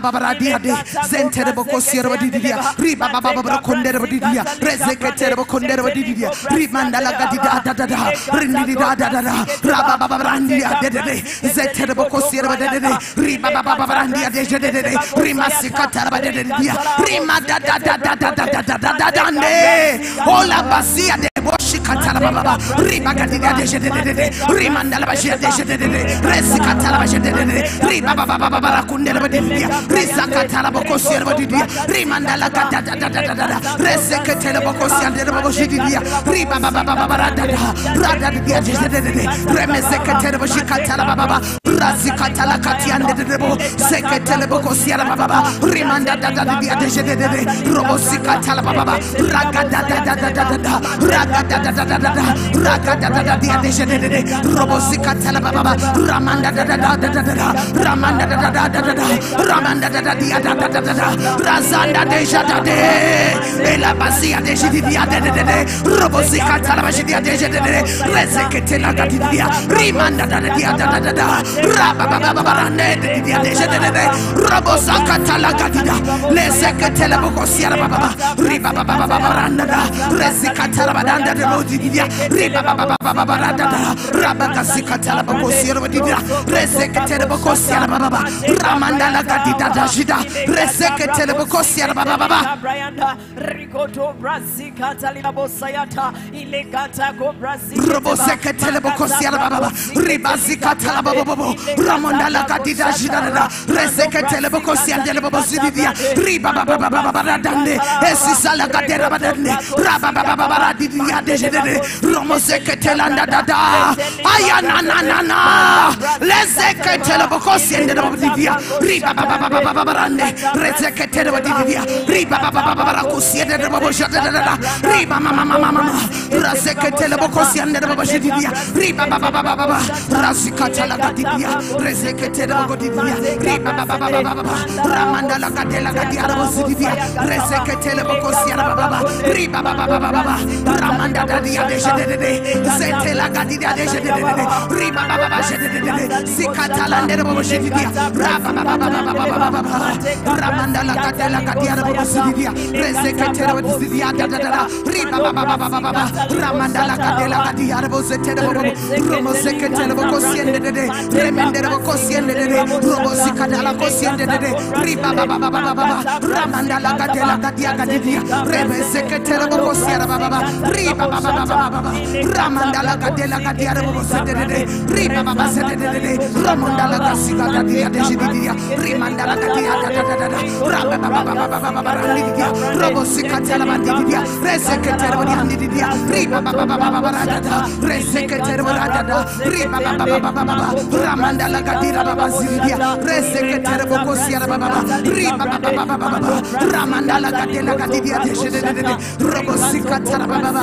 babaradiade zentere ola Rekatalababa, Ribagadia de Jedede, de de Rimanda Dadia de da da da da ramanda ramanda ramanda didia reba ba ba ba ba ba da da raba kasika tala ramanda la ka da jida reseke ramanda jida da esisala ka dera ba da de kedere romo seketela ndadada aya na na na na lezeketela bokosi endela babivia riba baba baba baba barande rezeketela babivia riba baba baba bara kusi endela baboshadada riba mama mama mama razeketela bokosi endela baboshadivia riba baba baba baba razikatela gadivia boko bokodivia riba baba baba baba ramanda la gadela gadiara bosidivia rezeketela bokosi endela baba riba baba baba baba ramanda gadia de jedede sete la gadia de jedede riba baba baba jedede sikata la nere baba jedede raba baba baba baba baba ramanda la gadia la gadia de baba jedede resekete la jedede da da da riba baba baba baba ramanda la gadia la gadia de baba sete baba romo sekete la baba siende de remende la baba siende de robo sikata la baba siende de riba baba baba baba ramanda la gadia la gadia gadia rebe sekete la baba siende baba riba baba Telikosia Televa, Ricata Cobrasica Taliba Bosaya, Marasikatala bokosiere badidia reseketele bokosiandere bobozidia resikatala bababa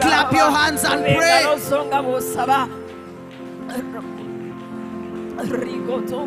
clap your hands and pray. Rigoto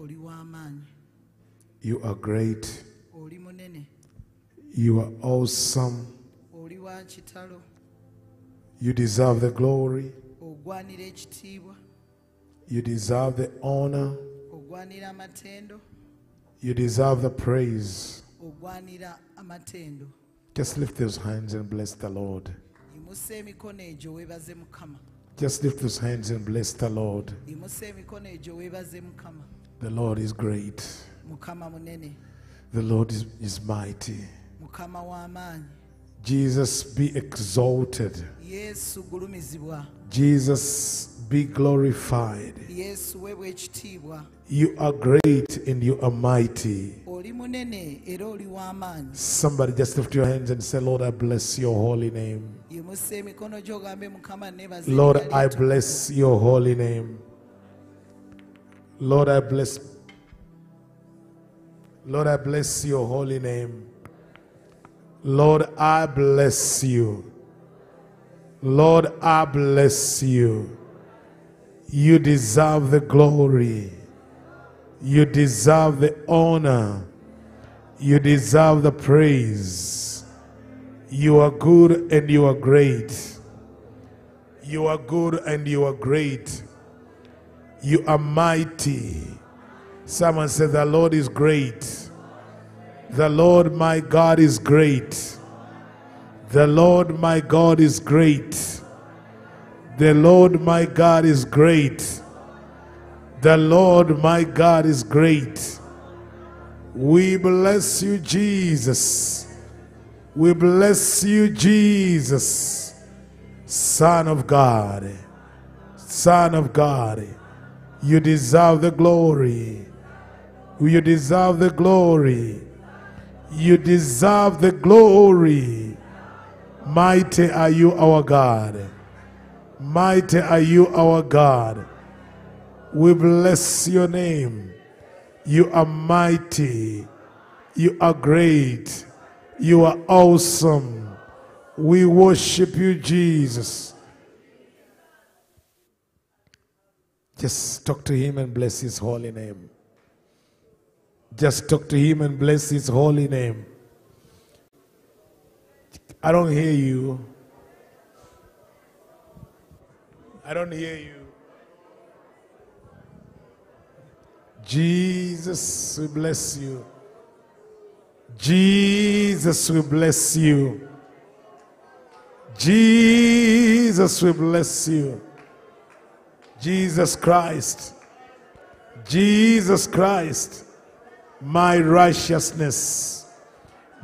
oli w'amaanyi You are great. oli munene You are awesome. oli wa kitalo You deserve the glory. ogwanira ekitiibwa You deserve the honor. ogwanira ogwanira amatendo You deserve the praise. ogwanira amatendo Just lift those hands and bless the Lord. yimusa emikono egyo weebaze mukama Just lift those hands and bless the Lord. Yimusa emikono egyo weebaze mukama The Lord is great. mukama munene The Lord is, is mighty. Jesus be exalted. Jesus be glorified. yesu weebwa ekitiibwa You are great and you are mighty. oli munene era oli w'amaanyi Somebody just lift your hands and say, Lord, I bless your holy name. yimusa emikono gyo ogambe mukama nebaza Lord, I bless your holy name. Lord, I bless. Lord, I bless your holy name. Lord, I bless you. Lord, I bless you. You deserve the glory. You deserve the honor. You deserve the praise. You are good and you are great. You are good and you are great. You are mighty. Someone said, The Lord is great. The Lord my God is great. The Lord my God is great. The Lord my God is great. The Lord my God is great. We bless you, Jesus. We bless you, Jesus. Son of God, Son of God, you deserve the glory. You deserve the glory. You deserve the glory. Mighty are you, our God. Mighty are you, our God. We bless your name. You are mighty. You are great. You are awesome. We worship you, Jesus. Just talk to him and bless his holy name. Just talk to him and bless his holy name. I don't hear you. I don't hear you. Jesus, we bless you. Jesus, we bless you. Jesus, we bless you. Jesus Christ. Jesus Christ, my righteousness.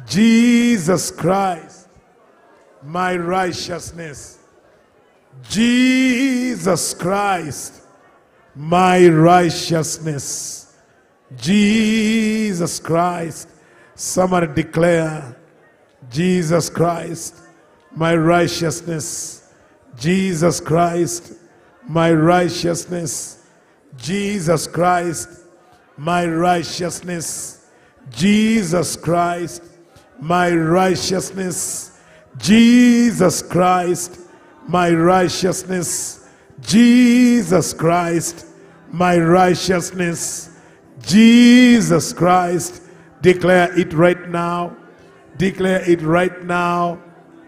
Jesus Christ, my righteousness. Jesus Christ, my righteousness. Jesus Christ. Somebody declare, Jesus Christ, my righteousness. Jesus Christ, my righteousness. Jesus Christ, my righteousness. Jesus Christ, my righteousness. Jesus Christ, my righteousness. Jesus Christ, my righteousness. Jesus Christ, declare it right now. Declare it right now.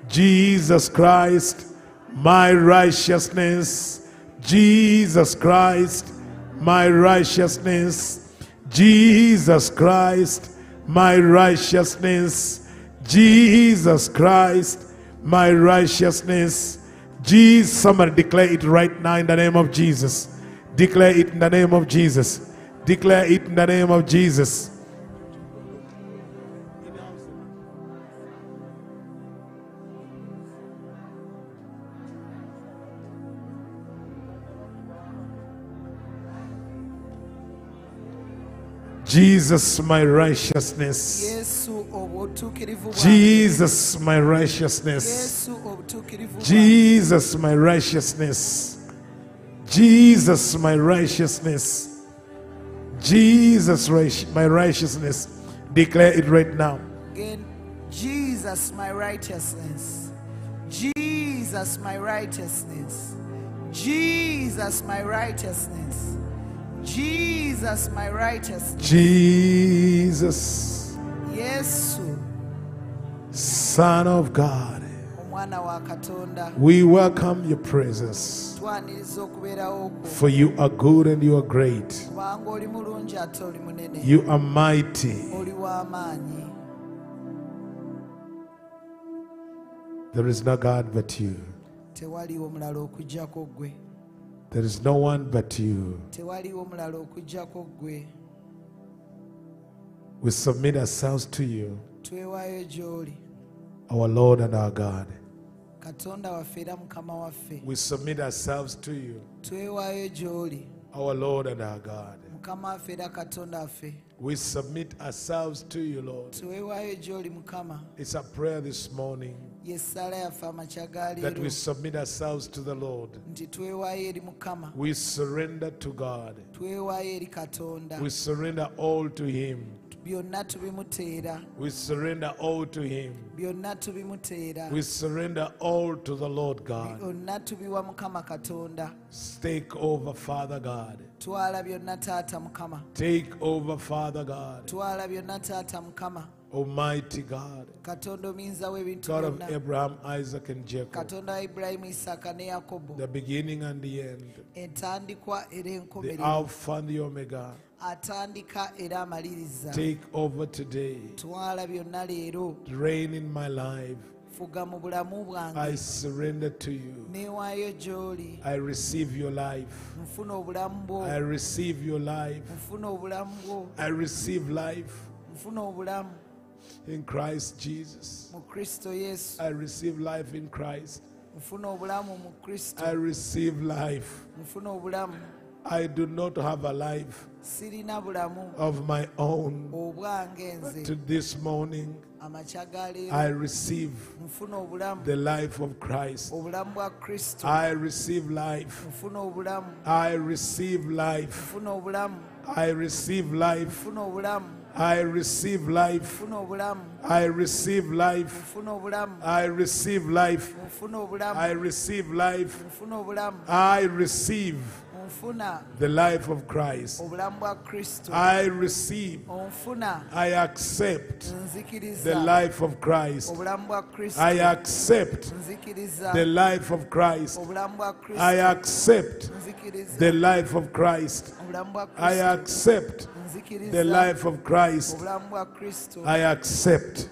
Jesus Christ, my righteousness. Jesus Christ, my righteousness. Jesus Christ, my righteousness. Jesus Christ, my righteousness. Jesus, somebody declare it right now in the name of Jesus. Declare it in the name of Jesus. Declare it in the name of Jesus. Jesus, my righteousness. yesu obutuukirivu bwange Jesus, my righteousness. yesu obutuukirivu bwange Jesus, my righteousness. Jesus, my righteousness. Jesus, my righteousness. Declare it right now. Again, Jesus, my righteousness. Jesus, my righteousness. Jesus, my righteousness. Jesus, my righteousness. Jesus, Yesu, Son of God. omwana mwana wa katonda We welcome your presence. twaniriza okubeerawo kwo For you are good and you are great. kubanga oli mulungi ate oli munene You are mighty. There is no God but you. There is no one but you. tewaliwo mulala okugjako ggwe We submit ourselves to you, our Lord and our God. katonda waffe era mukama waffe We submit ourselves to you, our Lord and our God. Mukama waffe era katonda waffe We submit ourselves to you, Lord. twewaayo gy'oli mukama It's a prayer this morning yessaala yaffe amakya that we submit ourselves to the Lord. nti twewaayo eri mukama We surrender to God. twewaayo eri katonda We surrender all to Him. Byonna tubimuteera We surrender all to Him. byonna tubimuteera We surrender all to the Lord God. byonna tubiwa mukama katonda Take over, Father God. twala byonna taata mukama Take over, Father God. twala byonna taata mukama Almighty God. God of Abraham, Isaac, and Jacob. katonda wa ibulayimu isaaka ne yakobo The beginning and the end. The Alpha and the Omega. Atandika era amaliriza Take over today. twala byonna leero Reign in my life. fuga mu bulamu I surrender to you. neewaayo gy'oli I receive your life. nfuna obulamu bwo I receive your life. nfuna obulamu bwo I receive life nfuna obulamu in Christ Jesus. mu kristo yesu I receive life in Christ. nfuna obulamu mu kristo I receive life. I do not have a life of my own. To this morning, amakya ga leero I receive the life of Christ. obulamu bwa kristo I receive life. I receive life. I receive life. I receive life. I receive life. I receive life. I receive life. I receive the life of Christ. obulamu bwa kristo I receive, I accept the life of Christ. obulamu bwa kristo I accept the life of Christ. I accept the life of Christ. I accept the life of Christ. obulamu bwa kristo I accept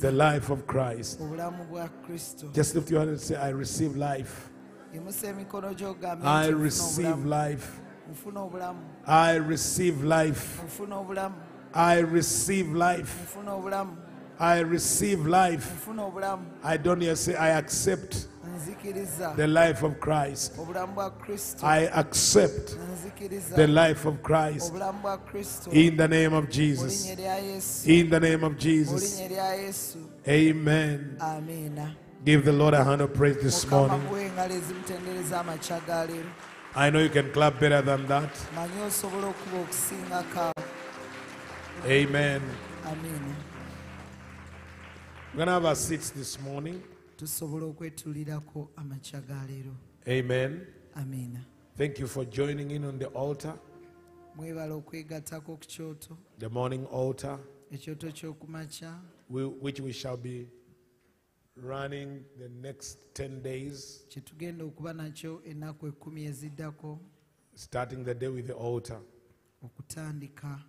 the life of Christ. obulamu bwa kristo Just lift your hand and say, I receive life. Yimusa emikono gy'ogambe I receive life. I receive life. I receive life. I receive life. I don't hear say, I accept the life of Christ. obulamu bwa kristo I accept the life of Christ. obulamu bwa kristo In the name of Jesus. linnya lya yesu In the name of Jesus. yesu Amen. Give the Lord a hand of praise this morning. muwe engalo ezimutendereza amakya ga leero I know you can clap better than that. manyi osobola okuba okusingako Amen. We're going to have our seats this morning. tusobola okwetulirako amakya ga leero Amen. Thank you for joining in on the altar, mwebala okwegattako ku kyoto the morning altar, which we shall be running the next 10 days, kye okuba nakyo ennaku ekkumi eziddako starting the day with the altar. okutandika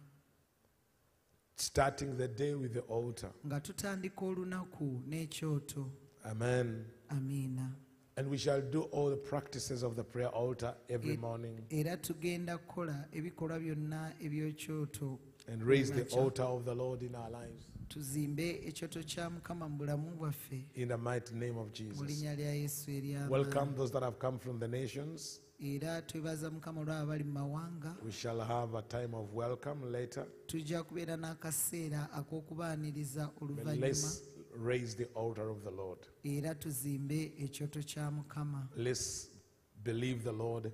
Starting the day with the altar. nga tutandika olunaku n'ekyoto Amen. amiina And we shall do all the practices of the prayer altar every morning era tugenda kukola ebikolwa byonna eby'ekyoto and raise the altar of the Lord in our lives. Tuzimbe ekyoto kya mukama mu bulamu bwaffe In the mighty name of mu Jesus. linnya lya yesu Welcome those that have come from the nations. era twebaza mukama olwaba bali mu mawanga We shall have a time of welcome later. tujja kubeera n'akaseera ak'okubaaniriza oluvannyuma raise the altar of the Lord. era tuzimbe ekyoto kya mukama Let's believe the Lord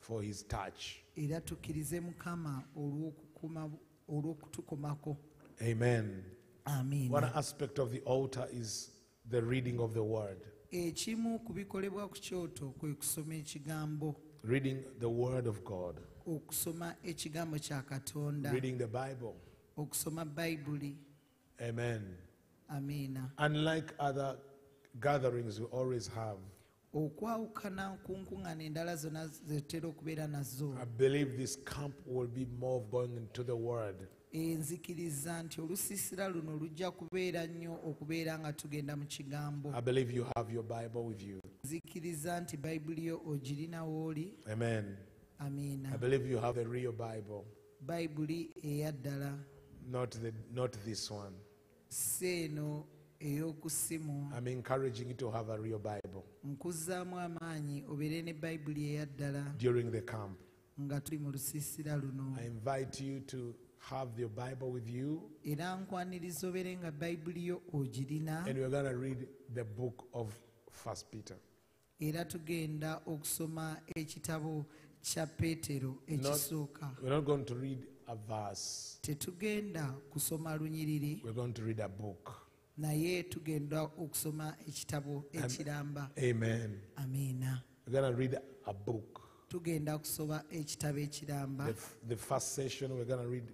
for his touch. era tukkirize mukama olw'okukuma- olw'okutukomako Amen. One aspect of the altar is the reading of the word. ekimu ku bikolebwa ku kyoto kwe kusoma ekigambo Reading the word of God. okusoma ekigambo kya katonda Reading the Bible. okusoma bayibuli Amen. amiina Unlike other gatherings we always have, okwawukana ku endala zonna zetera okubeera nazo I believe this camp will be more of going into the Word. Enzikiriza nti olusiisira luno lujja kubeera nnyo okubeera nga tugenda mu kigambo I believe you have your Bible with you. nzikiriza nti bayibuli yo ogirina wooli Amen. amiina I believe you have the real Bible, bayibuli eya ddala not the not this one. si eno ey'oku ssimu I'm encouraging you to have a real Bible nkuzzaamu amaanyi obeere ne bayibuli eya ddala during the camp. nga tuli mu lusiisira luno I invite you to have your Bible with you, era nkwaniriza obeere nga bayibuli yo ogirina and we're going to read the book of First Peter. era tugenda okusoma ekitabo kya peetero ekisooka We're not going to read a verse. tetugenda kusoma lunyiriri We're going to read a book. naye tugenda okusoma ekitabo ekiramba Amen. amiina We're going to read a book. tugenda kusoma ekitabo ekiramba The, f- the first session, we're going to read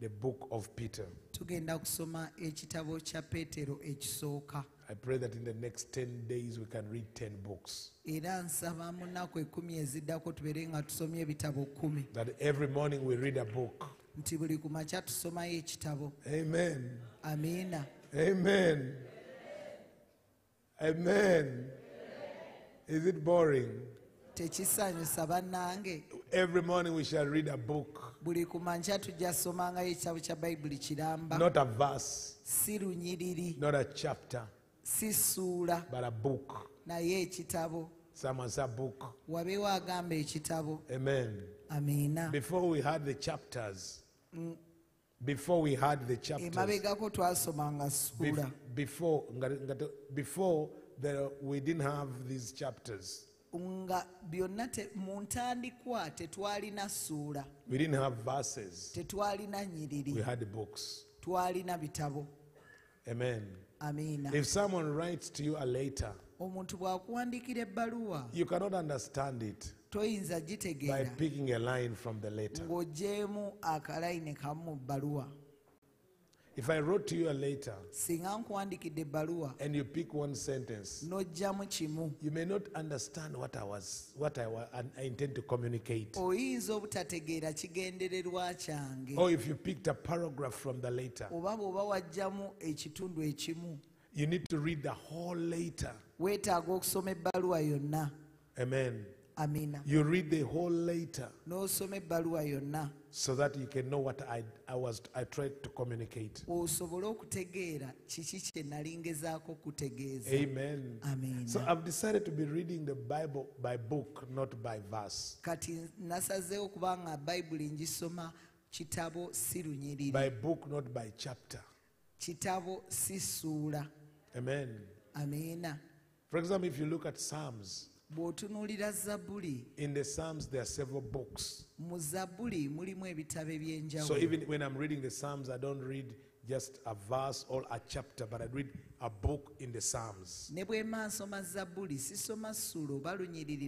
the book of Peter. tugenda kusoma ekitabo kya peetero ekisooka I pray that in the next 10 days we can read 10 books. era nsaba mu nnaku ekumi eziddako tubeere nga tusomye ebitabo kumi That every morning we read a book. nti buli ku makya tusomayo ekitabo Amen. amiina Amen. Amen. Is it boring? tekisanyusa bannange Every morning we shall read a book, buli kumanja tujasomanga ekitabo kya bayibuli kiramba not a verse, si lunyiriri not a chapter, si ssuula but a book. naye ekitabo Someone said book. wabeewo agamba ekitabo Amen. Amina. Before we had the chapters, before we had the chapters, emabegako twasomanga ssuula Before, before, before there, we didn't have these chapters. Nga byonna mu ntandikwa tetwalina ssuula We didn't have verses. tetwalina We nyiriri had books. twalina bitabo Amen. amiina If someone writes to you a letter, omuntu bw'akuwandikira ebbaluwa you cannot understand it toyinza by gitegeera picking a line from the letter. ng'ogyeemu akalayini kamu mu bbaluwa If I wrote to you a letter singa nkuwandikidde ebbaluwa and you pick one sentence, n'oggyamu kimu you may not understand what I was, what I, wa- I intend to communicate. oyinza obutategeera kigendererwa kyange Or if you picked a paragraph from the letter, oba bw'oba wajjamu ekitundu ekimu you need to read the whole letter. weetaaga okusoma ebbaluwa yonna Amen. Amiina You read the whole letter n'osoma ebbaluwa yonna so that you can know what I, I was I tried to communicate. osobole okutegeera kiki kye nali ngezaako kutegeeza Amen. So I've decided to be reading the Bible by book, not by verse. kati nasazeewo kuba nga bayibuli ngisoma kitabo si lunyiriri By book, not by chapter. kitabo si ssuula Amen. amiina For example, if you look at Psalms, bw'otunuulira zabbuli in the Psalms there are several books. mu zabbuli mulimu ebitabo So even when I'm reading the Psalms, I don't read just a verse or a chapter, but I read a book in the Psalms. ne bwe mba nsoma zabbuli sisoma ssuula oba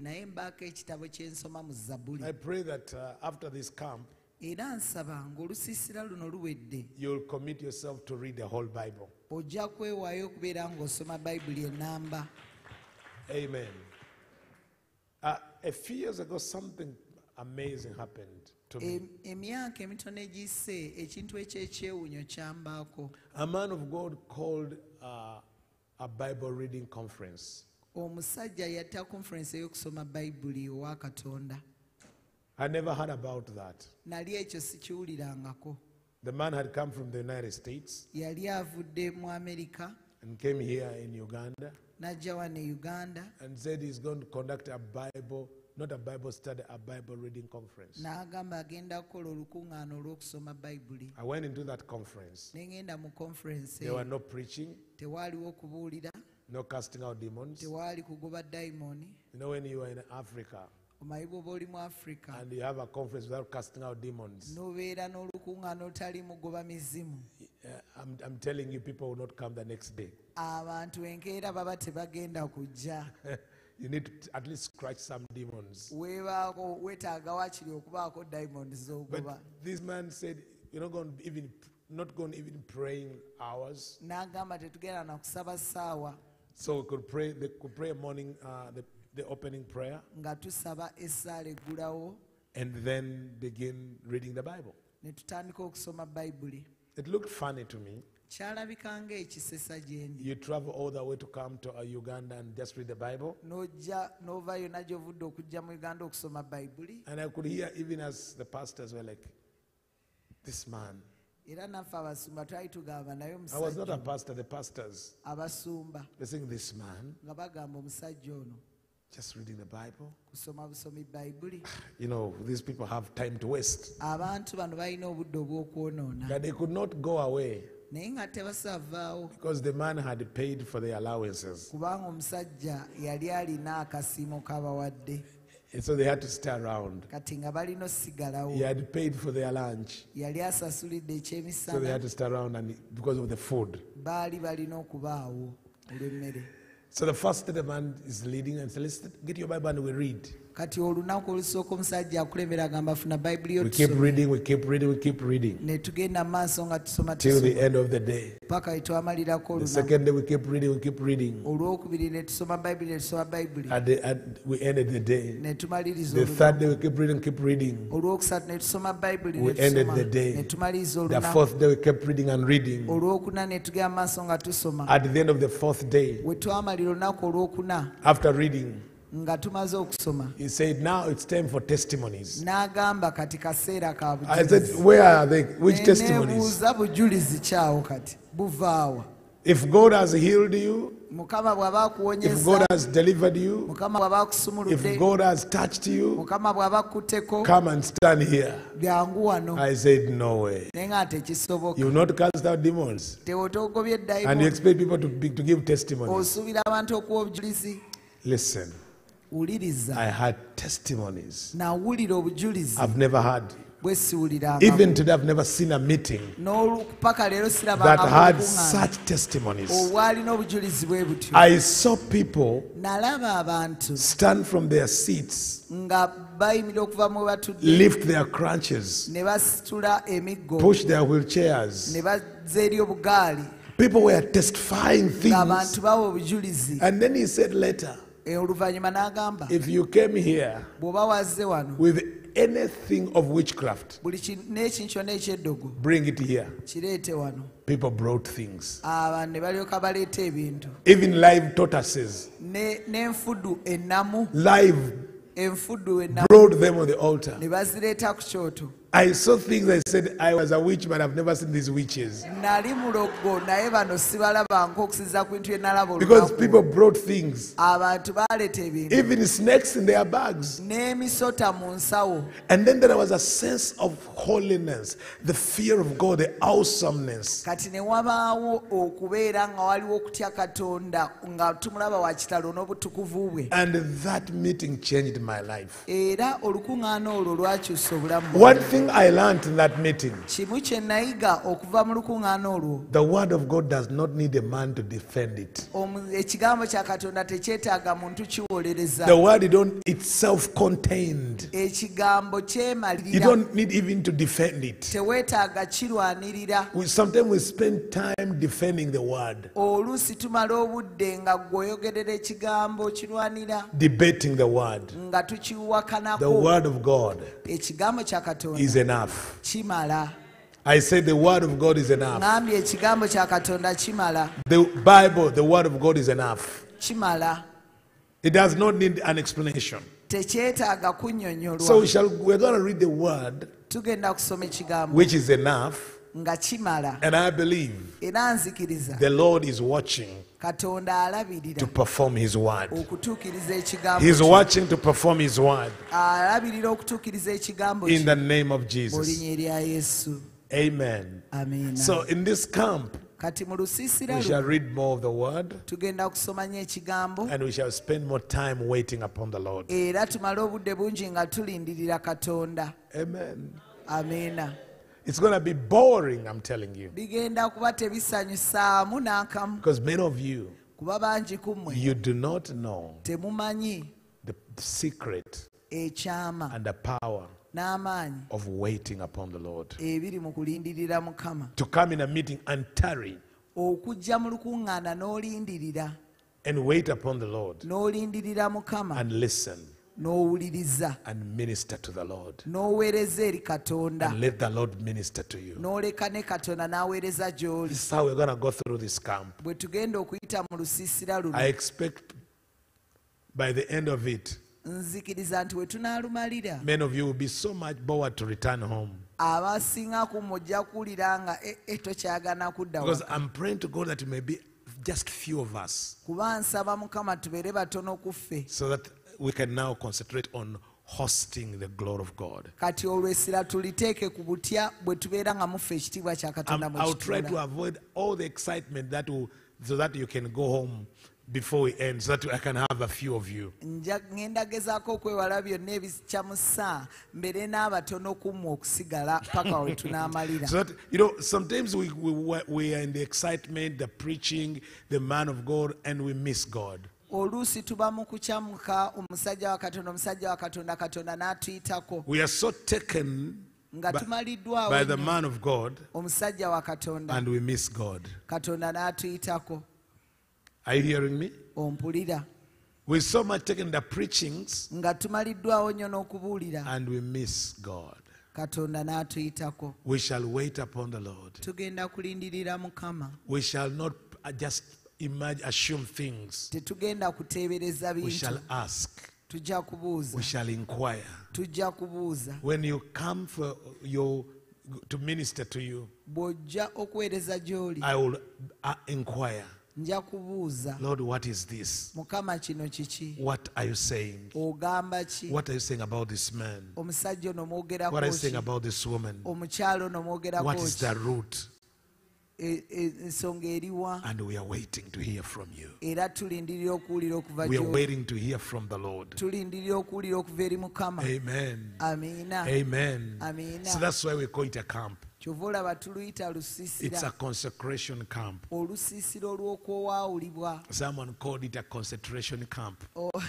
naye mbaako ekitabo kye nsoma mu zabbuli I pray that uh, after this camp, era nsaba ng'olusiisira luno luwedde you'll commit yourself to read the whole Bible. ojja kwewaayo okubeera ng'osoma bayibuli ennamba Amen. Uh, a few years ago, something amazing happened to me. Emyaka emitono egiyise ekintu ekyekyewunyo kyambaako A man of God called uh, a Bible reading conference. omusajja yatta conference ey'okusoma bayibuli owa katonda I never heard about that. nali ekyo sikiwulirangako The man had come from the United States yali avudde mu amerika and came here in Uganda n'ajja wano e uganda and said he's going to conduct a Bible, not a Bible study, a Bible reading conference. n'agamba agenda kukola olukuŋŋaana olw'okusoma bayibuli I went into that conference. ne ngenda mu conference There were no preaching, tewaaliwo kubuulira no casting out demons. tewaali kugoba dayimoni You know, when you are in Africa omanyi bw'oba mu afurika and you have a conference without casting out demons, n'obeera n'olukuŋŋaana otali mugoba mizimu I'm, I'm telling you, people will not come the next day. abantu enkeera baba tebagenda kujja you need to at least scratch some demons. weebaako weetaaga wakiri okubaako diamond z'ogoba But this man said, You're not going to even not going to even praying hours. n'agamba tetugenda na kusaba ssaawa So we could pray, they could pray morning, uh, the, the opening prayer, nga tusaba essaala eggulawo and then begin reading the Bible. ne tutandika okusoma bayibuli It looked funny to me. kyalabika ng'ekisesa gye ndi You travel all the way to come to uh, Uganda and just read the Bible. n'ojja n'ova yonna gy'ovudde okujja mu uganda okusoma bayibuli And I could hear, even as the pastors were like, this man. era naffe abasumba twali tugamba naye I was not omusajja a pastor, the pastors. abasumba They're saying, this man, nga bagamba omusajja ono just reading the Bible. kusoma busomi bayibuli You know, these people have time to waste. abantu bano balina obudde obw'okwonoona That they could not go away naye nga tebasavaawo because the man had paid for the allowances. kubanga omusajja yali alina akasiimo k'abawadde And so they had to stay around. kati nga balina osigalawo He had paid for their lunch. So they had to stay around and because of the food. So the first man is leading and let's get your Bible and we read. kati olunaku olusooka omusajja akulembera agamba funa bayibuli ne tugenda maaso nga tusoma paka wetwamalirako olwokubiri ne tusoma bayibuli ne tusoma bayibuli ne tumaliriza olwokusatu ne tusoma bayibuli ne tumaliriza olwokuna ne tugenda maaso nga tusoma. Wetwamalira olunaku olwokuna. Nga tumaze okusoma he said, Now it's time for testimonies. n'agamba kati kaseera ka I said, Where are they? Which testimonies? bujulizi kyawo kati buvaawa If God has healed you, mukama bw'aba if God has delivered you, mukama bw'aba if God has touched you, mukama bw'aba akutteko come and stand here. byangu wano I said, No way. naye nga tekisoboka You will not cast out demons. And you expect people to, be, to give testimonies. osuubira abantu okuwa obujulizi Listen, I had testimonies. I've never had. Even today, I've never seen a meeting that had such testimonies. obwalina obujulizi bwe butyo. I saw people stand from their seats, nga bayimirira okuva mu batudde. lift their crutches, ne basitula emiggo push their wheelchairs. ne bazza eri obugaali. People were testifying things. ng'abantu bawa obujulizi. And then he said later, Eh, oluvannyuma n'agamba if you came here bw'oba wazze wano with anything of witchcraft, n'ekintu kyonna ekyeddogo bring it here. kireete wano People brought things. abantu ne balyoka baleeta ebintu Even live tortoises, Ne- n'enfudu ennamu live, enfudu ennamu brought them on the altar. ne bazireeta ku kyoto I saw things I said, I was a witch, but I've never seen these witches. nali mulogo naye bano sibalaba nk'okusinza ku bintu bye nalaba Because people brought things, abantu baleeta ebintu even snakes in their bags. n'emisota mu nsawo And then there was a sense of holiness, the fear of God, the awesomeness. kati ne wabaawo okubeera nga waliwo okutya katonda nga tumulaba wa kitalo n'obutukuvu bwe And that meeting changed my life. era olukuŋŋaana olwo lwakyusa obulamu bwange. One thing I learned in that meeting kimu kye nayiga okuva mu lukuŋŋaana olwo the word of God does not need a man to defend it. omu- ekigambo kya katonda tekyetaaga muntu kiwolereza The word don't, it's self-contained. ekigambo You kyemalirira don't need even to defend it. teweetaaga kirwanirira We, sometimes we spend time defending the word, oluusi tumala obudde nga gweoyogerera ekigambo kirwanira debating the word. nga The tukiwakanako word of God ekigambo kya katonda is enough. kimala I say the word of God is enough. ŋambye ekigambo kya katonda kimala The Bible, the word of God is enough. kimala It does not need an explanation. So we shall we're going to read the word tugenda kusoma ekigambo which is enough nga kimala and I believe era nzikiriza the Lord is watching katonda alabirira to perform his word. okutuukiriza ekigambo He's watching to perform his word alabirira okutuukiriza ekigambo in the name of mu Jesus. linnya erya yesu Amen. amiina So in this camp kati mu lusiisira we shall read more of the word tugenda kusoma nnyo ekigambo and we shall spend more time waiting upon the Lord. era tumale obudde bungi nga tulindirira katonda Amen. amiina It's going to be boring, I'm telling you. bigenda kuba tebisanyusaamu n'akamu. Because many of you, kuba bangi ku mmwe. you do not know temumanyi the secret ekyama and the power n'amaanyi of waiting upon the Lord. ebiri mu kulindirira mukama. To come in a meeting and tarry okujja mu lukuŋŋaana n'olindirira. and wait upon the Lord n'olindirira mukama. and listen n'owuliriza and minister to the Lord. n'oweereza eri katonda And let the Lord minister to you. n'oleka ne katonda n'aweereza gy'oli This is how we're going to go through this camp. bwe tugenda okuyita mu lusiisira luno I expect by the end of it, nzikiriza nti we tunaalumalira many of you will be so much bored to return home. abasinga ku mujja kuwulira nga "Eh, eh, tokyagana kudda Because. I'm praying to God that it may be just few of us kuba nsaba mukama tubeere batono ku ffe so that we can now concentrate on hosting the glory of God. kati olwesira tuliteeke ku butya bwe tubeera nga mufe ekitiibwa kya katonda I'm, um, mwe I'll try to avoid all the excitement that will, so that you can go home before we end, so that I can have a few of you. Nja- gezaako okwewala byonna ebikyamusa mbeere n'abatono ku okusigala paka we tunaamalira So that, you know, sometimes we, we, we are in the excitement, the preaching, the man of God, and we miss God. Oluusi tuba mu kukyamuka omusajja wa katonda omusajja wa katonda katonda n'atuyitako We are so taken nga by, the man of God, omusajja wa katonda and we miss God. katonda n'atuyitako Are you hearing me? ompulira We're so much taken the preachings, nga tumaliddwawo nnyo n'okubuulira and we miss God. katonda n'atuyitako We shall wait upon the Lord. tugenda kulindirira mukama We shall not just imagine, assume things. tetugenda kuteebereza We shall ask. tujja kubuuza We shall inquire. tujja kubuuza When you come for your to minister to you, bw'ojja okuweereza gy'oli I will uh, inquire. nja kubuuza Lord, what is this? mukama kino kiki What are you saying? ogamba ki What are you saying about this man? omusajja ono What are you saying about this woman? omukyalo ono omwogerako What is the root? Ensonga eriwa And we are waiting to hear from you. era tulindirira okuwulira okuva We are waiting to hear from the Lord. tulindirira okuwulira okuva eri mukama Amen. Amen. Amina. So that's why we call it a camp. kyova olaba tuluyita It's a lusiisira consecration camp. olusiisira olw'okwowaawulibwa Someone called it a concentration camp. Oh.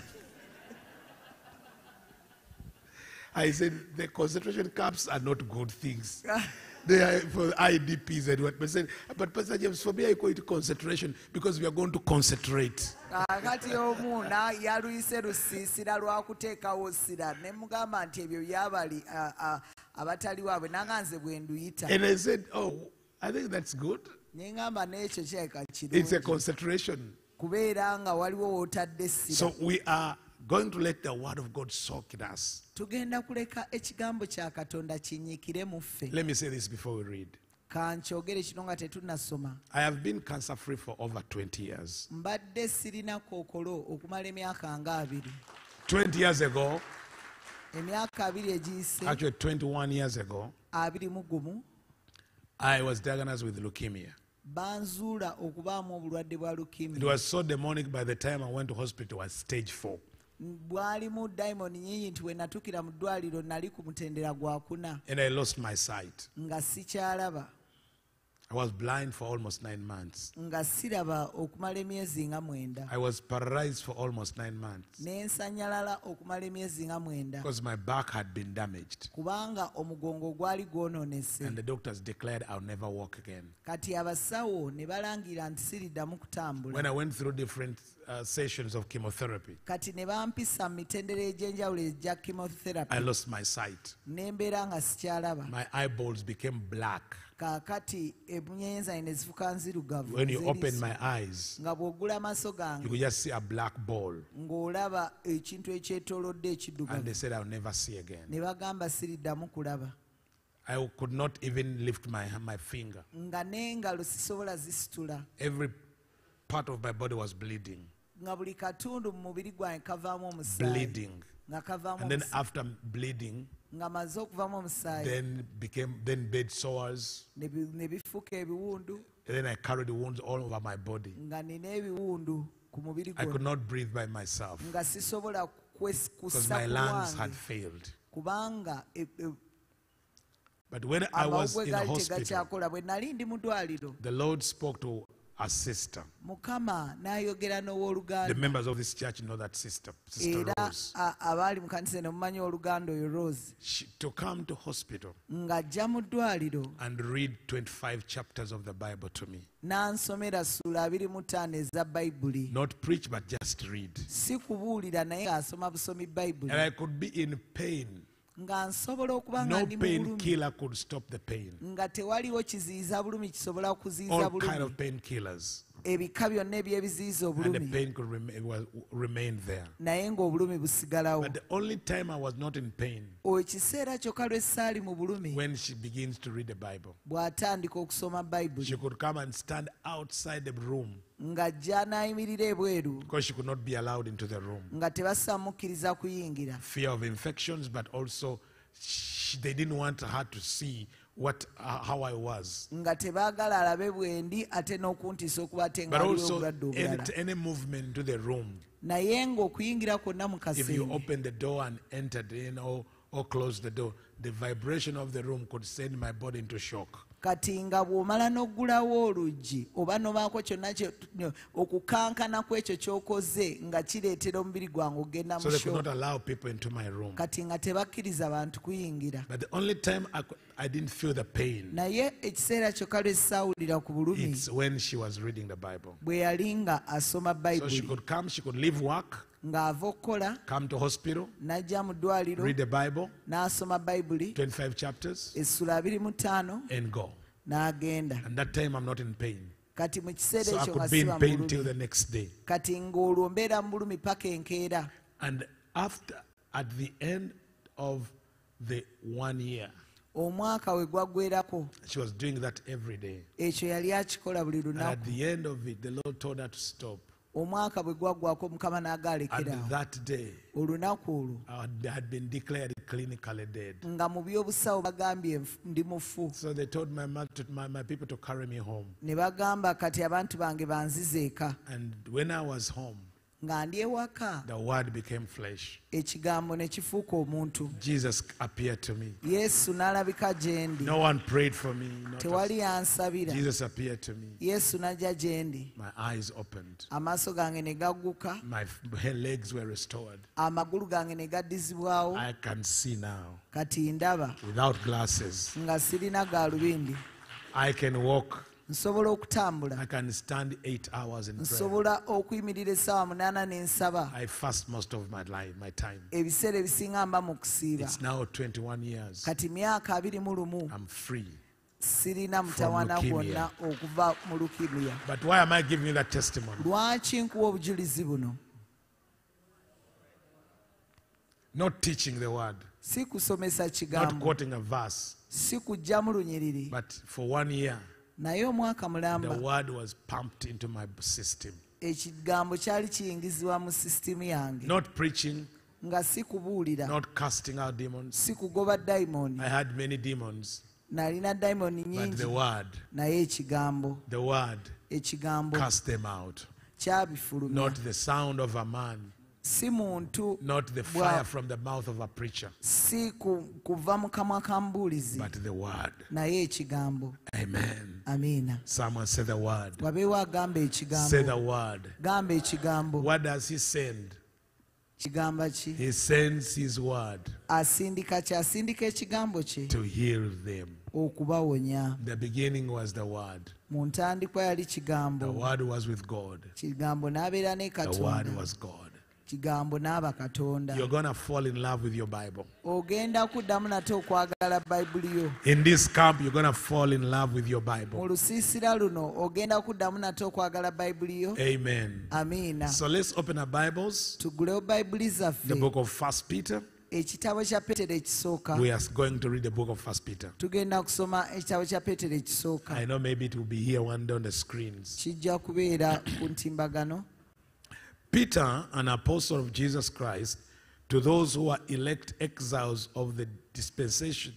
I said the concentration camps are not good things. They are for IDPs and what. Said, but Pastor James, for me, I call it concentration because we are going to concentrate. kakati omuuna yaluyise lusiisira lwakuteekawo sira ne mugamba nti ebyo byabali a- a- abatali waabwe nanga nze bwe nduyita And I said, Oh, I think that's good. ne ngamba n'ekyo kyeka It's a concentration. kubeera nga waliwo So we are going to let the word of God soak in us. tugenda kuleka ekigambo kya katonda kinyiikire mu ffe Let me say this before we read. kankyogere kino nga tetunnasoma I have been cancer free for over 20 years. mbadde sirina kookolo okumala emyaka nga abiri 20 years ago, emyaka abiri egiyise actually 21 years ago, abiri mu gumu I was diagnosed with leukemia. banzuula okubaamu obulwadde bwa It lukimi was so demonic by the time I went to hospital, it was stage four. Bwalimu dayimoni nyinyi nti we natukira mu ddwaliro nali ku mutendera gwakuna And I lost my sight. nga sikyalaba I was blind for almost nine months. nga siraba okumala emyezi nga mwenda I was paralyzed for almost nine months n'ensanyalala okumala emyezi nga mwenda because my back had been damaged. kubanga omugongo gwali gwonoonese And the doctors declared I'll never walk again. kati abasawo ne balangira nti siriddamu kutambula When I went through different uh, sessions of chemotherapy, kati ne bampisa mu mitendera egy'enjawulo egya I chemotherapy lost my sight. n'embeera nga sikyalaba My eyeballs became black. Kaakati emunyenye zange ne zifuka nzirugavu When you open my eyes, nga bw'ogula amaaso you could just see a black ball. ng'olaba ekintu ekyetoolodde And ekiddugavu they said I'll never see again. ne bagamba siriddamu kulaba I could not even lift my, my finger. nga n'engalo sisobola zisitula Every part of my body was bleeding. nga buli katundu mu mubiri gwange kavaamu omusaayi Bleeding. nga kavaamu And then omusaayi. after bleeding, nga maze omusaayi then became then bed sores. ne bi- ebiwundu And then I carried the wounds all over my body. nga nina ebiwundu ku mubiri I could not breathe by myself nga sisobola because my lungs had failed. kubanga But when I was in gaali hospital, tegakyakola bwe nali ndi mu ddwaliro the Lord spoke to a sister. mukama n'ayogera The members of this church know that sister, Sister era Rose. abaali mu kanisa eno mumanyi oluganda oyo rose She, to come to hospital ng'ajja mu ddwaliro and read 25 chapters of the Bible to me. n'ansomera ssuula abiri mu ttaano eza bayibuli Not preach, but just read. si kubuulira naye ng'asoma busomi bayibuli And I could be in pain. Nga nsobola okuba nga No ndi painkiller could stop the pain. nga tewaliwo kiziyiza bulumi kisobola okuziyiza All kind bulumi of painkillers. ebika byonna ebyebiziyiza And the obulumi could rem- was, remain there. naye ng'obulumi busigalawo But the only time I was not in pain ekiseera kyokka lwe ssaali mu bulumi when she begins to read the Bible. bw'atandika okusoma bayibuli She could come and stand outside the room ng'ajja n'ayimirira ebweru because she could not be allowed into the room. nga tebasamukkiriza kuyingira Fear of infections, but also she, they didn't want her to see what uh, how I was. nga tebaagala alabe bwendi ate n'okuntiisa But also any, any movement into the room. naye ng'okuyingira kwonna mu If you open the door and entered in or, or closed the door, the vibration of the room could send my body into shock. Kati nga bw'omala n'oggulawo oluggi oba nobaako kyonna okukankana kw'ekyo ky'okoze nga kireetera omubiri gwange ogenda mu they could sho not allow people into my room. kati nga tebakkiriza bantu kuyingira But the only time I, didn't feel the pain, naye ekiseera kyokka lwe saawulira ku bulumi it's when she was reading the Bible. bwe yali nga asoma bayibuli come, she could leave work, ng'ava okukola to hospital, n'ajja mu ddwaliro read the Bible, n'asoma bayibuli 25 chapters, essula mu and go. n'agenda And that time I'm not in pain. kati mu kiseera So I ekyo nga could be in siba pain till the next day. kati ng'olwo mbeera mu bulumi paka enkeera And after, at the end of the one year, omwaka we gwaggwerako she was doing that every day. ekyo yali akikola buli And at lunaku the end of it, the Lord told her to stop. omwaka bwe gwaggwako mukama And that day, olunaku olwo I had- had been declared clinically dead. nga mu by'obusawo bagambye ndi mufu So they told my, mother to, my, my people to carry me home. ne bagamba kati abantu bange banzize eka And when I nga ndi the word became flesh. ekigambo ne kifuuka omuntu Jesus appeared to me. yesu n'alabika gye ndi No one prayed for me. not tewali yansabira Jesus appeared to me. yesu n'ajja gye ndi My eyes opened. amaaso gange ne gagguka My legs were restored. amagulu gange ne gaddizibwawo I can see now kati ndaba without glasses. nga sirina gaalubindi I can walk. nsobola okutambula. Nsobola okuyimirira essaawa munaana ne nsaba ebiseera ebisinga mba mu kusiiba. Kati myaka abiri mu lumu sirina mutawana gwonna okuva mu lukimiya lwaki nkuwa obujulizi buno? Not teaching the word. si kusomesa kigambo. si kujjamu lunyiriri. But for one year naye omwaka the mulamba word was pumped into my system. ekigambo kyali kiyingizibwa mu sisitimu yange. Not preaching, nga si kubuulira not casting out demons. si kugoba dayimoni I had many demons, nalina dayimoni nyingi. naye ekigambo. the word ekigambo. cast them out. kyabifulumya Not the sound of a man, si muntu not the fire from the mouth of a preacher, si ku- kuva mu kamwa ka mubuulizi but the word. naye ekigambo Amen. amiina Someone say the word. wabeewo agamba Say the ekigambo word. gamba ekigambo What does he send? kigamba ki He sends his word asindika ki asindika ekigambo kye to heal them. okubawonya The beginning was the word. mu ntandikwa yali The word was with God. kigambo n'abeera ne The word katonda was God. Kigambo n'aba katonda You're going to fall in love with your Bible. ogenda kuddamu nate okwagala bayibuli yo In this camp, you're going to fall in love with your mu Bible. lusiisira luno ogenda kuddamu nate okwagala bayibuli yo Amen. amiina So let's open our Bibles. tugulewo bayibuli The book of First Peter. ekitabo kya petero ekisooka We are going to read the book of First Peter. tugenda kusoma ekitabo kya petero ekisooka I know maybe it will be here one day on the screens. kijja kubeera ku ntimbagano Peter, an apostle of Jesus Christ, to those who are elect exiles of the dispensation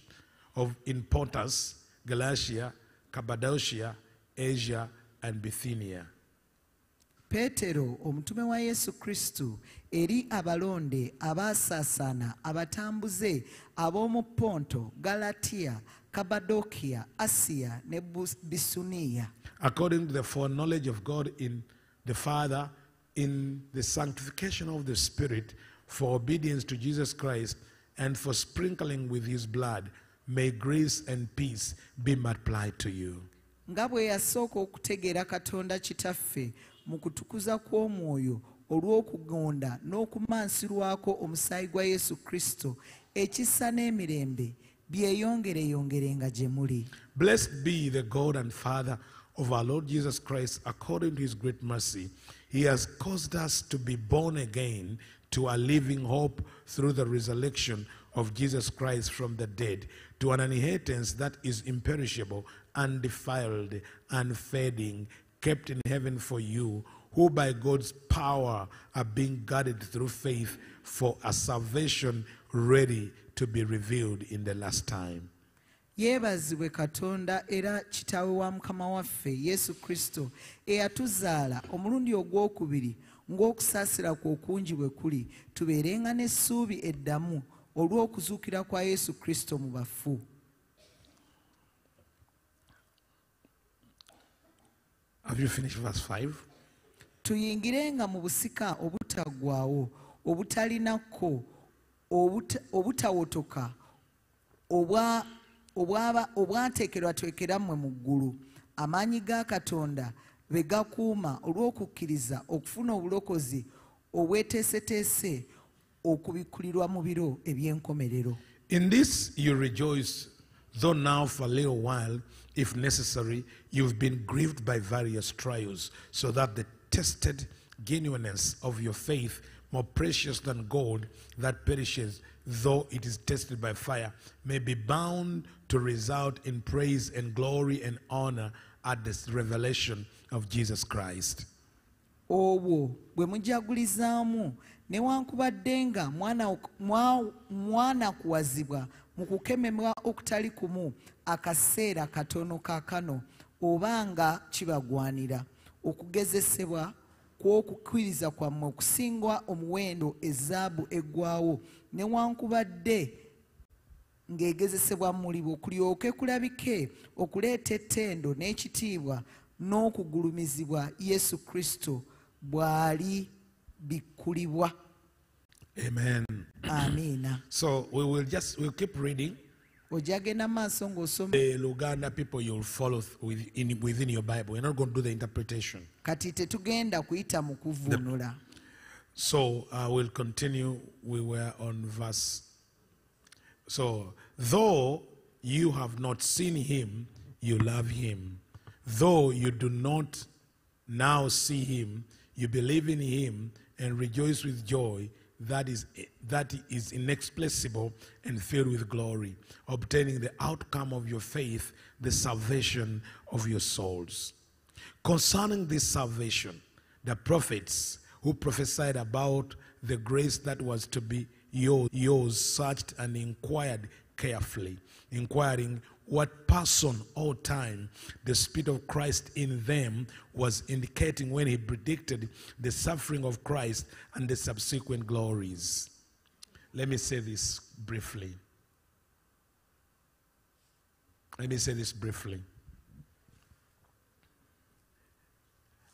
of in Pontus, Galatia, Cappadocia, Asia, and Bithynia. peetero omutume wa yesu kristo eri abalonde abaasaasaana abatambuze ab'omu ponto galatiya kabadokiya asiya ne Bus- bisuniya according to the foreknowledge of God in the Father, in the sanctification of the Spirit, for obedience to Jesus Christ, and for sprinkling with his blood, may grace and peace be multiplied to you. nga bwe yasooka okutegeera katonda kitaffe mu kutukuza kw'omwoyo olw'okugonda n'okumansirwako omusaayi gwa yesu kristo ekisa n'emirembe byeyongereyongerenga gye muli Blessed be the God and Father of our Lord Jesus Christ, according to his great mercy. He has caused us to be born again to a living hope through the resurrection of Jesus Christ from the dead, to an inheritance that is imperishable, undefiled, unfading, kept in heaven for you, who by God's power are being guarded through faith for a salvation ready to be revealed in the last time. Yeebazibwe katonda era kitaawe wa mukama waffe yesu kristo eyatuzaala omulundi ogwokubiri ng'okusaasira kwe okungi bwe kuli tubeerenga n'essuubi eddamu olw'okuzuukira kwa yesu kristo mu bafu Have you finished verse 5? tuyingirenga mu busika obutaggwaawo obutalinako obuta- obutawotoka obwa- ga katonda okufuna obulokozi okubikkulirwa mu biro eby'enkomerero. In this you rejoice, though now for a little while, if necessary, you've been grieved by various trials, so that the tested genuineness of your faith, more precious than gold that perishes, though it is tested by fire, may be bound to result in praise and glory and honor at the revelation of Jesus Christ. obwo bwe mujagulizaamu newankubadde nga mwana- mwa- mwanakuwazibwa mu kukemebwa okutali kumu akaseera katono kaakano oba nga kibagwanira okugezesebwa kw'okukkiriza kwammwe okusingwa omuwendo ezaabu eggwawo newankubadde ng'egezesebwa mulibwa kulyoke kulabike okuleeta ettendo n'ekitiibwa n'okugulumizibwa yesu kristo bw'ali bikkulibwa Amen. amiina So we will just we'll keep reading. Ojagenda maaso ng'osoma the Luganda people you'll follow th- with, in, within your Bible. You're not going to do the interpretation. kati tetugenda kuyita mu kuvvuunula So uh, we'll continue. We were on verse. So, though you have not seen him, you love him. Though you do not now see him, you believe in him and rejoice with joy that is, that is inexpressible and filled with glory, obtaining the outcome of your faith, the salvation of your souls. Concerning this salvation, the prophets who prophesied about the grace that was to be yours, yours searched and inquired carefully, inquiring what person or time the Spirit of Christ in them was indicating when he predicted the suffering of Christ and the subsequent glories. Let me say this briefly. Let me say this briefly.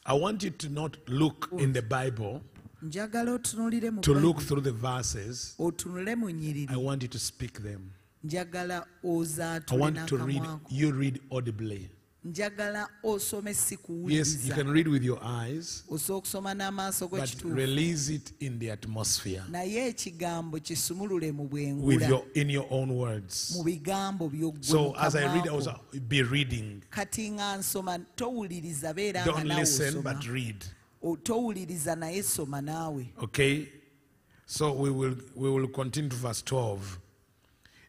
I want you to not look in the Bible njagala otunulire mu to look through the verses. I want you to speak them. Njagala I ozaatule want to read, n'akamwako you read audibly. njagala osome si Yes, you kuwuliriza can read with your eyes, osobola okusoma n'amaaso but g'ekituufu release it in the atmosphere naye ekigambo kisumulule mu with bwengula your in your own words. mu bigambo by'oggwe So as I read, I kamwako. was uh, be reading. kati nga nsoma towuliriza beera nga Don't listen, osoma but read. Towuliriza naye soma naawe Okay? So we will we will continue to verse 12.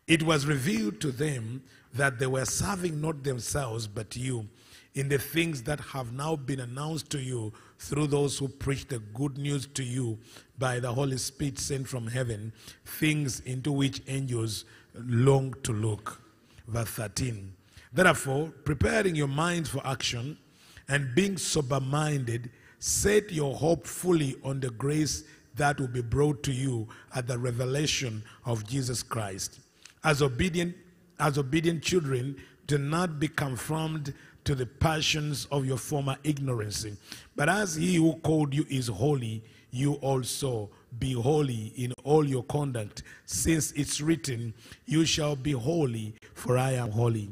It was revealed to them that they were serving not themselves but you in the things that have now been announced to you through those who preach the good news to you by the Holy Spirit sent from heaven, things into which angels long to look. Verse 13. Therefore, preparing your minds for action and being sober minded, set your hope fully on the grace that will be brought to you at the revelation of Jesus Christ. As obedient as obedient children, do not be conformed to the passions of your former ignorance. But as he who called you is holy, you also be holy in all your conduct, since it's written, You shall be holy, for I am holy.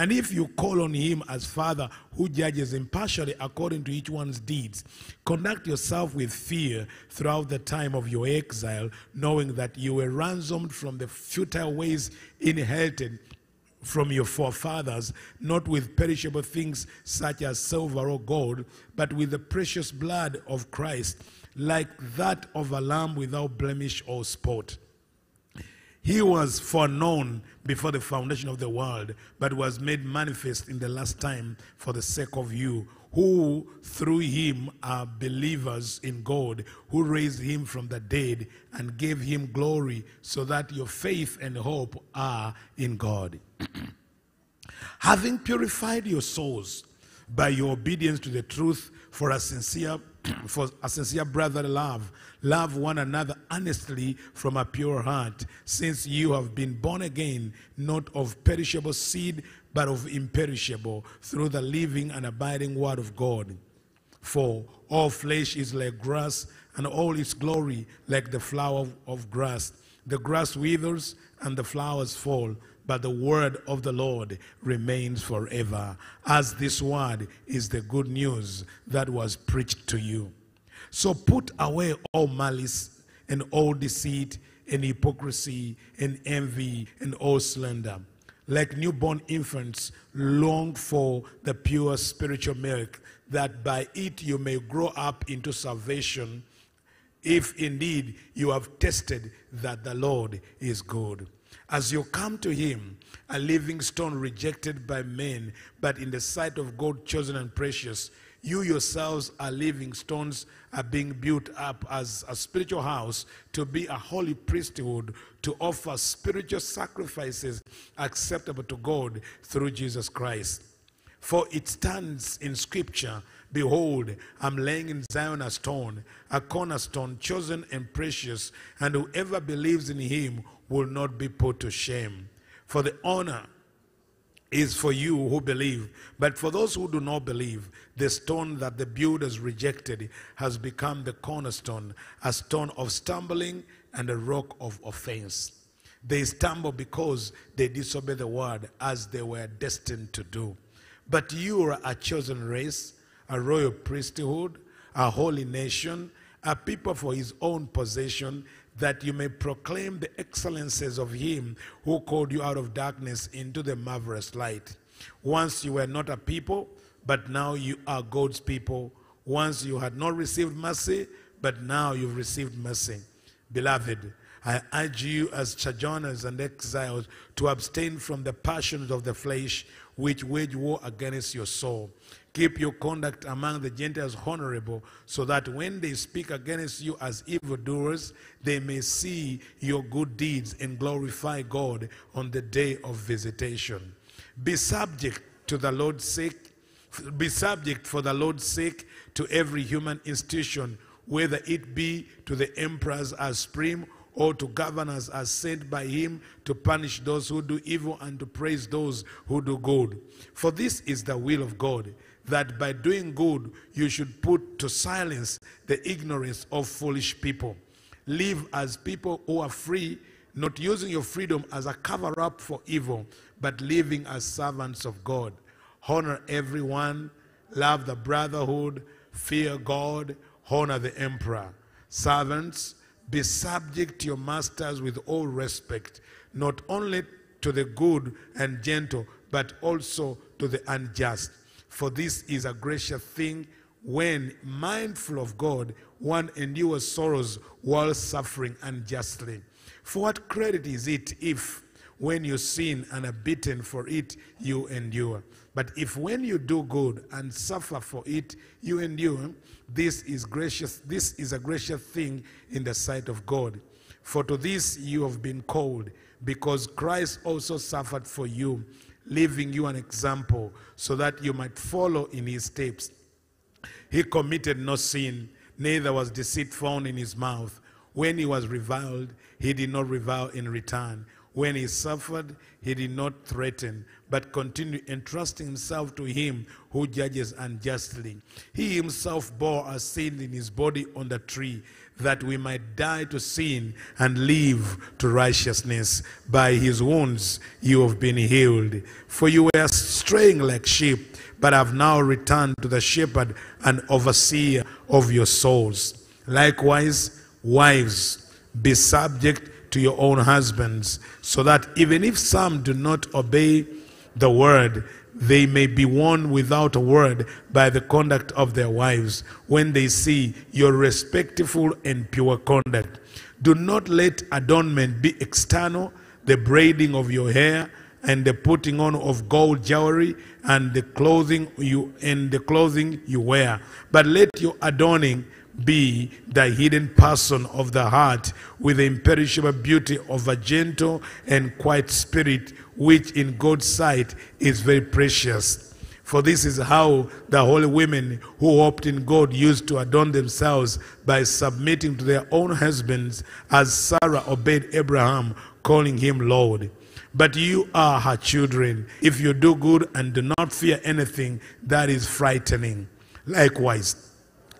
And if you call on him as Father who judges impartially according to each one's deeds, conduct yourself with fear throughout the time of your exile, knowing that you were ransomed from the futile ways inherited from your forefathers, not with perishable things such as silver or gold, but with the precious blood of Christ, like that of a lamb without blemish or spot. He was foreknown before the foundation of the world, but was made manifest in the last time for the sake of you, who through him are believers in God, who raised him from the dead and gave him glory, so that your faith and hope are in God. Having purified your souls by your obedience to the truth for a sincere for a sincere brotherly love love one another honestly from a pure heart since you have been born again not of perishable seed but of imperishable through the living and abiding word of god. For all flesh is like grass and all its glory like the flower of grass. The grass withers and the flowers fall but the word of the Lord remains forever, as this word is the good news that was preached to you. So put away all malice and all deceit and hypocrisy and envy and all slander. Like newborn infants, long for the pure spiritual milk, that by it you may grow up into salvation, if indeed you have tested that the Lord is good. As you come to him, a living stone rejected by men, but in the sight of God chosen and precious, you yourselves are living stones, are being built up as a spiritual house to be a holy priesthood, to offer spiritual sacrifices acceptable to God through Jesus Christ. For it stands in Scripture Behold, I'm laying in Zion a stone, a cornerstone, chosen and precious, and whoever believes in him will not be put to shame. For the honor is for you who believe, but for those who do not believe, the stone that the builders rejected has become the cornerstone, a stone of stumbling and a rock of offense. They stumble because they disobey the word as they were destined to do. But you are a chosen race a royal priesthood, a holy nation, a people for his own possession, that you may proclaim the excellences of him who called you out of darkness into the marvelous light. Once you were not a people, but now you are God's people. Once you had not received mercy, but now you've received mercy. Beloved, I urge you as sojourners and exiles to abstain from the passions of the flesh which wage war against your soul. Keep your conduct among the Gentiles honorable, so that when they speak against you as evildoers, they may see your good deeds and glorify God on the day of visitation. Be subject to the Lord's sake, be subject for the Lord's sake to every human institution, whether it be to the emperors as supreme or to governors as sent by him to punish those who do evil and to praise those who do good. For this is the will of God that by doing good you should put to silence the ignorance of foolish people. Live as people who are free, not using your freedom as a cover up for evil, but living as servants of God. Honor everyone, love the brotherhood, fear God, honor the emperor. Servants, be subject to your masters with all respect, not only to the good and gentle, but also to the unjust. For this is a gracious thing when, mindful of God, one endures sorrows while suffering unjustly. For what credit is it if, when you sin and are beaten for it, you endure? But if when you do good and suffer for it, you endure, this is gracious, this is a gracious thing in the sight of God. For to this you have been called, because Christ also suffered for you leaving you an example so that you might follow in his steps. He committed no sin, neither was deceit found in his mouth. When he was reviled, he did not revile in return. When he suffered, he did not threaten, but continued entrusting himself to him who judges unjustly. He himself bore our sin in his body on the tree, that we might die to sin and live to righteousness. By his wounds you have been healed. For you were straying like sheep, but have now returned to the shepherd and overseer of your souls. Likewise, wives, be subject to your own husbands, so that even if some do not obey the word, they may be won without a word by the conduct of their wives when they see your respectful and pure conduct. Do not let adornment be external, the braiding of your hair and the putting on of gold jewelry and the clothing you and the clothing you wear, but let your adorning be the hidden person of the heart with the imperishable beauty of a gentle and quiet spirit, which in God's sight is very precious. For this is how the holy women who hoped in God used to adorn themselves by submitting to their own husbands, as Sarah obeyed Abraham, calling him Lord. But you are her children if you do good and do not fear anything that is frightening. Likewise,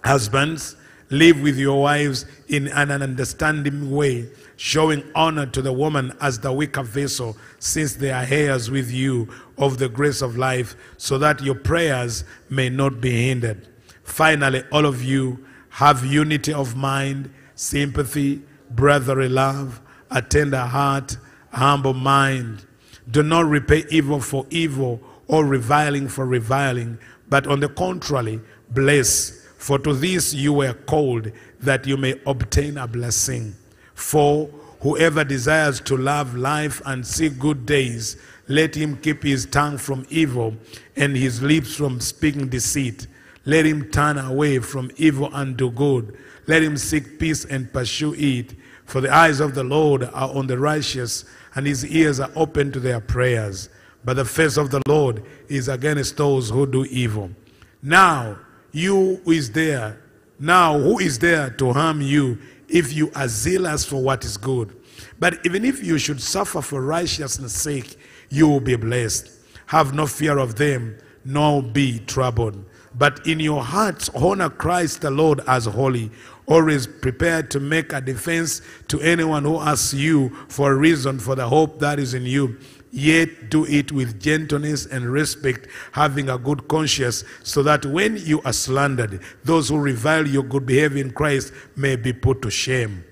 husbands, live with your wives in an understanding way, showing honor to the woman as the weaker vessel, since they are heirs with you of the grace of life, so that your prayers may not be hindered. Finally, all of you have unity of mind, sympathy, brotherly love, a tender heart, a humble mind. Do not repay evil for evil or reviling for reviling, but on the contrary, bless. For to this you were called, that you may obtain a blessing. For whoever desires to love life and see good days, let him keep his tongue from evil and his lips from speaking deceit. Let him turn away from evil and do good. Let him seek peace and pursue it. For the eyes of the Lord are on the righteous, and his ears are open to their prayers. But the face of the Lord is against those who do evil. Now, you who is there, now who is there to harm you if you are zealous for what is good? But even if you should suffer for righteousness' sake, you will be blessed. Have no fear of them, nor be troubled. But in your hearts, honor Christ the Lord as holy, always prepared to make a defense to anyone who asks you for a reason for the hope that is in you. Yet do it with gentleness and respect, having a good conscience, so that when you are slandered, those who revile your good behavior in Christ may be put to shame.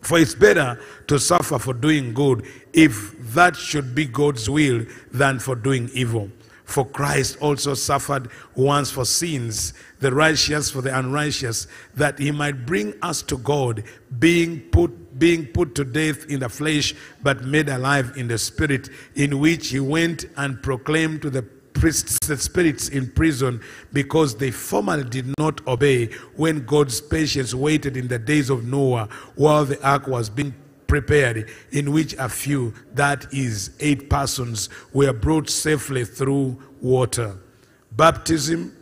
For it's better to suffer for doing good, if that should be God's will, than for doing evil. For Christ also suffered once for sins, the righteous for the unrighteous, that he might bring us to God, being put, being put to death in the flesh, but made alive in the spirit, in which he went and proclaimed to the priests, the spirits in prison, because they formerly did not obey when God's patience waited in the days of Noah while the ark was being prepared, in which a few, that is, eight persons, were brought safely through water. Baptism,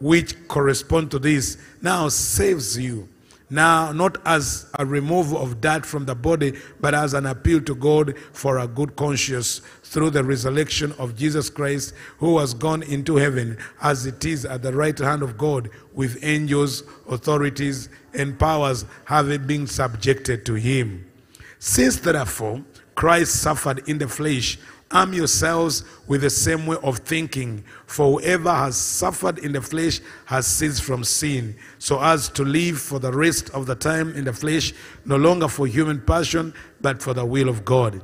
which correspond to this, now saves you. Now, not as a removal of dirt from the body, but as an appeal to God for a good conscience through the resurrection of Jesus Christ, who has gone into heaven as it is at the right hand of God, with angels, authorities, and powers having been subjected to him. Since therefore Christ suffered in the flesh, arm yourselves with the same way of thinking. For whoever has suffered in the flesh has ceased from sin, so as to live for the rest of the time in the flesh, no longer for human passion, but for the will of God.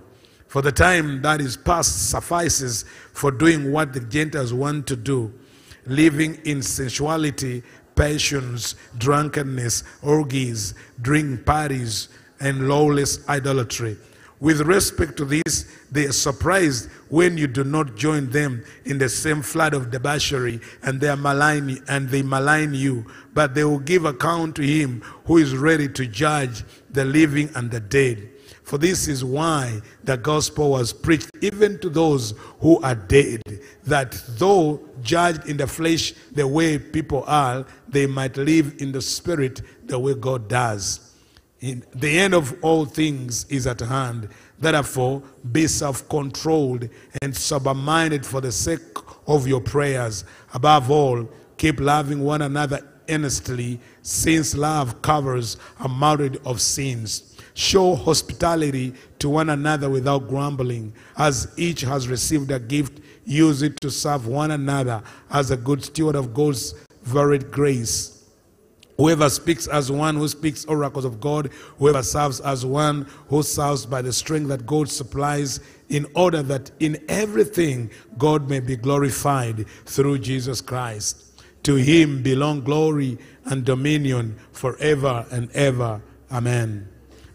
For the time that is past suffices for doing what the Gentiles want to do, living in sensuality, passions, drunkenness, orgies, drink parties, and lawless idolatry. With respect to this, they are surprised when you do not join them in the same flood of debauchery, and they malign and they malign you. But they will give account to him who is ready to judge the living and the dead. For this is why the gospel was preached even to those who are dead, that though judged in the flesh the way people are, they might live in the spirit the way God does. In the end of all things is at hand. Therefore, be self controlled and sober minded for the sake of your prayers. Above all, keep loving one another earnestly, since love covers a multitude of sins. Show hospitality to one another without grumbling. As each has received a gift, use it to serve one another as a good steward of God's varied grace. Whoever speaks as one who speaks oracles of God, whoever serves as one who serves by the strength that God supplies, in order that in everything God may be glorified through Jesus Christ. To him belong glory and dominion forever and ever. Amen.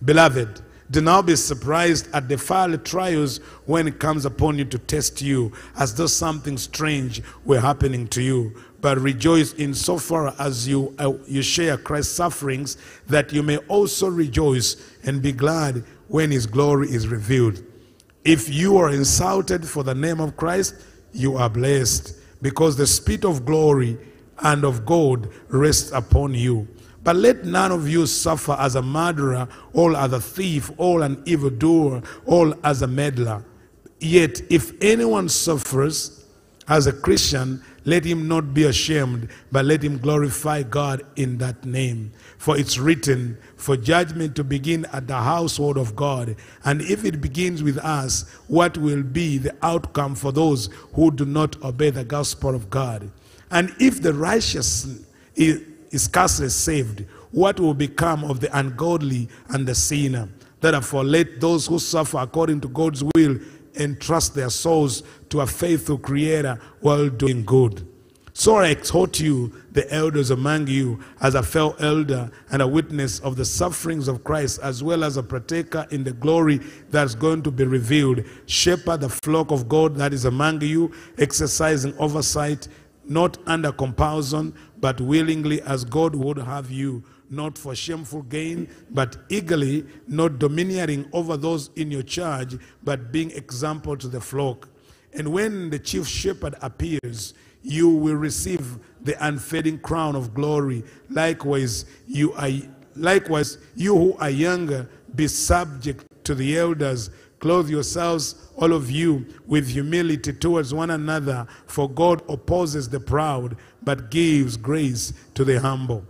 Beloved, do not be surprised at the fiery trials when it comes upon you to test you, as though something strange were happening to you. But rejoice in so far as you, uh, you share Christ's sufferings, that you may also rejoice and be glad when his glory is revealed. If you are insulted for the name of Christ, you are blessed, because the Spirit of glory and of God rests upon you. But let none of you suffer as a murderer, or as a thief, or an evildoer, or as a meddler. Yet, if anyone suffers as a Christian, let him not be ashamed, but let him glorify God in that name. For it's written, for judgment to begin at the household of God. And if it begins with us, what will be the outcome for those who do not obey the gospel of God? And if the righteous is, scarcely saved, what will become of the ungodly and the sinner? Therefore, let those who suffer according to God's will entrust their souls to a faithful Creator while doing good. So I exhort you, the elders among you, as a fellow elder and a witness of the sufferings of Christ, as well as a partaker in the glory that's going to be revealed. Shepherd the flock of God that is among you, exercising oversight, not under compulsion, but willingly as God would have you, not for shameful gain, but eagerly, not domineering over those in your charge, but being example to the flock. And when the chief shepherd appears, you will receive the unfading crown of glory. Likewise, you are likewise you who are younger, be subject to the elders. Clothe yourselves, all of you, with humility towards one another, for God opposes the proud, but gives grace to the humble.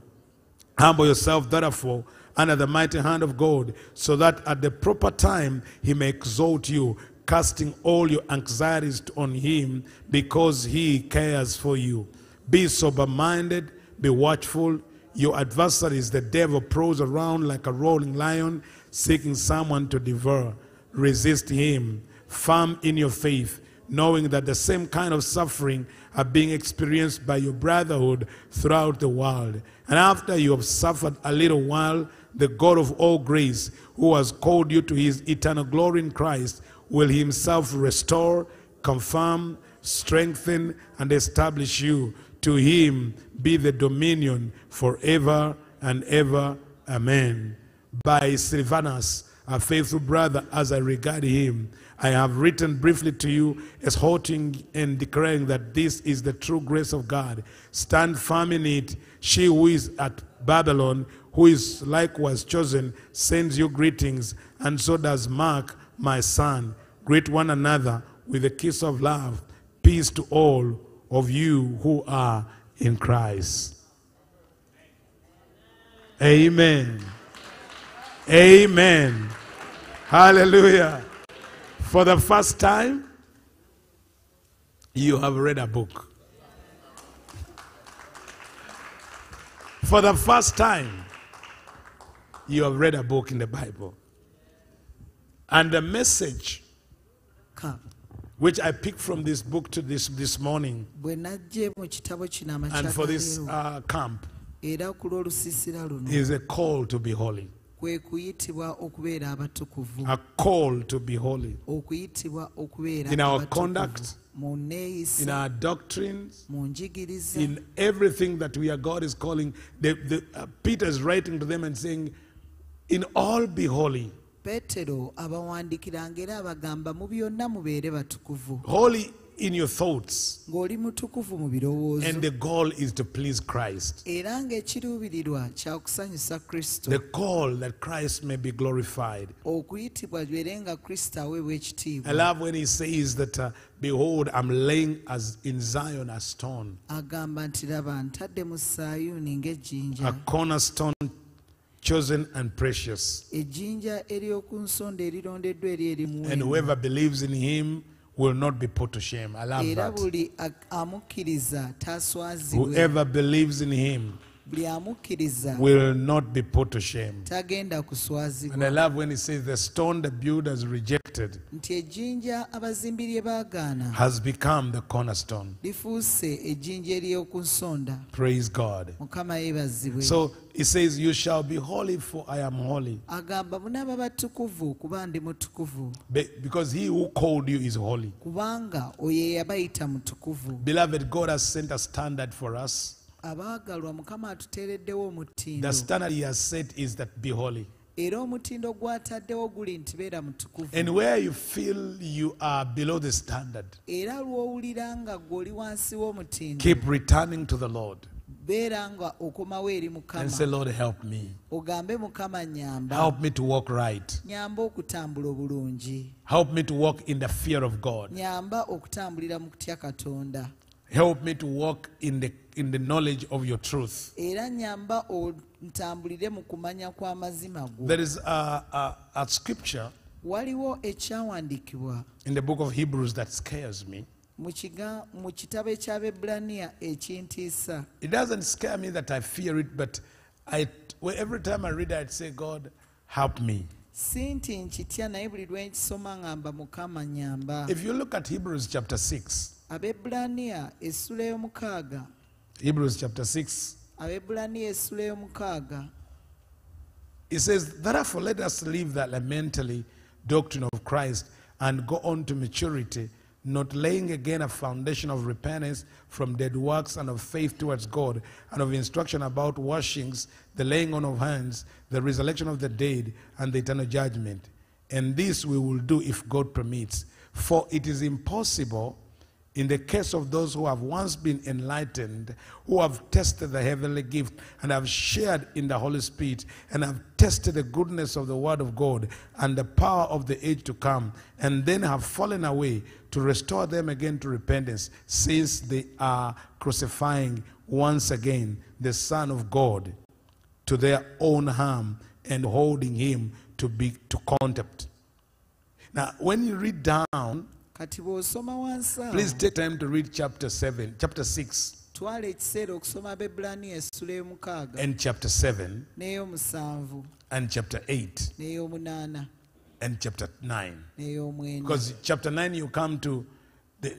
Humble yourself, therefore, under the mighty hand of God, so that at the proper time he may exalt you, casting all your anxieties on him, because he cares for you. Be sober minded, be watchful. Your adversary is the devil, prowls around like a roaring lion, seeking someone to devour. Resist him, firm in your faith, knowing that the same kind of suffering are being experienced by your brotherhood throughout the world. And after you have suffered a little while, the God of all grace, who has called you to his eternal glory in Christ, will himself restore, confirm, strengthen, and establish you. To him be the dominion forever and ever. Amen. By Silvanus, a faithful brother, as I regard him, I have written briefly to you, exhorting and declaring that this is the true grace of God. Stand firm in it. She who is at Babylon, who is likewise chosen, sends you greetings, and so does Mark, my son. Greet one another with a kiss of love. Peace to all of you who are in Christ. Amen. Amen. Hallelujah. For the first time, you have read a book. For the first time, you have read a book in the Bible. And the message which I picked from this book to this this morning bwe najje mu kitabo kino and for this uh, camp era ku lw'olusiisira luno is a call to be holy. Kwe kuyitibwa okubeera abatukuvu A call to be holy. okuyitibwa okubeera In our abatukuvu. conduct, mu In our doctrines, mu njigiriza in everything that we are, God is calling. The, the, uh, Peter is writing to them and saying, In all be holy. petero abawandikiranga era abagamba mu byonna mubeere batukuvu Holy in your thoughts, ng'oli mutukuvu mu birowoozo. And the goal is to please Christ. era ng'ekiruubirirwa kya kristo. The call that Christ may be glorified. okuyitibwa gyere nga kristo aweebwa I ekitiibwa love when he says that, uh, Behold, I'm laying as in Zion a stone, agamba nti laba ntadde mu sayuuni a ng'ejjinja cornerstone chosen and precious. ejjinja ery'oku nsonda erirondeddwa eri And whoever believes in him will not be put to shame. I love that. buli a- amukkiriza taaswazibwe Whoever believes in him buli amukkiriza will not be put to shame. tagenda And I love when he says, The stone the builders rejected nti ejjinja abazimbi lye baagaana has become the cornerstone. lifuuse ejjinja ery'oku nsonda Praise God. mukama yeebazibwe So he says, You shall be holy, for I am holy. agamba munaaba batukuvu kuba ndi mutukuvu Be- Because he who called you is holy. kubanga oyo eyabayita mutukuvu Beloved, God has sent a standard for us. Abaagalwa mukama atuteereddewo The standard he has set is that be holy. era omutindo gw'ataddewo guli nti beera mutukuvu And where you feel you are below the standard, era lw'owulira nga gw'oli wansi w'omutindo keep returning to the Lord beera nga okomawo eri and mukama say, Lord, help me. ogambe mukama nyamba Help me to walk right. nyamba okutambula obulungi Help me to walk in the fear of God. nyamba okutambulira mu kutya katonda Help me to walk in the in the knowledge of your truth. era nyamba ntambulire mu kumanya kw'amazima go There is a, a, a scripture in the book of Hebrews that scares me. mu kitabo ekyabebulaniya ekintiisa It doesn't scare me that I fear it, but I every time I read it, I'd say, God, help me. si nti nkitya naye buli lwe nkisoma ngamba mukama nyamba If you look at Hebrews chapter 6, abebulaniya essula y'omukaaga Hebrews chapter 6, abebulaniya essula y'omukaaga it says, Therefore, let us leave the elementary doctrine of Christ and go on to maturity, not laying again a foundation of repentance from dead works and of faith towards God, and of instruction about washings, the laying on of hands, the resurrection of the dead, and the eternal judgment. And this we will do if God permits. For it is impossible in the case of those who have once been enlightened, who have tested the heavenly gift and have shared in the Holy Spirit and have tested the goodness of the Word of God and the power of the age to come, and then have fallen away, to restore them again to repentance, since they are crucifying once again the Son of God to their own harm and holding him to be to contempt. Now, when you read down, kati bw'osoma wansi awo, Please take time to read chapter 7, chapter 6, twala ekiseera okusoma abebulaniya essula y'omukaaga and chapter 7, n'ey'omusanvu. And chapter 8, n'ey'omunaana. And chapter 9. n'ey'omwenda. Because chapter 9, you come to the,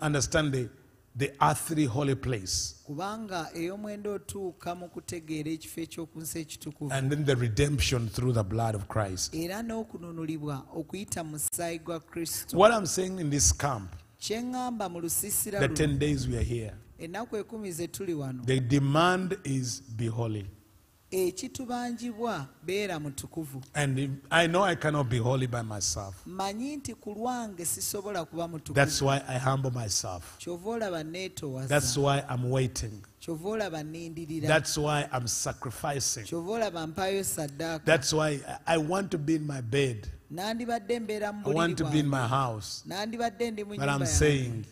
understand the, the earthly holy place, kubanga ey'omwenda otuuka mu kutegeera ekifo eky'oku nsi ekitukuvu and then the redemption through the blood of Christ. era n'okununulibwa okuyita mu musaayi gwa kristo What I'm saying in this camp, kye ŋŋamba mu lusiisira the 10 days we are here, ennaku ekumi ze tuli wano the demand is be holy. Ekitubanjibwa beera mutukuvu And I know I cannot be holy by myself. manyi nti ku lwange sisobola kuba That's mutukuvu why I humble myself. kyova olaba That's neetowaza why I'm waiting. kyova olaba nindirira That's why I'm sacrificing. kyova olaba mpaayo saddaaka That's why I- I want to be in my bed. Nandibadde mbeera mu I want to be in my house. nandibadde ndi mu But I'm nyumba saying,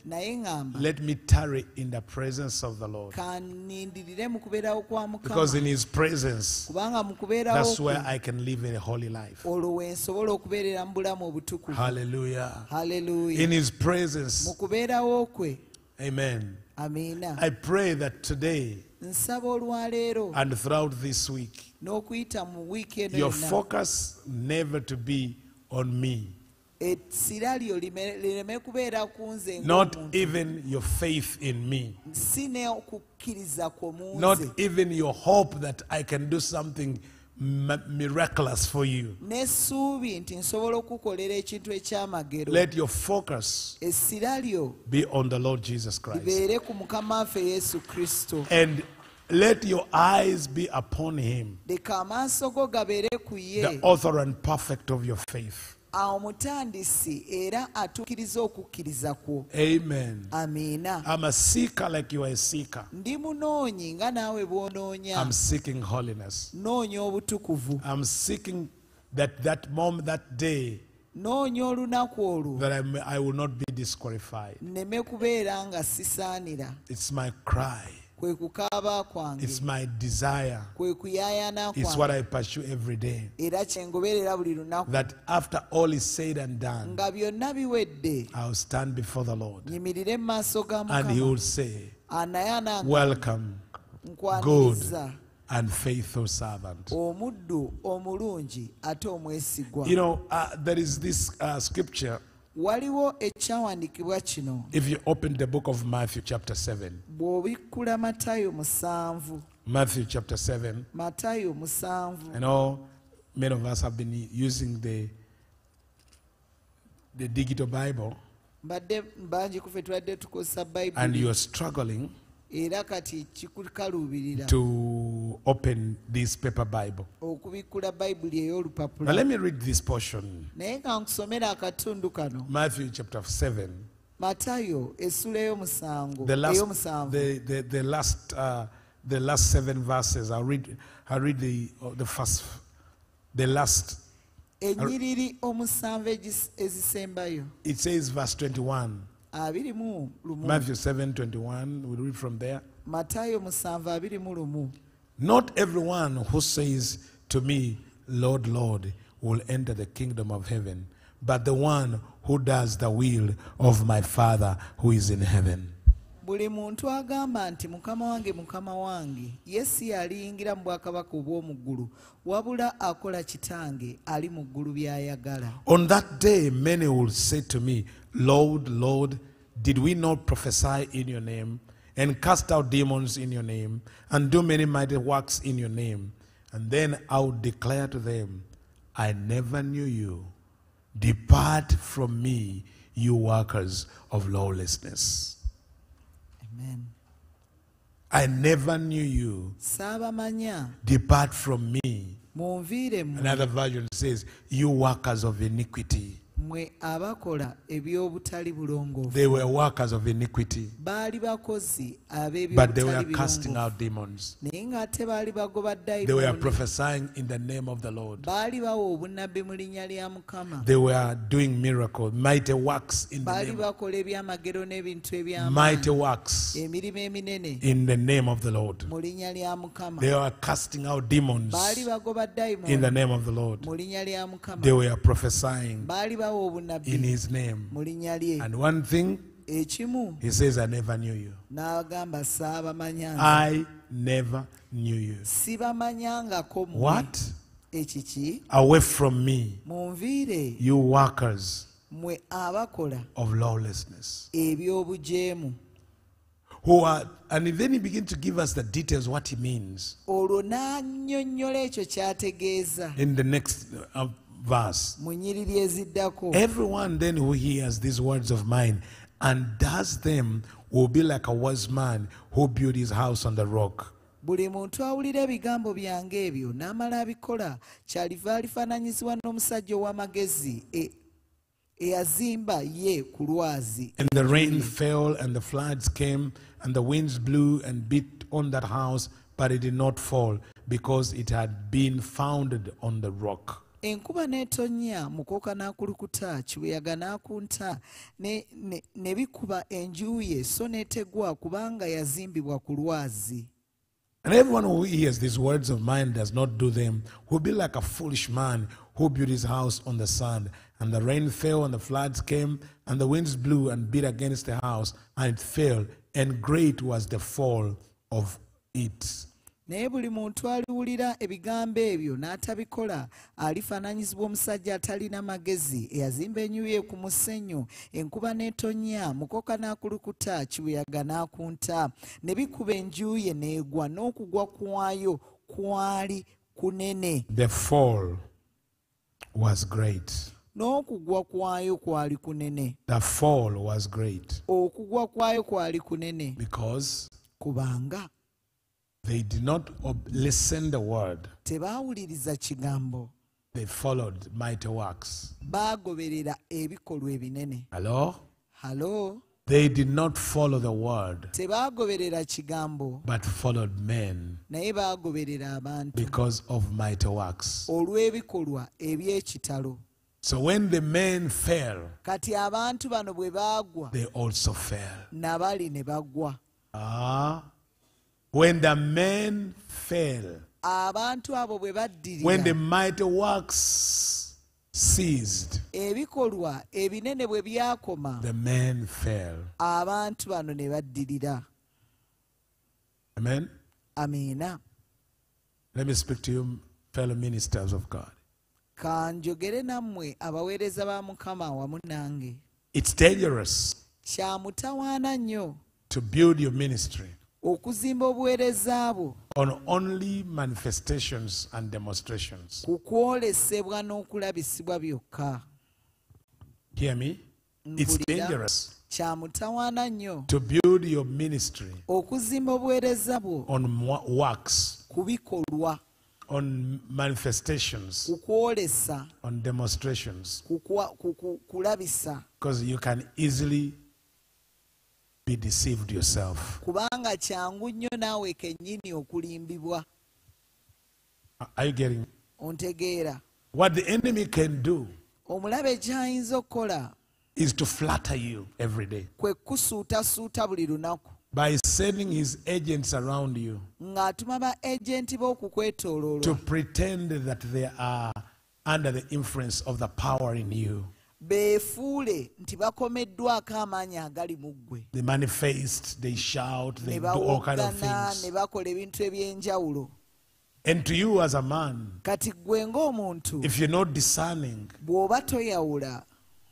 Let me tarry in the presence of the Lord. mu kubeerawo kwa Because in mukama His presence, kubanga mu kubeerawo that's where I can live in a holy life. olwo wensobola okubeerera mu bulamu obutukuvu Hallelujah. haleluya In His mu presence, kubeerawo kwe Amen. I pray that today and throughout this week, n'okuyita mu wiiki eno your focus never to be on me, essira lireme kubeera ku nze not even your faith in me. si n'okukkiriza kwo not even your hope that I can do something miraculous for you. n'essuubi nti nsobola okukolera ekintu ekyamagero Let your focus be on the Lord Jesus Christ. libeere ku mukama waffe yesu kristo And let your eyes be upon him, leka amaaso go gabeere ku ye the author and perfect of your faith. awo mutandisi era atuukiriza okukkiriza kwo Amen. amiina I'm a seeker like you are a seeker. ndi munoonyi nga naawe bw'onoonya I'm seeking holiness. I'm seeking that that moment, that day, noonya olunaku olwo that I, may, I will not be disqualified. nneme kubeera nga sisaanira It's my cry. Kwe kukaaba kwange It's my desire. kwe kuyaayana It's what kwange I pursue every day. era kyengoberera buli lunaku That after all is said and done, nga byonna biwedde I'll stand before the Lord nyimirire mu maaso ga and He mukama will say, ananga Welcome, good nkwaniriza and faithful servant. omuddu omulungi ate omwesigwa You know, uh, there is this uh, scripture. Waliwo ekyawandiikibwa kino. If you open the book of Matthew, chapter 7, bw'obikkula matayo musanvu. Matthew chapter 7, matayo musanvu. I know many of us have been using the the digital Bible, mbadde bangi kufe tubadde tukozesa and you're struggling era kati kikukaluubirira to open this paper Bible. okubikkula bayibuli Now, ey'olupapula let me read this portion naye nga nkusomera akatundu kano Matthew chapter 7, matayo essula ey'omusango the ey'omusanvu the, the, the last, uh, the last seven verses. I'll read, I'll read the, uh, the first, the last. ennyiriri omusanvu ezisembayo It says, verse 21. Abiri mu lumu Matthew 7, 21. We'll read from there. matayo musanvu abiri mu lumu Not everyone who says to me, Lord, Lord, will enter the kingdom of heaven, but the one who does the will of my Father who is in heaven. buli muntu agamba nti mukama wange mukama wange ye si yaliyingira mu bwakabaka obw'omu ggulu wabula akola kitange ali mu ggulu by'ayagala On that day, many will say to me, Lord, Lord, did we not prophesy in your name, and cast out demons in your name, and do many mighty works in your name? And then I will declare to them, I never knew you. Depart from me, you workers of lawlessness. amen I never knew you. Depart from me. Another version says, You workers of iniquity. Mmwe abakola eby'obutali bulongoofu They were workers of iniquity, baali bakozi but they were casting out demons. naye ng'ate baali bagoba They were prophesying in the name of the Lord. baali bawa obunnabbi mu linnya lya mukama. They were doing miracles, mighty works in the baali bakola ebyamagero n'ebintu mighty works emirimu eminene. in the name of the Lord. mu linnya lya mukama. They were casting out demons baali bagoba in the name of the Lord. mu linnya lya mukama. They were prophesying baali in His name. mu linnya lye And one thing, ekimu He says, I never knew you. n'agamba saabamanya nze. I never knew you. sibamanyangako mmwe What? ekiki Away from me, munviire you workers mmwe abakola of lawlessness. eby'obujeemu Who are, and then he begins to give us the details what he means olwo n'annyonnyola ekyo ky'ategeeza in the next uh, verse. mu nnyiriri eziddako Everyone then who hears these words of mine and does them will be like a wise man who built his house on the rock. buli muntu awulira ebigambo byange ebyo n'amala abikola kyaliva alifaananyizibwa n'omusajja ow'amagezi eyazimba ye ku lwazi And the rain fell, and the floods came, and the winds blew and beat on that house, but it did not fall because it had been founded on the rock. Enkuba n'etonnya mukoka n'akulukuta kibuyaga n'akunta ne, bikuba enju ye so n'etegwa kubanga yazimbibwa ku lwazi And everyone who hears these words of mine does not do them will be like a foolish man who built his house on the sand. And the rain fell, and the floods came, and the winds blew and beat against the house, and it fell, and great was the fall of it. Naye buli muntu aliwulira ebigambo ebyo n'atabikola alifaananyizibwa omusajja atalina magezi eyazimba enju ye ku musenyu enkuba n'etonnya mukoka n'akulukuta kibuyaga n'akunta. Ne bikuba enju ye n'egwa n'okugwa kwayo kwali kunene. The fall was great. n'okugwa kwayo kwali kunene. The fall was great. Okugwa kwayo kwali kunene. Because kubanga they did not listen the word. tebaawuliriza kigambo they followed mighty works. baagoberera ebikolwa ebinene Hello? halo They did not follow the word, tebaagoberera kigambo but followed men naye baagoberera abantu because of mighty works. olw'ebikolwa eby'ekitalo So when the men fell, kati abantu bano bwe baagwa they also fell. nabali ne bagwa Ah. When the men fell, abantu abo bwe when the baddirira mighty works ceased, ebikolwa ebinene bwe byakoma the men fell. abantu bano ne baddirira Amen. amiina Let me speak to you, fellow ministers of God. kanjogere nammwe abaweereza ba mukama wamu nange It's dangerous kya mutawaana nnyo to build your ministry okuzimba obuweereza bwo. On only manifestations and demonstrations. ku kwolesebwa n'okulabisibwa byokka. Hear me? It's Mpulira. dangerous kya mutawaana nnyo. to build your ministry okuzimba obuweereza bwo. on works, ku bikolwa. On manifestations, ku kwolesa. On demonstrations, ku kwa- ku- ku- kulabisa. Because you can easily be deceived yourself. kubanga kyangu nnyo naawe kennyini okulimbibwa. Are you getting ontegeera. What the enemy can do omulabe kyayinza okukola is to flatter you every day. kwe kusuutasuuta buli lunaku. By sending his agents around you ng'atuma ba ejenti to pretend that they are under the influence of the power in you. Beefuule nti bakomeddwako amaanyi agali mu ggwe They manifest, they shout, they ne do all kind of bawoggana ne things. bakola ebintu eby'enjawulo And to you as a man, kati ggwe ng'omuntu if you're not discerning bw'oba toyawula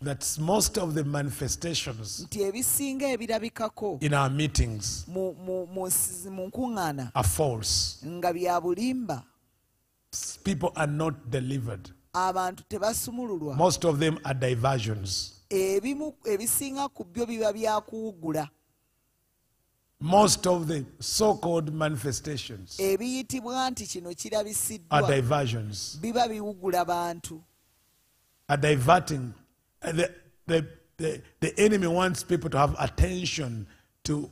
that most of the manifestations nti ebisinga ebirabikako in our meetings mu- mu- mu nsi- mu nkuŋŋaana are false, nga bya bulimba people are not delivered. Abantu tebasumululwa Most of them are diversions. ebimu ebisinga ku byo biba byakuwugula Most of the so called manifestations ebiyitibwa nti kino are diversions, biba biwugula bantu are diverting. Uh, The, the, the, the enemy wants people to have attention to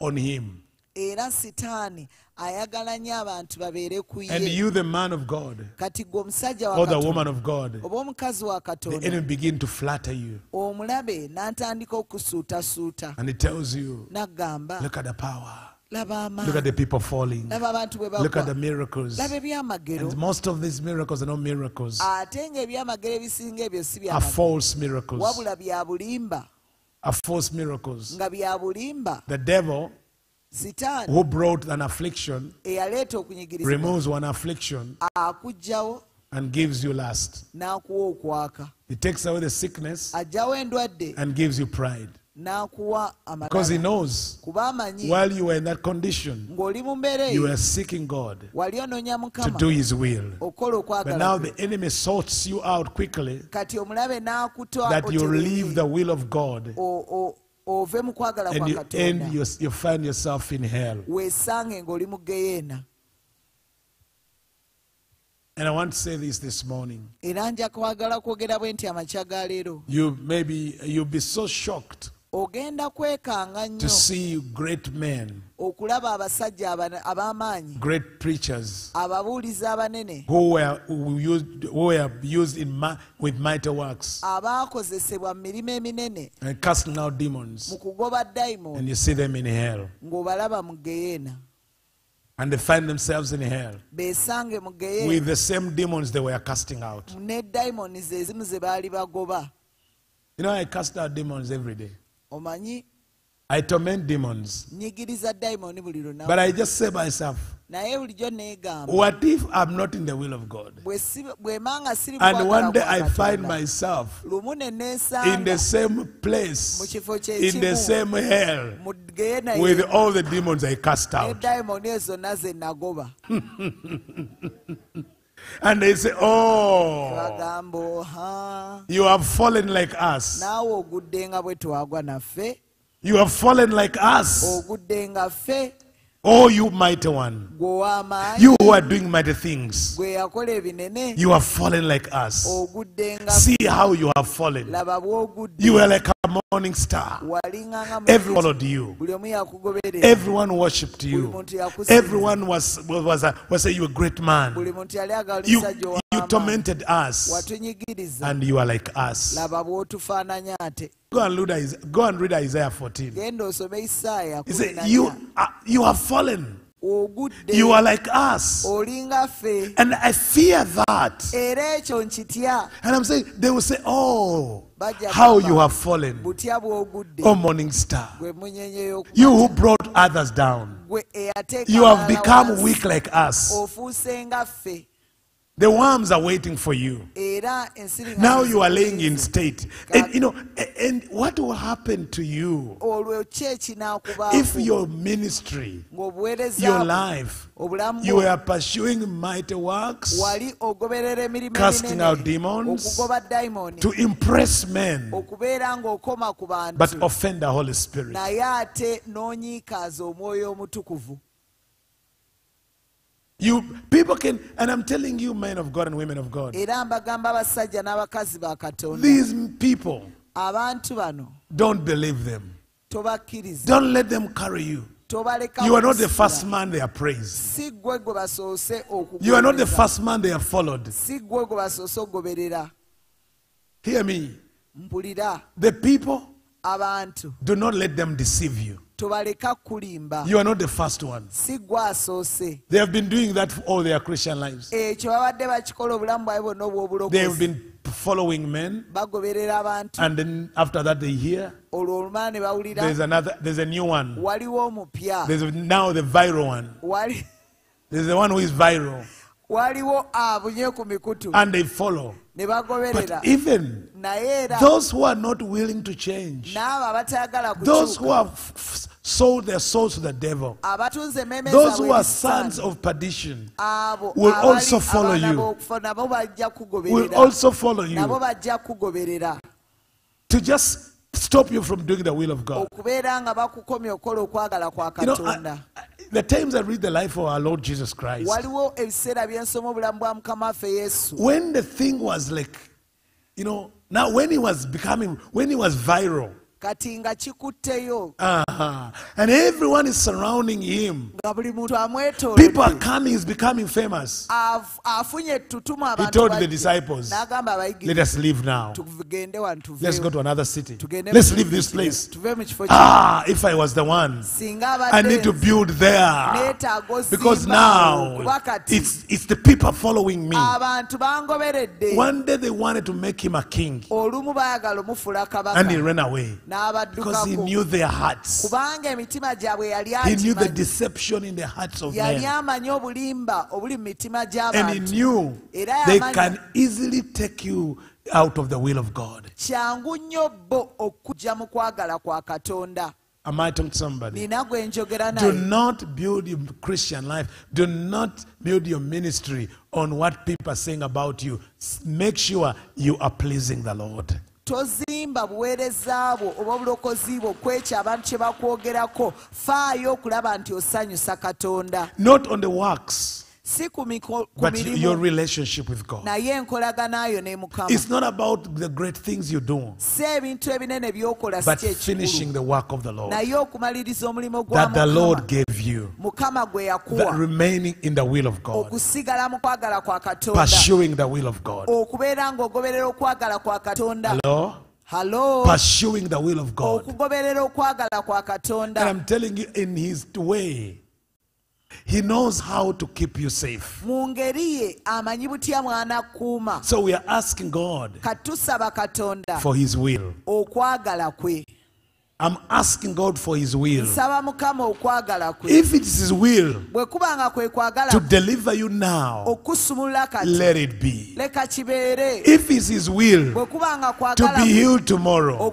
on him. era sitaani ayagala nnyo abantu babeere ku And ye you, the man of God, kati gwe omusajja or the woman of God, oba omukazi wa katonda begin to flatter you. omulabe n'atandika okusuutasuuta And he tells you, n'agamba look at the power. laba Look at the people falling. Look at the miracles. And most of these miracles are not miracles, ate ng'ebyamagero ebisinga ebyo si are false miracles. Are false miracles. nga bya bulimba The devil sitaani who brought an affliction eyaleeta okunyigirizibwa removes one affliction and gives you lust. n'akuwa okwaka He takes away the sickness endwadde and gives you pride. Because he knows while you were in that condition, ng'oli mu mbeera you were seeking God to do his will. But now the enemy sorts you out quickly kati omulabe n'akutwa that you leave the will of God ove mu kwagala and kwa you end katonda your, you find yourself in hell. weesange ng'oli mu geyeena And I want to say this this morning. era nja kwagala kwogera bwe nti amakya ga leero You maybe you'll be so shocked ogenda kwekanga to nnyo see great men, okulaba abasajja ab'amaanyi great preachers ababuulizi abanene who were who used, who were used in ma, with mighty works abaakozesebwa mu mirimu eminene and casting out mu demons, kugoba dayimoni and you see them in hell, ng'obalaba mu geyeena and they find themselves in hell. With the same demons they were casting out. ne dayimoni ze ezimu ze baali bagoba. You know, I cast out demons every day. Omanyi I torment demons, nyigiriza dayimoni buli but I just say myself, naye bulijjo neegamba what if I'm not in the will of God? bwe si- bw'emanga siri mu And one day I find myself in the same place, in the same hell, with all the demons I cast out. dayimoni ezo naze nagoba And they say, Oh, you have fallen like us. naawe ogudde nga bwe twagwa naffe You have fallen like us. ogudde nga ffe Oh, you mighty one. You who are doing mighty things. gwe yakola ebinene You have fallen like us. See how you have fallen. You were like a morning star. Everyone followed you. buli omu yakugoberera Everyone worshipped you. Everyone was was was, a, was say you were a great man. buli muntu yali agala You you tormented us, and you are like us. laba bw'otufaananya ate Go and read Isaiah, go and read Isaiah 14. genda osome isaaya He said, "You are, you have fallen. You are like us." And I fear that. era ekyo nkitya. And I'm saying they will say, "Oh, how you have fallen, oh morning star! gwe munyenye y'oku- You who brought others down, you have become weak like us. Ofuuse nga ffe The worms are waiting for you." era ensiri nga Now you are laying in state. And you know, and what will happen to you if your ministry, your life, you are pursuing mighty works wali ogoberera emirimu Casting out demons, to impress men, okubeera ng'okoma ku but offend the Holy Spirit? naye ate n'onyiikaaza omwoyo omutukuvu You people can, and I'm telling you, men of God and women of God, era mbagamba abasajja n'abakazi ba katonda these people, don't believe them. Don't let them carry you. You are not the first man they are praised. si gwe gwe basoose You are not the first man they have followed. si gwe gwe basoose okugoberera Hear me. The people, do not let them deceive you. Tobaleka kulimba You are not the first one. si gwe asoose They have been doing that for all their Christian lives. Eh, ekyo babadde bakikola obulamu bwabwe bwonna They have been following men, bagoberera abantu and then after that they hear olwo olumala ne bawulira there's another, there's a new one. waliwo omupya There's now the viral one. wali There's the one who is viral, waliwo abunye ku mikutu and they follow. But even those who are not willing to change, those who have sold their souls to the devil, those who are sons of perdition, will also follow you. will also follow you. To just stop you from doing the will of God. okubeera nga bakukomya okukola okwagala kwa You know, I- the times I read the life of our Lord Jesus Christ, waliwo ebiseera byensoma obulamu bwa mukama waffe yesu. when the thing was like, you know, now when he was becoming, when he was viral, kati nga kikutteyo and everyone is surrounding him, nga buli muntu people are coming, he's becoming famous. Af- afunye ettutumu He told the disciples, Let us leave now. wano Let's go to another city. Let's leave this place. tuve mu kifo Ah, if I was the one, singa I need to build there. Because now kati it's, it's the people following me. One day they wanted to make him a king olumu baagala omufuula and he ran away because he knew their hearts. kubanga emitima gyabwe yali He knew the deception in the hearts of yali men. amanyi obulimba obuli mu mitima And he gy'abantu Era they yamanyi- can easily take you out of the will of God. kyangu nnyo bo okujja mu kwagala kwa katonda Am I talking to somebody? nina gwe njogera Do not build your Christian life. Do not build your ministry on what people are saying about you. Make sure you are pleasing the Lord. Tozimba buweereza bwo oba obulokozi bwo ku ekyo abantu kye bakwogerako faayo okulaba nti osanyusa katonda. Not on the works, si ku but your relationship with God. naye enkolaganayo ne mukama It's not about the great things you do, si ebintu ebinene by'okola si but finishing the work of the Lord naye okumaliriza omulimu gwa that the Lord mukama gave you. mukama gwe That yakuwa remaining in the will of God, okusigala mu kwagala kwa katonda pursuing the will of God. okubeera ng'ogoberera okwagala kwa katonda Hello? halo Pursuing the will of God. okugoberera okwagala kwa And katonda I'm telling you, in His way, He knows how to keep you safe. mu ngeri ye amanyi butya mwana So we are asking God katonda for His will. okwagala kwe I'm asking God for His will. nsaba mukama okwagala kwe. If it is His will bwe kuba nga kwe kwagala to deliver you now, let it be. If it's His will bwe kuba nga to be healed tomorrow,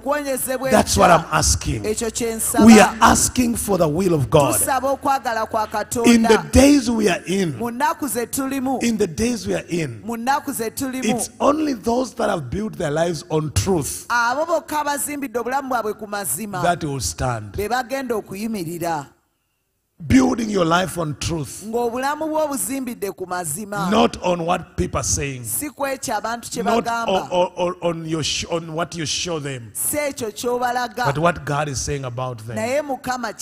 that's what I'm asking. We are asking for the will of God. tusaba okwagala kwa In the days we are in, mu nnaku ze tulimu. in the days we are in, mu nnaku ze tulimu. it's only those that have built their lives on truth abo bokka abazimbidde obulamu bwabwe ku mazima that will stand. be bagenda okuyimirira. Building your life on truth, ng'obulamu bwo obuzimbidde ku mazima. Not on what people are saying, si ku abantu kye not bagamba. on, on, on, your sh- on what you show them, si ekyo ky'obalaga. But what God is saying about them. naye mukama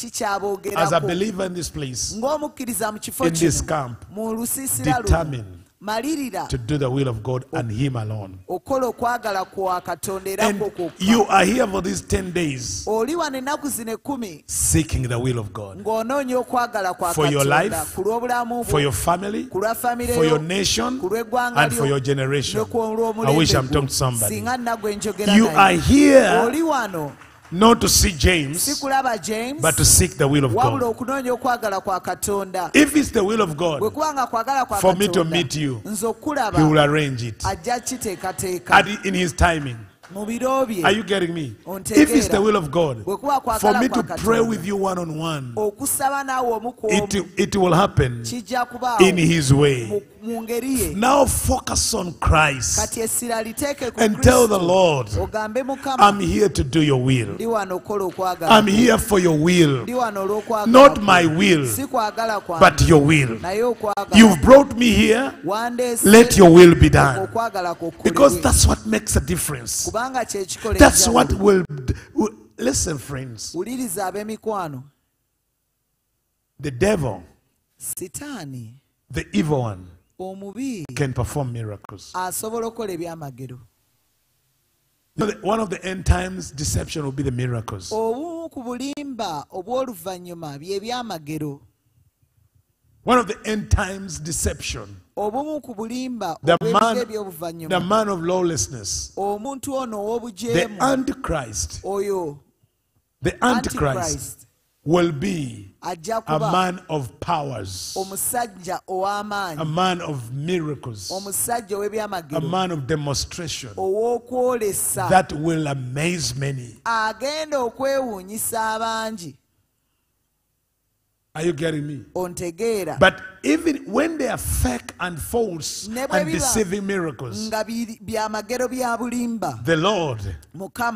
As a believer in this place, ng'omukkiriza mu kifo in this kino camp, mu lusiisira luno determine malirira. to do the will of God and Him alone. okola okwagala kwa katonda era And kwo kwokka you are here for these 10 days oli wano ennaku zino ekkumi seeking the will of God. Ng'onoonya okwagala kwa For your katonda life, ku lw'obulamu for bwo your family, ku lwa famire for yo your nation, ku lw'eggwanga and for lyo your generation. ne ku I wish I'm olw'omulembe talking to somebody. singa nagwe njogera You are naye here oli wano not to see James, but to seek the will of God. okunoonya okwagala kwa katonda If it's the will of God, kuba nga kwagala kwa For me to meet you, He will arrange it at, in His timing. mu biro bye Are you getting me? If it's the will of God, for me to pray with you one on one, okusaba naawe omu ku it, it will happen in His way. Mu- mu ngeri ye Now focus on Christ kati essira liteeke ku and tell the Lord, I'm here to do your will. ndi wano okola okwagala I'm here for your will, ndi wano olw'okwagala not my will, si kwagala kwange but your will. You've brought me here, let your will be done. Because that's what makes a difference. That's what will. will- Listen, friends, the devil, sitaani the evil one, omubi can perform miracles. asobola okukola ebyamagero. You know, the- One of the end times deception will be the miracles. obumu ku bulimba obw'oluvannyuma bye byamagero One of the end times deception. obumu ku bulimba The man, the man of lawlessness, omuntu ono the Antichrist, oyo. The antichrist will be a man of powers, a man of miracles, a man of demonstration that will amaze many. agenda okwewuunyisa abangi Are you getting me? But even when they are fake and false and deceiving miracles, nga biri- byamagero bya bulimba the Lord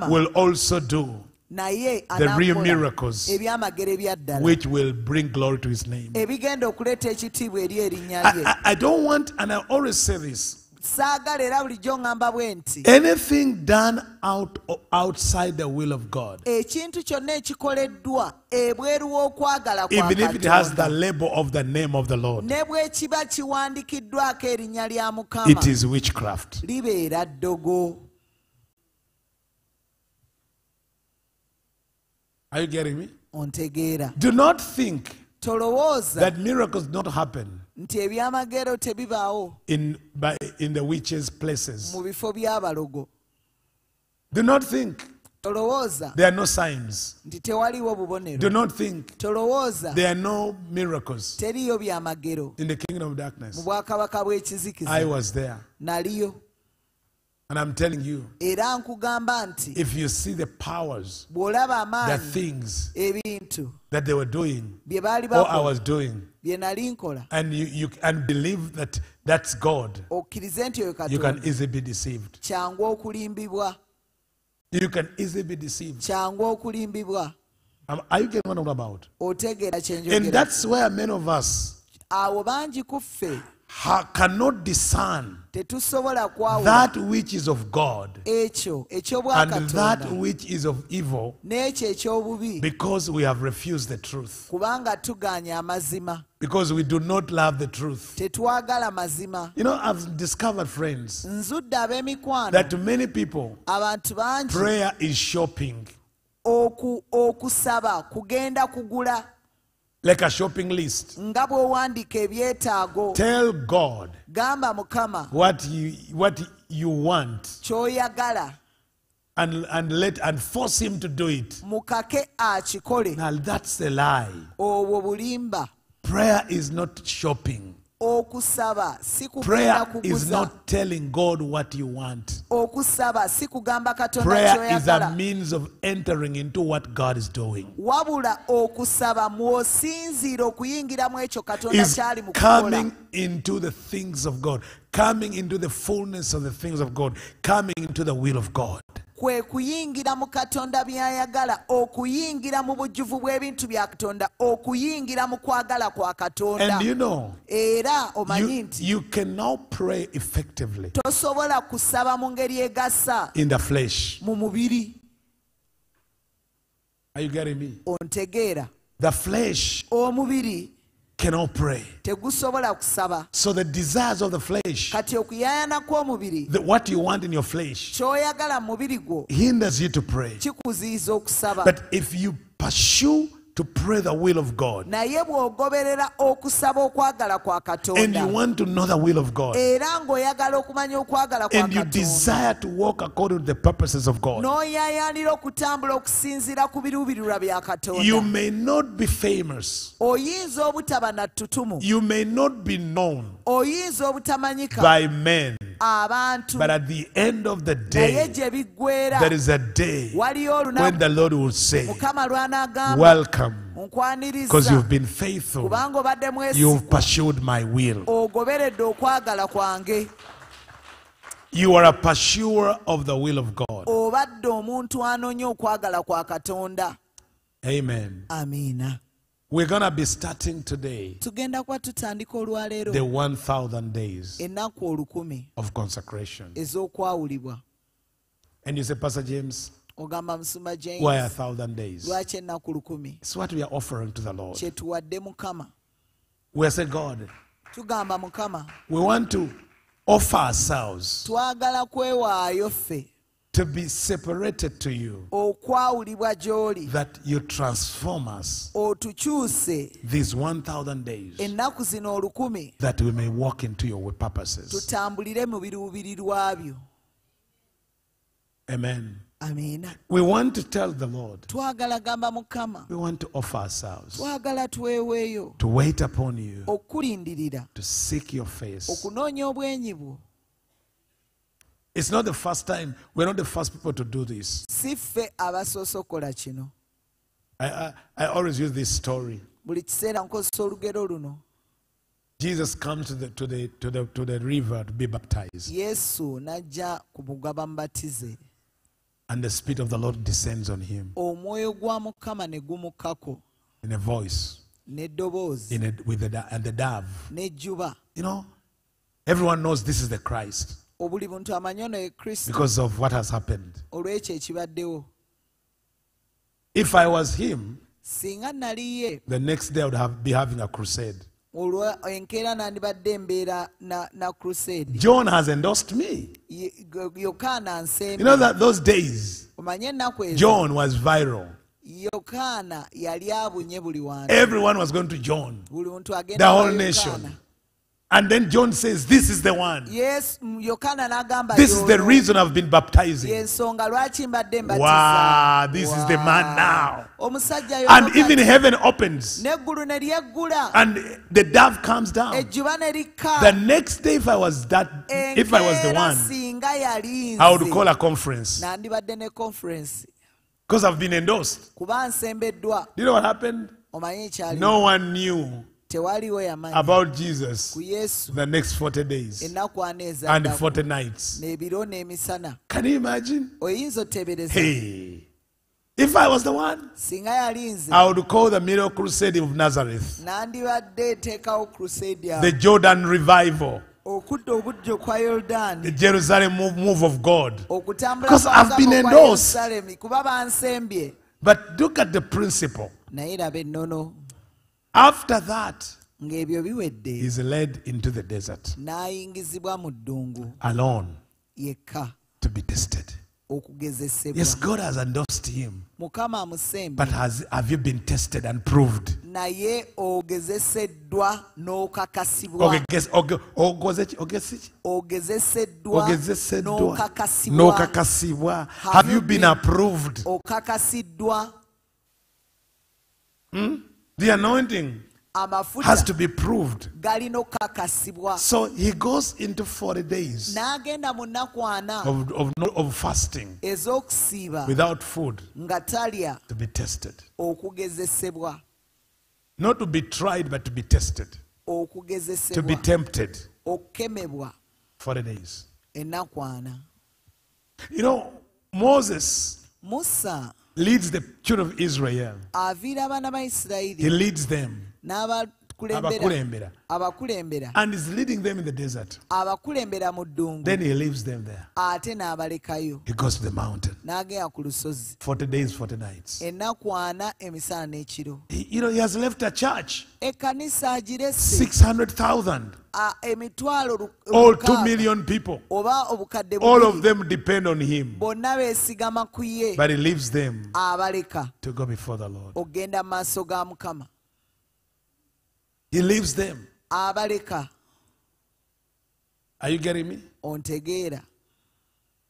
will also do the real miracles ebyamagero ebya ddala. which will bring glory to his name. ebigenda okuleeta ekitiibwa eri erinnya I, I, I don't want, and I always say this saagala era bulijjo ŋŋamba bwe nti anything done out outside the will of God, ekintu kyonna ekikoleddwa ebweru w'okwagala even if it has the label of the name of the Lord, ne bwe kiba kiwandikiddwako erinnya lya mukama it is witchcraft. libeera ddogo Are you getting me? ontegeera Do not think tolowooza that miracles don't happen nti ebyamagero tebibaawo in, by, in the witches' places. mu bifo by'abalogo Do not think tolowooza there are no signs. nti tewaliwo Do not think tolowooza there are no miracles teriyo byamagero in the kingdom of mu darkness. I was there. naliyo And I'm telling you, era nkugamba nti if you see the powers, bw'olaba the amaanyi things ebintu that they were doing, bye baali or I bakola was doing, bye nali nkola and you, you and believe that that's God, okkirize nti oyo you can katonda easily be deceived. kyangu okulimbibwa You can easily be deceived. kyangu okulimbibwa Um, Are you getting what I'm about? otegeera And kyenjogera that's where many of us awo bangi ku ffe ha- cannot discern tetusobola kwawula. That which is of God ekyo and ekyobwakatonda that which is of evil n'ekyo eky'obubi. because we have refused the truth. kubanga amazima. Because we do not love the truth. tetwagala mazima. You know, I've discovered, friends, nzudde ab'emikwano. that to many people, abantu bangi. prayer is shopping, oku- okusaba kugenda kugula like a shopping list. nga bw'owandiika ebyetaago Tell God gamba mukama what you, what you want and, and, let, and force Him to do it. Now, that's a lie. Prayer is not shopping. Okusaba si kugenda Prayer is kuguza not telling God what you want. okusaba si kugamba katonda Prayer is a kyoyagala means of entering into what God is doing. wabula okusaba mw'osinziira okuyingiramu ekyo katonda kyali mu kukola into the things of God, coming into the fullness of the things of God, coming into the will of God. Kwe kuyingira mu katonda by'ayagala okuyingira mu bujjuvu bw'ebintu bya katonda okuyingira mu kwagala kwa katonda you know, era omanyi you, nti you can now pray effectively tosobola kusaba mu ngeri egasa in the flesh. mu mubiri Are you getting me? ontegeera The flesh omubiri cannot pray. So the desires of the flesh, kati okuyaayana kw'omubiri the, what you want in your flesh, ky'oyagala mu mubiri gwo hinders you to pray. But if you pursue to pray the will of God. Naye bw'ogoberera okusaba okwagala kwa and you want to know the will of God. Era ng'oyagala okumanya okwagala kwa and you desire to walk according to the purposes of God, n'oyaayaanira okutambula okusinziira ku biruubirirwa bya you may not be famous, oyinza obutaba na ttutumu. You may not be known oyinza obutamanyika. by men, abantu. But at the end of the naye day, gye biggweera there is a day waliyo when olunaku the Lord will say, mukama lw'anaagamba Welcome, because you've been faithful, you've pursued my will. ogoberedde okwagala kwange. You are a pursuer of the will of God. obadde omuntu anoonya okwagala kwa katonda. Amen. amiina We're going to be starting today tugenda kuba tutandika olwaleero the 1,000 days ennaku olukumi of consecration. ez'okwawulibwa And you say, Pastor James, ogamba musumba why a thousand days? lwaki ennaku lukumi It's what we are offering to the Lord. kye tuwadde mukama We say, God, tugamba mukama we want to offer ourselves twagala kwewaayo ffe to be separated to you, okwawulibwa gy'oli. That you transform us. Otukyuse these 1,000 days, ennaku zino olukumi. That we may walk into your purposes. tutambulire mu biruubirirwa byo Amen. amiina We want to tell the Lord, twagala gamba mukama. We want to offer ourselves. To wait upon you, to seek your face. Okunoonya obwenyi bwo It's not the first time, we're not the first people to do this. si ffe abasoose okukola kino. I, I, I always use this story. buli kiseera nkozesa olugero luno. Jesus comes to the, to, the, to, the, to the river to be baptized, yesu n'ajja ku mugwa bamubatize and the Spirit of the Lord descends on him. Omwoyo gwa mukama ne gumukkako. In a voice, in a, with the, and the dove. You know, everyone knows this is the Christ obuli muntu amanyi ye kristo because of what has happened. olw'ekyo ekibaddewo If I was him, singa nali ye the next day I would have, be having a crusade. olwa enkeera nandibadde mbeera na, na crusade John has endorsed me. Ye- Go- yokaana You know that those days, omanye ennaku ezo John was viral. yokaana yali abunye buli wantu Everyone was going to John. buli muntu The whole kwa nation. And then John says, This is the one. n'agamba This is the reason I've been baptizing. yensonga lwaki mbadde mbatiza Wow, this is the man now. And even heaven opens n'eggulu ne lyeggula and the dove comes down. The next day, if I was that, if I was the one, I would call a conference nandibadde ne conference because I've been endorsed. Do you know what happened? No one knew tewaliwo yamanyi about Jesus. Ku yesu. The next 40 days. Ennaku ana and ezaddamu 40 nights. n'ebiro n'emisana. Can you imagine? oyinza oteebereza Hey, if I was the one, singa yali nze. I would call the Miracle Crusade of Nazareth, nandibadde teekawo crusade the Jordan revival, okudda obujjo kwa the yoludaani Jerusalem move, move of God. Because I've been endorsed. Kuba bansembye. But look at the principle. naye laba ennono After that, ng'ebyo biwedde he's led into the desert n'ayingizibwa mu ddungu alone yekka to be tested. Yes, God has endorsed him. But has, have you been tested and proved? naye ogezeseddwa n'okakasibwa Okay, guess, okay, ogoze- ogezi- ogezeseddwa ogezeseddwa n'okakasibwa n'okakasibwa. Have you been approved? okakasiddwa hmm? The anointing has to be proved. So he goes into 40 days n'agenda mu nnaku ana of, of, of fasting without food to be tested. Not to be tried, but to be tested. To be tempted. 40 days. You know, Moses musa leads the children of Israel. aviira abaana ba He leads them. Abakulembera. abakulembera And is leading them in the desert. abakulembera mu ddungu Then he leaves them there. ate n'abalekayo He goes to the mountain. n'agenda ku lusozi 40 days, 40 nights. ennaku ana emisana n'ekiro you know, he has left a church. ekkanisa agirese 600,000. a- emitwalo All 2 lukaaga, million people. oba obukadde All of them depend on him. bonna beesigama ku ye But he leaves them abaleka to go before the Lord. okgenda mu maaso ga mukama He leaves them. abaleka Are you getting me? ontegeera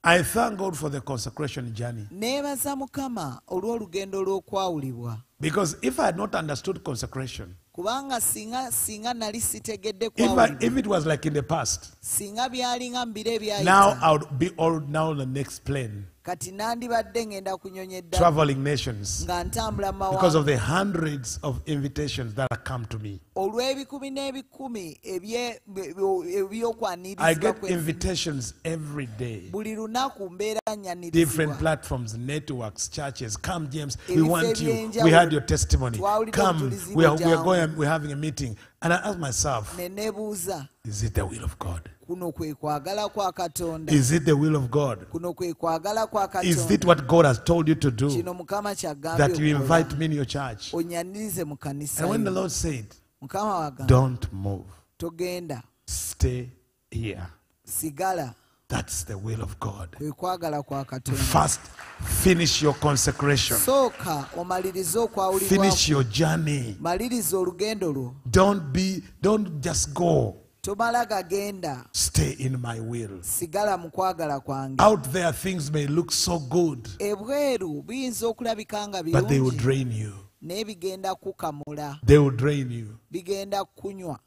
I thank God for the consecration journey. neebaza mukama olw'olugendo lw'okwawulibwa Because if I had not understood consecration, kubanga singa singa nali sitegedde if, I, kwawulibwa if it was like in the past, singa byalinga mu biro now ebyayita I would be all now on the next plane, kati nandibadde ngenda kunyonya eddala traveling nations, nga ntambula mu because mawanga of the hundreds of invitations that have come to me. olw'ebikumi n'ebikumi ebye- bye- I eby'okwanirizibwa get kwe- invitations every day. buli lunaku mbeera Different nnyanirizibwa platforms, networks, churches. Come, James. We Ebifo want you. ebyenjawulo. We heard your testimony. Twawulidde Come. obujulizi We are, we are bujjangu. going. We're having a meeting. And I ask myself, ne neebuuza is it the will of God? Kuno kwe kwagala kwa katonda Is it the will of God? kuno kwe kwagala kwa Is it what God has told you to do? kino mukama kyagambye That you invite me in your church. onyanirize mu kanisa And when the. Lord said, mukama wagamba don't move, togenda stay here. sigala That's the will of God. First, finish your consecration. Finish your journey. Don't be, don't just go. Tomala gagenda Stay in my will. sigala mu kwagala kwange Out there, things may look so good, ebweru biyinza okulabika nga but they will drain you. naye bigenda kukamula They will drain you. bigenda kunywa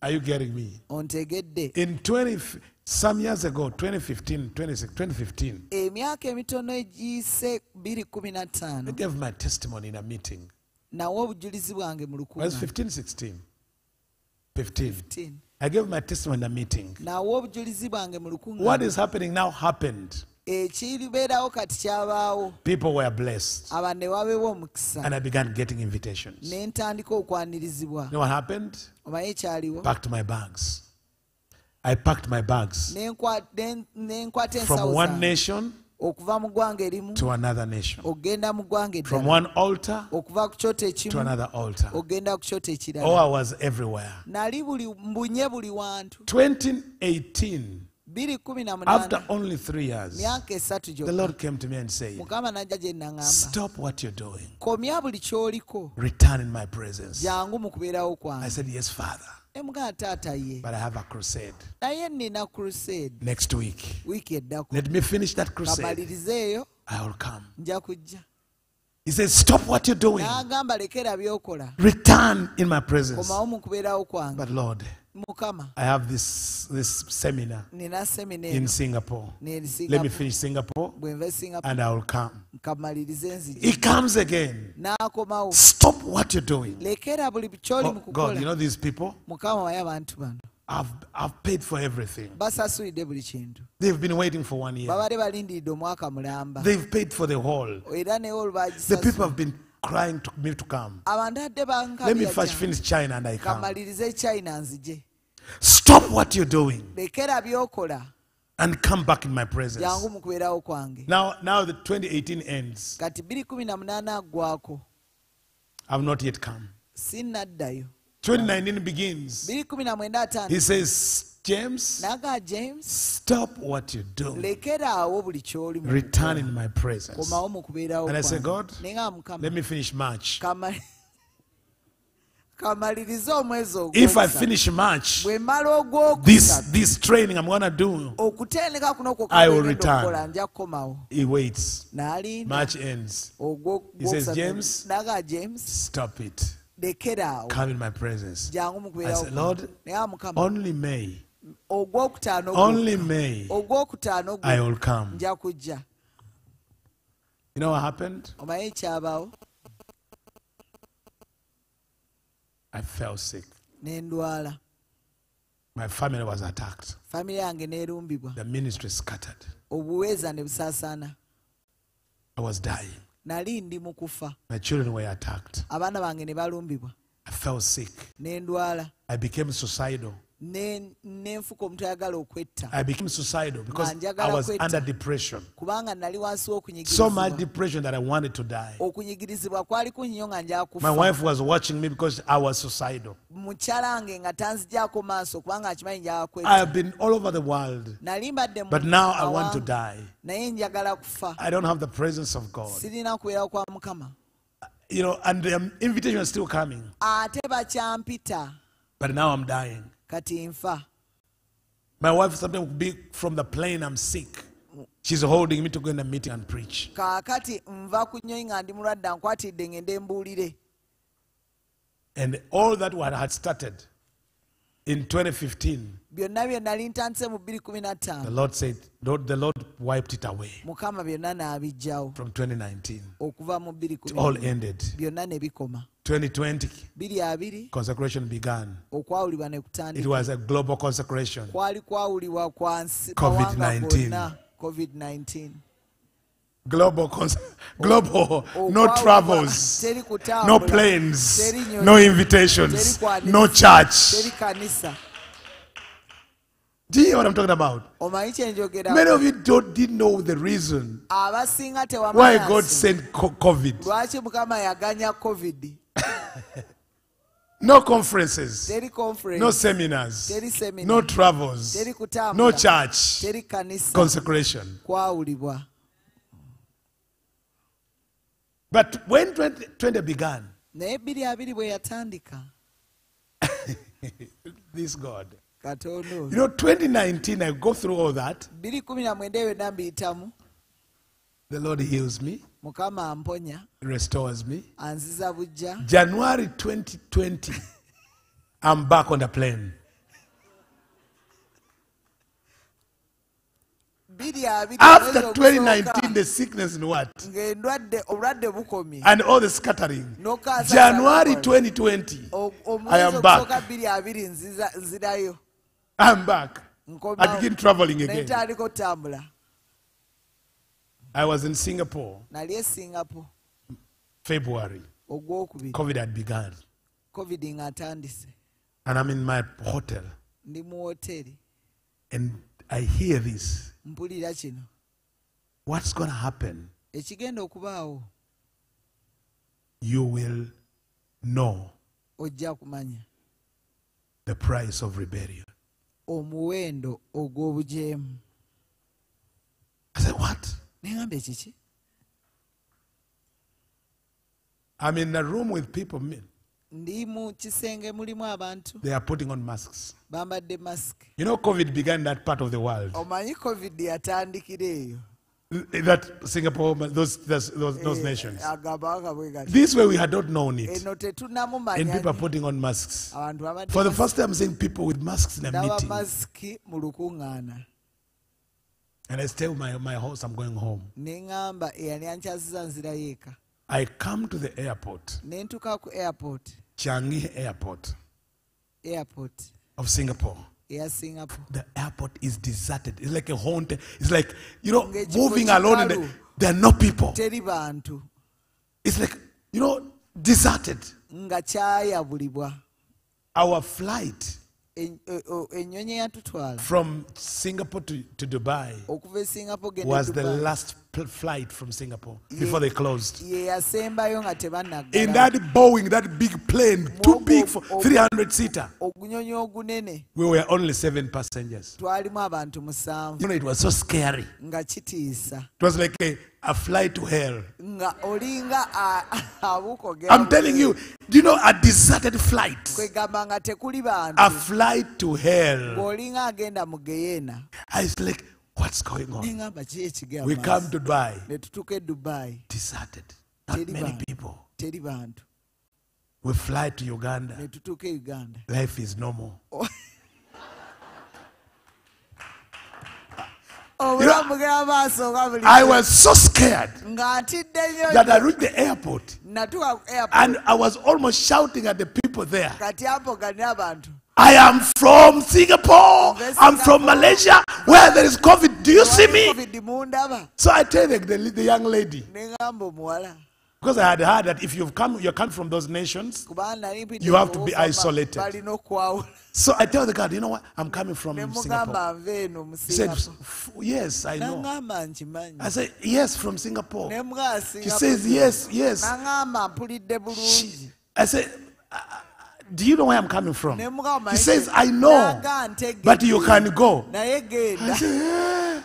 Are you getting me? ontegedde In 20, some years ago, 2015, 26, 2015, emyaka emitono egiyise I gave my testimony in a meeting. nawe obujulizi bwange mu Well, it's lukumi 15, 16. 15. I gave my testimony in a meeting. nawe obujulizi bwange mu What is happening now happened. Eh, ekiribeerawo kati kyabaawo People were blessed. aba ne wabeewo omukisa And I began getting invitations. You ne ntandika okwanirizibwa know what happened? omaye ekyaliwo Packed my bags. I packed my bags Ne nkwa- ne- ne nkwata from ensawo one zange nation okuva mu ggwanga erimu to another nation, okgenda mu ggwanga from eddala one altar okuva ku kyoto to ekimu another altar. okgenda ku kyoto Oh, ekirala I was everywhere. nali buli mbunye buli wantu 2018, 218 after only three years, myaka esatu the gyokka Lord came to me and said, mukama najja gye naŋŋamba Stop what you're doing. komya buli ky'oliko Return in my presence. jangu mu kubeerawo I kwange said, Yes, Father. Ne mugana taata ye But I have a crusade crusade next week. Let me finish that crusade. I will come. He says, Stop what you're doing. n'agamba lekera byokola Return in my presence. komawo mu kubeerawo kwange But Lord, mukama I have this this seminar in eno Singapore. Let me finish Singapore Singapore, and I will come. He comes again. Stop what you're doing. lekera buli kyoli Oh, God, you know these people? mukama waye abantu bano I've, I've paid for everything. basasulidde buli kintu They've been waiting for one year. babadde balindiridde omwaka mulamba They've paid for the whole. The people have been crying to me to come. Let me first finish China and I come. Stop what you're doing and come back in my presence. Now, now the 2018 ends. 218 aggwako I've not yet come. sinnaddayo 2019 begins. 219 He says, James, james stop what you're doing. lekeraawo buli kyoli mu Return in my presence. komawo mu kubeerawo And I say. God, naye nga mukama Let me finish March. kama- kamalirize omwezi If I finish March, this this training I'm gonna do, okutendeka kuno okwo I will return. okukola nja kukomawo he waits. March ends. He says. James, Stop it. Come in my presence. I said, Lord, naye nga mukama only May, ogwokutaano ogwo- only May, ogwokutaano I will come. nja kujja You know what happened? omanyi ekyabaawo I fell sick. ne ndwala My family was attacked. famire yange neerumbibwa The ministry scattered. obuweeza ne busaasaana I was dying. nali ndi mu kufa My children were attacked. abaana bange ne balumbibwa I fell sick. ne ndwala I became suicidal. Ne ne omuntu ayagala okwetta I became suicidal because ah, I was under depression. kubanga nali wansi So much depression that I wanted to die. okunyigirizibwa kwali kunnyo nga nja My wife was watching me because I was suicidal. mukyala wange nga tanzijako maaso kubanga akimanyi njala I have been all over the world, nali mbadde but now I want to die. naye njagala kufa I don't have the presence of God. sirina kubeera kwa mukama You know, and the invitation is still coming, ate bakyampita but now I'm dying. Kati nfa My wife sometimes be from the plane, I'm sick. She's holding me to go in a meeting and preach. kaakati nva ku nnyonyi nga ndi mulwadde ankwatidde ngende mbuulire And all that what had started in 2015, byonna bye nali ntandise mu the Lord said, the Lord wiped it away mukama byonna n'abijjawo from 2019. okuva mu It all ended. byonna ne bikoma 2020, consecration began. okwawulibwa ne It was a global consecration. kwali kwawulibwa kwa nsi COVID-19. covid-19 Global, cons- global, no travels, no planes, no invitations, no church. Do you hear what I'm talking about? Many of you don't, didn't know the reason why God sent COVID. Lwaki mukama yaganya covid No conferences, teri conference. No seminars, teri seminar no travels, teri kutambula. No church, teri kanisa. Consecration. kwawulibwa But when 2020 began, naye bbiri abiri bwe yatandika. This God, katonda you know, 2019, I go through all that. bbiri kumi na mwenda byonna mbiyitamu The Lord heals me, mukama amponya restores me. anziza bujja January 2020, I'm back on the plane. After 2019, the sickness and what? ng'endwadde obulwadde bukomye And all the scattering. January 2020, O- I am back. ogusooka bbiri abiri nziza- nzirayo I'm back. I begin traveling again. I was in Singapore, nali e singapore February. ogwokubiri COVID had begun. covid ng'atandise And I'm in my hotel. ndi mu woteri And I hear this. mpulira kino What's going to happen? ekigenda okubaawo You will know ojja kumanya the price of rebellion. omuwendo ogw'obujeemu I said, What? I'm in a room with people. me- ndi mu kisenge mulimu abantu They are putting on masks. bambadde masiki You know, COVID began that part of the world. omanyi covid yatandikira eyo That Singapore, those, those, those, those Eh, nations. agambawanga bwe gati This way we had not known it. eno And people are putting on masks. abantu For the first time, I'm seeing people with masks in a ndaba meeting. masiki mu lukuŋŋaana And I tell my, my house I'm going home. neŋŋamba eyali eh, ankyasiza nzirayo eka I come to the airport, ne ntuuka ku airport Changi Airport airport of Singapore. eya singapore The airport is deserted. It's like a haunted. It's like, you know, moving alone. The, there are no people. teri bantu It's like, you know, deserted. nga kyayabulibwa Our flight En- o- o- from Singapore to, to Dubai okuva singapore genda was the last flight from Singapore before they closed. ye yasembayo nga In that Boeing, that big plane, too big for 300 seater, we were only seven passengers. You know, it was so scary. It was like a, a flight to hell. nga olinga a- abukogera I'm telling you, do you know a deserted flight? kwegamba nga tekuli A flight to hell. ng'olinga agenda mu geyeena I was like, what's going on? neŋŋamba ki ekigamba We come to Dubai, deserted. Not many people. We fly to Uganda. uganda Life is normal. obulamu bugera maaso I was so scared that I reached the airport natuuka ku airport and I was almost shouting at the people there. Kati ampogane abantu I am from Singapore. I'm from Malaysia, where there is COVID Do you see me? So I tell the, the, the young lady, because I had heard that if you've come, you're come from those nations. kubanga nali mpidde You have to be isolated. So I tell the guy, you know what? I'm coming from Singapore. mugamba nve eno mu He said, yes, I know. I said, yes, from Singapore. ne mga He says, yes, yes. naŋŋamba mpulidde bulungi She- I said, "Uh, do you know where I'm coming from? He says, I know, but you can go. I genda said,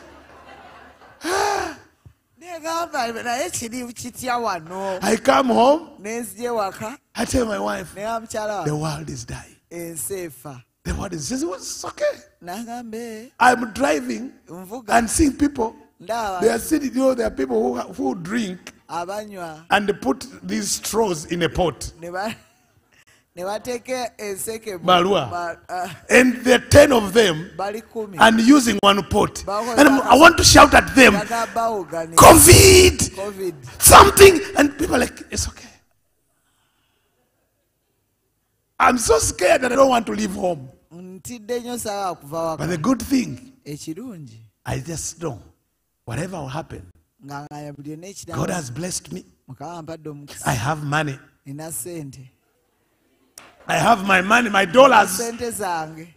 negamba naye kiri kitya wano I come home. I tell my wife, the world is dying. The world is just, it's okay. "Eh, I'm driving and seeing people. They are sitting, you know, there are people who, who drink and they put these straws in a pot. Ne ba- ne bateeka enseke mu- Balwa. ba- ah, And there are 10 of them bali and using one pot. And I'm- want to shout at them, COVID, covid something. And people are like, it's okay. I'm so scared that I don't want to leave home. ntidde nnyo sawa kuva But the good thing, ekirungi I just know whatever will happen, nga ngaya buli yonna God has blessed me. mukama ampadde omukisa I have money. I have my money, my dollars.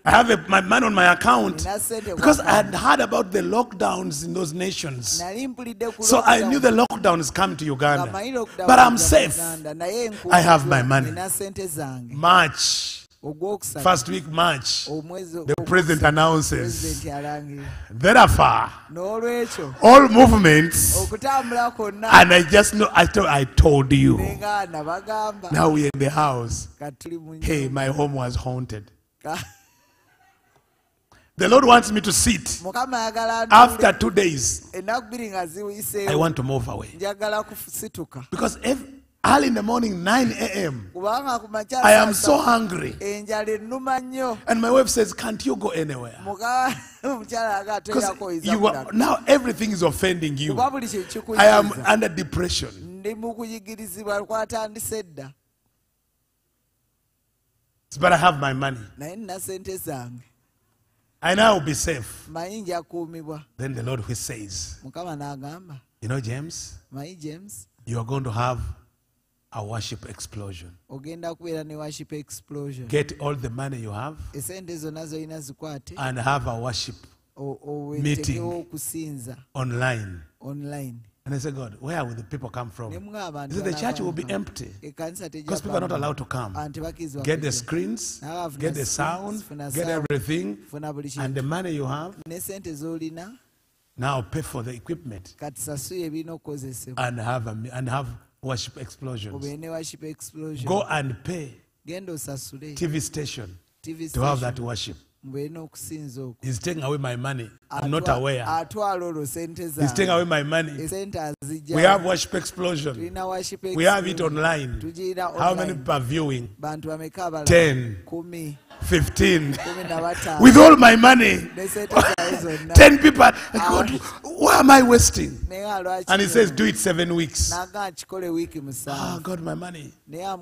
I have a, my money on my account. nina sente ku Because I had heard about the lockdowns in those nations. nali mpulidde ku So I knew the lockdowns come to Uganda. But I'm safe. I have my money. March, first week March, the president announces. Therefore, all movements, and I just know, I told, I told you. Now we're in the house. kati tuli mu Hey, my home was haunted. The Lord wants me to sit. After two days, ennaku bbiri nga I want to move away. Because every, early in the morning, 9 a.m., kubanga ku makya I am so hungry. enjala ennuma nnyo And my wife says, Can't you go anywhere? Muka- omukyala aga Because you are, now everything is offending you. kuba buli kintu I am under depression. ndi mu kuyigirizibwa kwatandise dda But I have my money. naye nina sente zange I know I'll be safe. manyi nja kuumibwa Then the Lord who says, You know, james you are going to have a worship explosion. ogenda kubeera ne worship explosion Get all the money you have esente zonna zolina zikwate and have a worship o- Meeting. okusinza online. online And I said, God, where will the people come from? He said, The church will be empty because people are not allowed to come. Get the kujja. screens, get the sound, get everything, funa buli and kintu the money you have. ne sente z'olina Now pay for the equipment kati sasuye ebirina okukozesebwa and have a, and have worship explosions. worship explosion Go and pay TV station tv to have that worship. Mubeere n'okusinza okwo He's taking away my money. I'm not aware. atwala olwo sente He's taking away my money. azijja We have worship explosion. tulina worship We have it online. How many are viewing? bantu bameka abala 10, kumi 15. kumi na bataano With all my money, ne sente zawe zonna 10 people. God, why am I wasting? naye nga lwaki And he says, do it seven weeks. naga kikole wiiki Oh, ah, God, my money.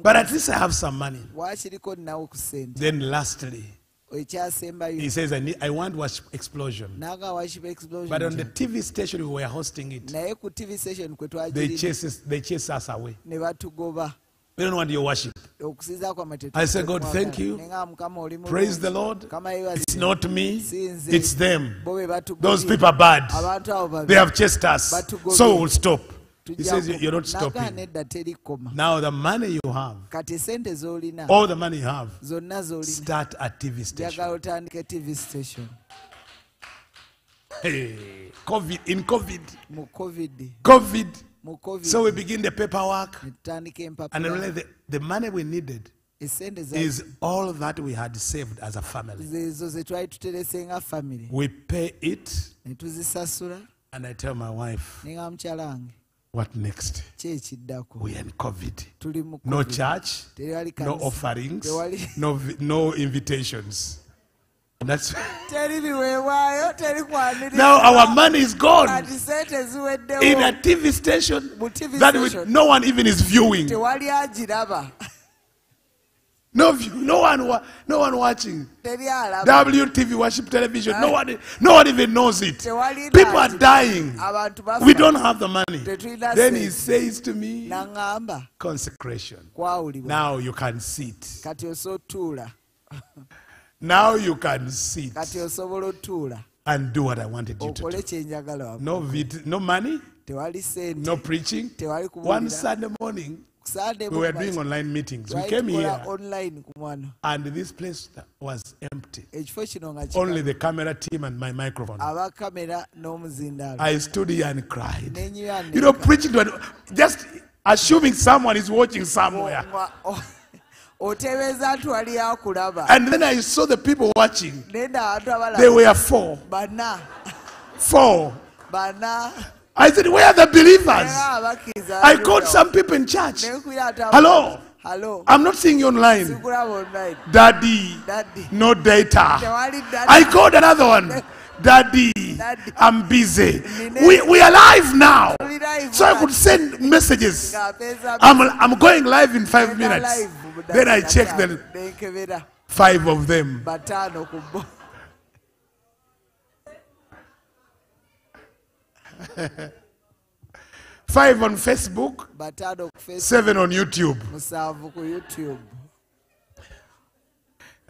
But at least I have some money. wakiriko nnawo ku sente Then lastly, he says, I, need, I want worship explosion. naga worship explosion But on the TV station we were hosting it, naye tv station they chase, us, they chase us away. We don't want your worship. I say, God, thank you. nga mukama oli Praise the. Lord. It's not me, it's them. bo be batugobye. Those people are bad. They have chased us. So we'll stop. He says, You're not stopping. Now, the money you have, kati esente z'olina all the money you have, start a TV station. tv station. Hey, COVID, in COVID, covid. COVID. covid. So we begin the paperwork. And really the, the money we needed is all that we had saved as a family. zezo ze twali tuterese nga We pay it, and I tell my wife, ne nga mukyala wange what next? We are in COVID. No church, no offerings, no, no invitations. And that's teri biweebwayo teri kwaniriza now our money is gone in a TV station that we, no one even is viewing. No view, no one, wa- no one watching. WTV worship television. No one, no one even knows it. People are dying. We don't have the money. Then he says to me, consecration. Now you can sit. Now you can sit and do what I wanted you to do. No vid, no money, no preaching. One Sunday morning, we were doing online meetings. We came here, online and this place was empty. ekifo kino nga Only the camera team and my microphone. I stood here and cried. You know, preaching to an, just assuming someone is watching somewhere. Oh, otebeeza nti wali akulaba And then I saw the people watching. They were four. bana Four. bana I said, Where are the believers? I called some people in church. nenkuira ate abo- Hello. Hello. I'm not seeing you online. Daddy, daddy no data. I called another one. Daddy, Daddy. I'm busy. We, we are live now. So I could send messages. I'm, I'm going live in five minutes. Then I checked the five of them. bataano ku bo Five on Facebook, bataano ku facebook seven on YouTube. musanvu ku youtube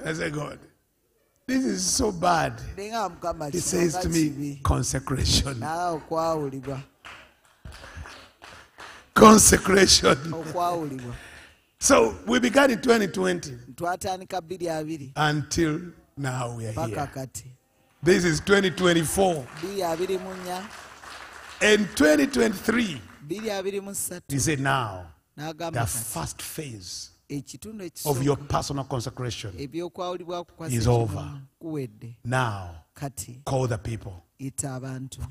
I said, God, this is so bad. mukama He says to me, consecration. okwawulibwa Consecration. okwawulibwa So we began in 2020 twatandika bbiri abiri until now we are here. This is 2024. bbiri abiri mu nnya In 2023, bbiri abiri mu ssatu he said, now the first phase of your personal consecration. is over. Now call the people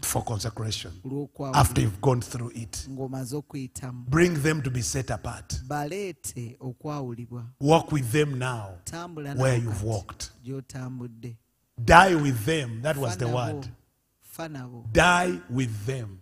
for consecration after you've gone through it. Bring them to be set apart. Walk with them now where you've walked. Die with them. That was the word. Die with them.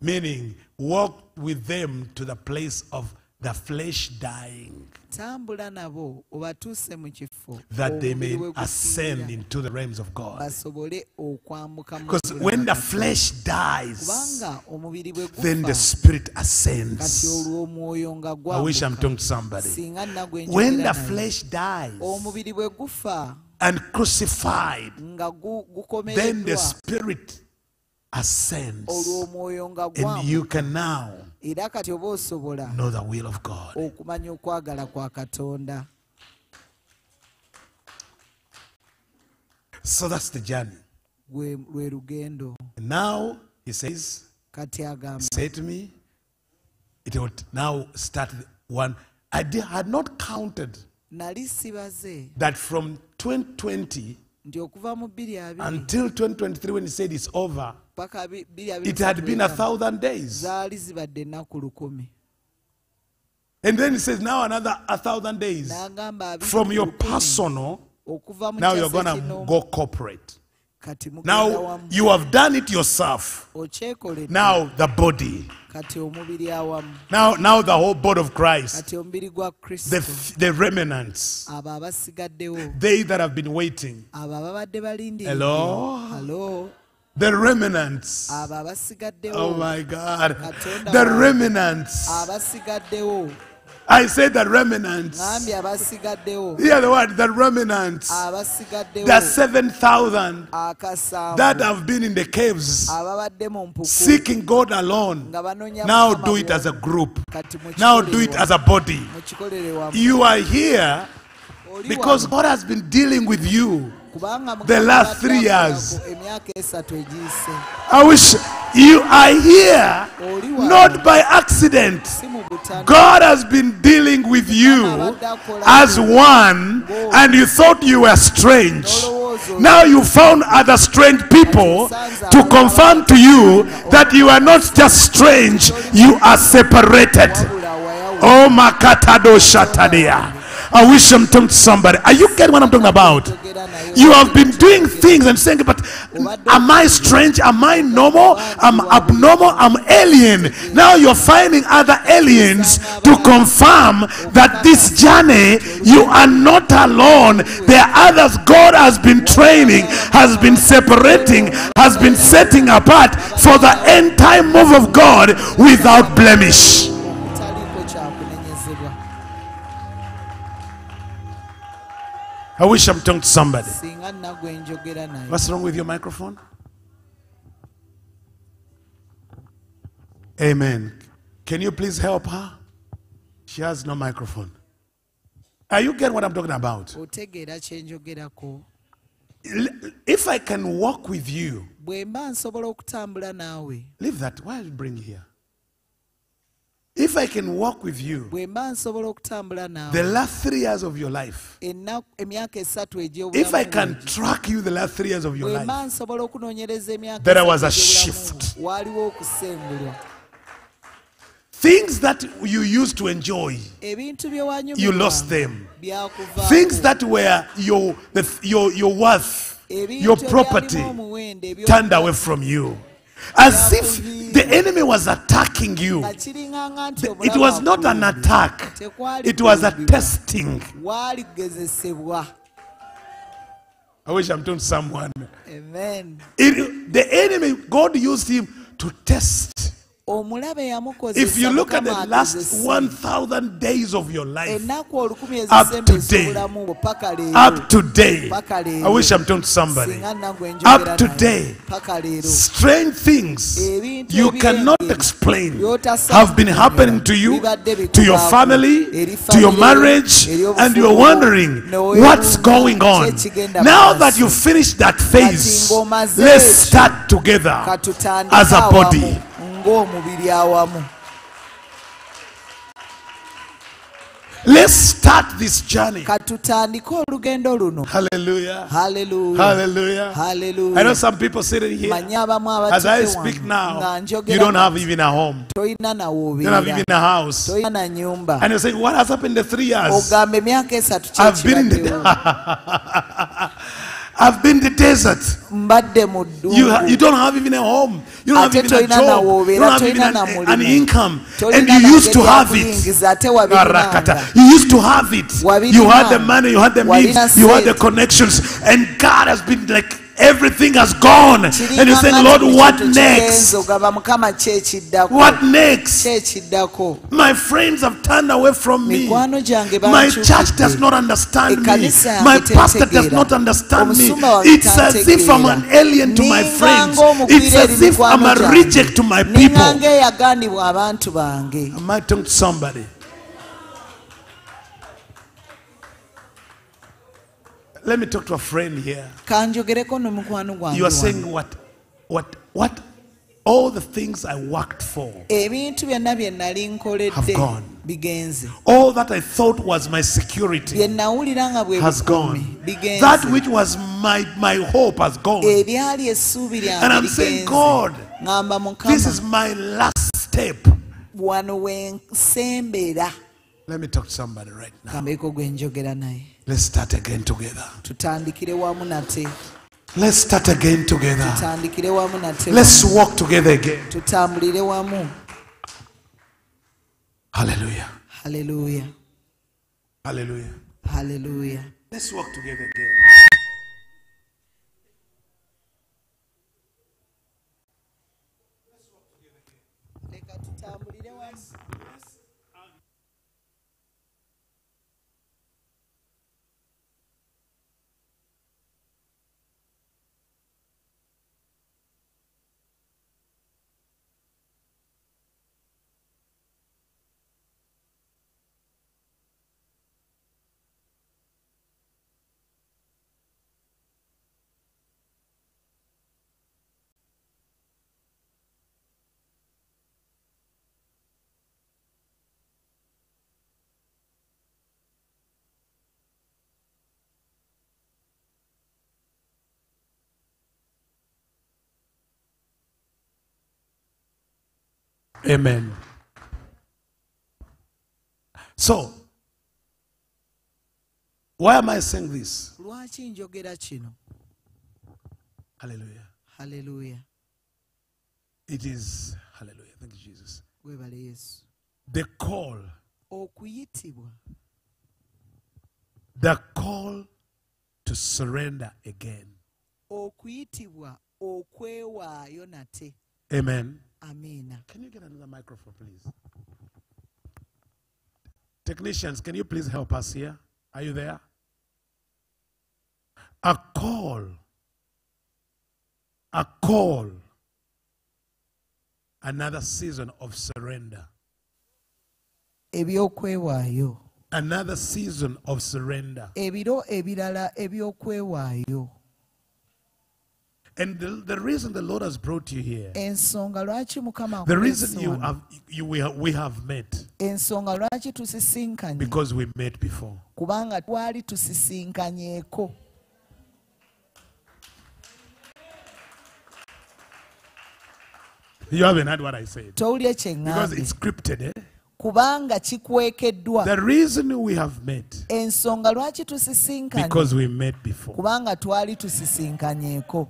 Meaning, walk with them to the place of the flesh dying, tambula nabo obatuuse mu kifo. That they may ascend into the realms of God. basobole okwambuka mu Because when the flesh dies, kubanga omubiri bwe then the spirit ascends. olwo omwoyo nga I wish I'm talking to somebody. When the flesh dies omubiri bwe gufa. and crucified, then the spirit ascends. olwo omwoyo nga And you can now era kati oba osobola know the will of God. okumanya okwagala kwa katonda So that's the journey. lwe lugendo And now he says, kati agamba say to me, it would now start one. I did, had not counted nali sibaze that from 2020 nti okuva mu bbiri until 2023, when he said it's over, paka bi- bbiri abiri it had been a thousand days. zaali zibadde ennaku lukumi And then he says, now another a thousand days. From your personal, now you're going to go corporate. Now you have done it yourself. Now the body. kati omubiri awamu Now, now the whole body of Christ. kati omubiri gwa The, the remnants. They that have been waiting. Hello. Hello? The remnants. Oh my God. The remnants. I said the remnants. Hear the word, the remnants. The 7,000 that have been in the caves ababadde mu mpuku seeking God alone. Now do it as a group. Now do it as a body. wamu. mukikolere wamu You are here because. God has been dealing with you. The last three years. akolako emyaka esatu egiyise I wish you are here not by accident. si mu butane God has been dealing with you as one, and you thought you were strange. Now you found other strange people to confirm to you that you are not just strange, you are separated. Oh, Makatado Shatadia. I wish I'm talking to somebody. Are you getting what I'm talking about? You have been doing things and saying, but am I strange? Am I normal? I'm abnormal? I'm alien. Now you're finding other aliens to confirm that this journey, you are not alone. There are others God has been training, has been separating, has been setting apart for the end time move of God without blemish. I wish I'm talking to somebody. singa nagwe njogera naye What's wrong with your microphone? Amen. Can you please help her? She has no microphone. Are you getting what I'm talking about? otegeera kye njogerako L- If I can walk with you, bwe mba nsobola okutambula naawe leave that. Why you bring here? If I can walk with you, bwe mba nsobola okutambula the last three years of your life, ennaku emyaka esatu if I can track you the last three years of your life, mba nsobola okunoonyereza emyaka There was a shift. bwo, waaliwo okusengulwa things that you used to enjoy, you lost them. things that were your your your worth your property turned away from you as if the enemy was attacking you. Nga kiringanga nti it was not an attack. It was a testing. I wish i'm telling someone. Amen. It, the enemy god used him to test if you look at the last 1000 days of your life Up to ezisembesa day. obulamu bwo paka leero up to day i wish i'm somebody singa nagwe njogera up to naye. day strange things you cannot explain have been happening to you, to your family, to your marriage, and you're wondering what's going on. Now that you finished that phase, let's start together as a body. Ng'omubiri awamu Let's start this journey. katutandike olugendo luno Hallelujah. haleluya Hallelujah. Hallelujah. I know some people sitting here. As I speak now, you don't have even a home. You don't have even a house. tolina na nyumba And you're saying, what has happened in the three years? I've been in the I've been the desert. You, ha- you don't have even a home. You don't have even a job. You don't have even an, an income. And you used to have it. yakuyingiza, ate wabirina Barakata. nga. You used to have it. You had the money, you had the means, you had the connections. And God has been like, everything has gone. And you're saying, Lord, what next? What next? My friends have turned away from me. My church does not understand me. My pastor does not understand me. It's as if I'm an alien to my friends. It's as if I'm a reject to my people. ng'eyagandibwa abantu bange Am I talking to somebody? Let me talk to a friend here. kanjogereko n'omukwano gwange You are saying what, what, what? All the things I worked for, ebintu byonna bye nali Have nkoledde gone. bigenze all that I thought was my security nawulira nga bwe has gone. bigenze That which was my, my hope has gone. ebyali essuubi And I'm lyange saying, God, This is my last step. wano wensembera Let me talk to somebody right now. kambeeko gwe njogera naye Let's start again together. tutandikire wamu nate Let's start again together. tutandikire wamu nate Let's walk together again. Hallelujah. Hallelujah. haleluya Hallelujah. haleluya Let's walk together again. leka tutambulire Amen. So, Why am I saying this? Hallelujah. Hallelujah. It is, hallelujah. Thank you, Jesus. The call, the call to surrender again. okuyitibwa okwewaayo nate Amen. Amiina Can you get another microphone, please? Technicians, can you please help us here? Are you there? A call. A call. Another season of surrender. Another season of surrender. ebiro ebirala ebyokwewaayo And the, the reason the Lord has brought you here, ensonga lwaki mukama the reason you have you we have, we have met, ensonga lwaki tusisinkanye because we met before. kubanga twali tusisinkanyeeko You haven't heard what I said. Because it's scripted, eh? kubanga kikwekeddwa The reason we have met, ensonga lwaki tusisinkanye because we met before. kubanga twali tusisinkanyeeko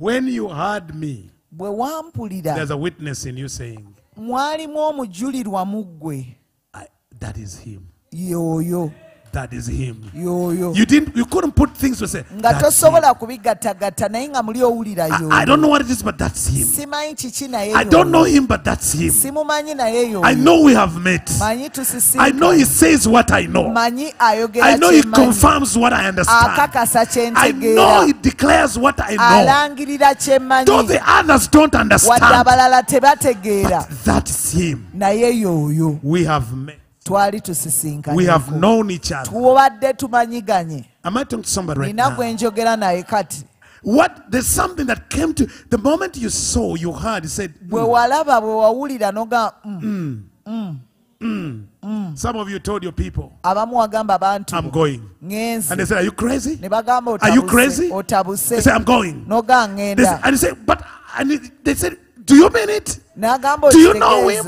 When you heard me, bwe wampulira there's a witness in you saying, mwalimu omujulirwa mu ggwe I, That is him. y'oyo That is him. y'oyo You didn't. You couldn't put things to say. nga tosobola kubigattagatta naye nga muli owulira I, I don't know what it is, but that's him. simanyi kiki naye I don't know him, but that's him. simumanyi naye I know we have met. manyi I know he says what I know. manyi ayogera I know he confirms what I understand. akakasa I know he declares what I know. alangirira Though the others don't wadde understand, abalala tebategeera that's him. naye y'oyo We have met. Twali We have known each other. tubadde tumanyiganye Am I talking to somebody right nina now? gwe njogera naye kati What there's something that came to the moment you saw, you heard, you said, bwe mm, walaba bwe wawulira noga mm, mm, mm. some of you told your people, abamu wagamba bantu I'm going. And they said, Are you crazy? ne bagamba Are you otabuse crazy? otabuse They said, I'm going. noga They ŋŋenda and they said, But and they said, Do you mean it? Do you know him?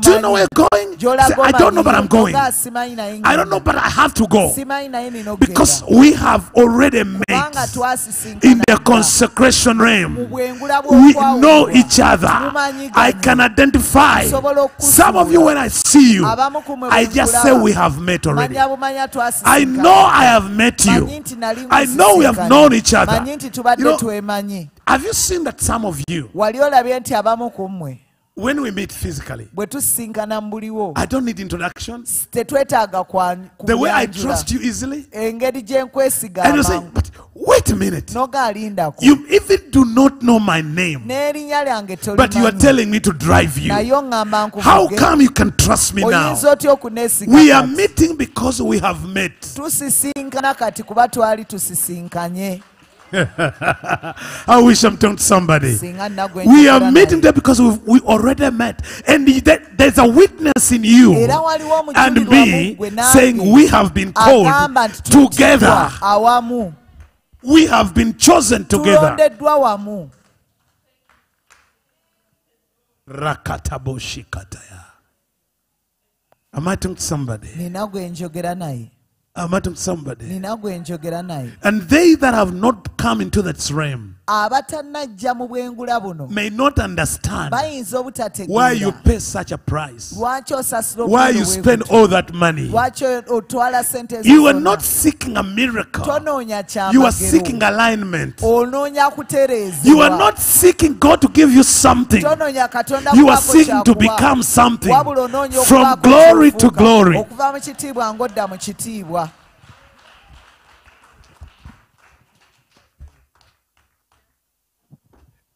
Do you know where you're going? Said, I don't know, but I'm going. Noga simanyi naye I don't know, but I have to go. simanyi naye nina Because we have already met in the consecration realm. We know each other. I can identify. Some of you, when I see you, abamu ku mwe I just say we have met already. manya bumanya twasisinkana. I know I have met you. I know we have known each other. manyi nti tubadde You know, Have you seen that some of you, wali olabye nti abamu ku mmwe when we meet physically, bwe tusisinkana mu buliwo I don't need introduction. tetwetaaga The way I trust you easily. engeri gye nkwesiga And you say, amangu. but wait a minute. You even do not know my name, n'erinnya lyange but you are tolimanyi telling me to drive you. How come you can trust me now? oyinza otya We are meeting because we have met. tusisinkana kati kuba twali tusisinkanye I wish I'm talking to somebody. We are meeting there because we we already met, and there- there's a witness in you and me mu ggwe nange saying we have been called together. We have been chosen together. tulondeddwa wamu Rakataboshikataya. Am I talking to somebody? Nina gwe njogera naye Am I talking to somebody? nina gwe njogera naye And they that have not come into that realm abatannajja mu bwengula buno may not understand bayinza why you pay such a price, lwaki osasula why you spend all that money. lwaki otwala sente You are not seeking a miracle, tonoonya you are seeking alignment. onoonya kutereezebwa. You are not seeking God to give you something. tonoonya katonda You are seeking to become something. Wabula onoonya from glory to glory. okuva mu kitiibwa ng'odda mu kitiibwa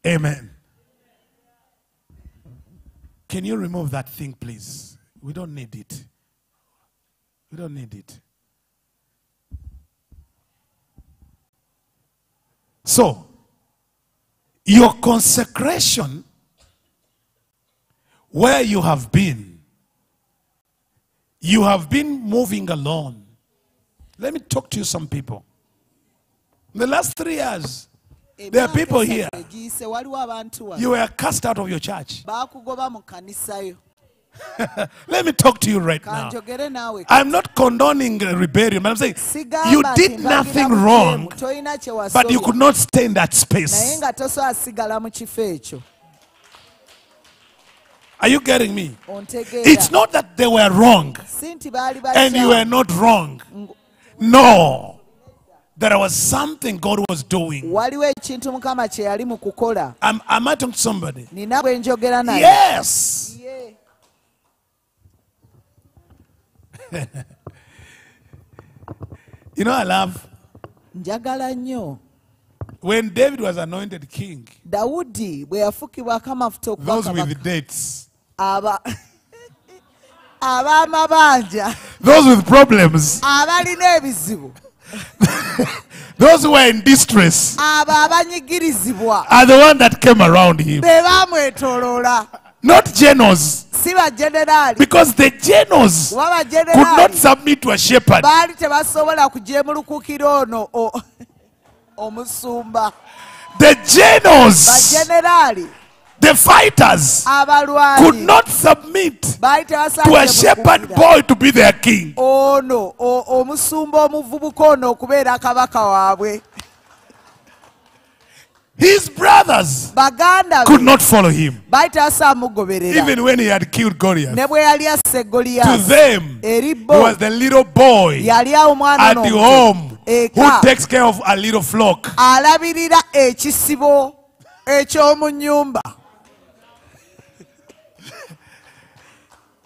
Amen. Can you remove that thing, please? We don't need it. We don't need it. So, your consecration, where you have been, you have been moving alone. Let me talk to you, some people. In the last three years, There are people here. egiyise waliwo abantu wano you were cast out of your church. baakugoba mu kanisayo Let me talk to you right now. I'm not condoning rebellion, but I'm saying you did nothing wrong, but you could not stay in that space. nga tosobola sigala mu kifo ekyo Are you getting me? It's not that they were wrong si nti baali and you were not wrong. No. There was something God was doing. waliwo ekintu mukama kye yali mu kukola Am, am I talking to somebody? nina bwe njogera naye Yes. Ye. You know, I love njagala nnyo when David was anointed king, dawudi bwe yafukibwako amafuta okuba those kabaka with dates, aba ab'amabanja those with problems, abalina ebizibu those who were in distress are the one that came around him. Not generals. Because the generals could not submit to a shepherd. baali tebasobola kujemulukukira ono o- omusumba The generals, the fighters, could not submit to a shepherd boy to be their king. Oh, ono o- omusumba omuvubuka ono okubeera kabaka waabwe. His brothers baganda could not follow him, baali tebasobola mugoberera even when he had killed Goliath. ne bwe yali asse To them, he was the little boy at the home who takes care of a little flock.